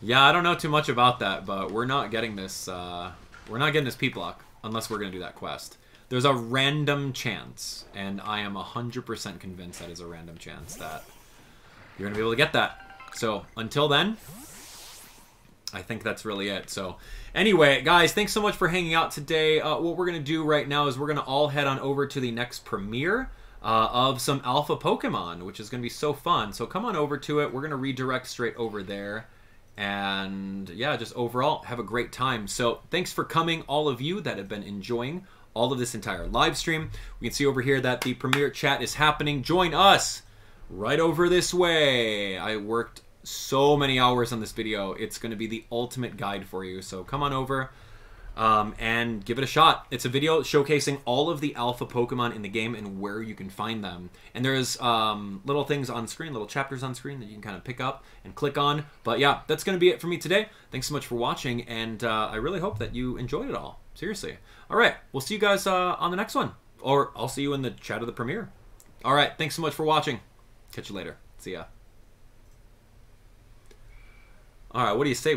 [SPEAKER 1] Yeah, I don't know too much about that, but we're not getting this, uh... We're not getting this Peat Block, unless we're gonna do that quest. There's a random chance, and I am 100% convinced that is a random chance that you're gonna be able to get that. So, until then, I think that's really it. So, anyway, guys, thanks so much for hanging out today. Uh, what we're going to do right now is we're going to all head on over to the next premiere uh, of some alpha Pokemon, which is going to be so fun. So, come on over to it. We're going to redirect straight over there. And yeah, just overall, have a great time. So, thanks for coming, all of you that have been enjoying all of this entire live stream. We can see over here that the premiere chat is happening. Join us right over this way. I worked so many hours on this video. It's going to be the ultimate guide for you. So come on over um, and give it a shot. It's a video showcasing all of the alpha Pokemon in the game and where you can find them. And there's um, little things on screen, little chapters on screen that you can kind of pick up and click on. But yeah, that's going to be it for me today. Thanks so much for watching, and uh, I really hope that you enjoyed it all. Seriously. All right, we'll see you guys uh, on the next one. Or I'll see you in the chat of the premiere. All right, thanks so much for watching. Catch you later. See ya. All right, what do you say?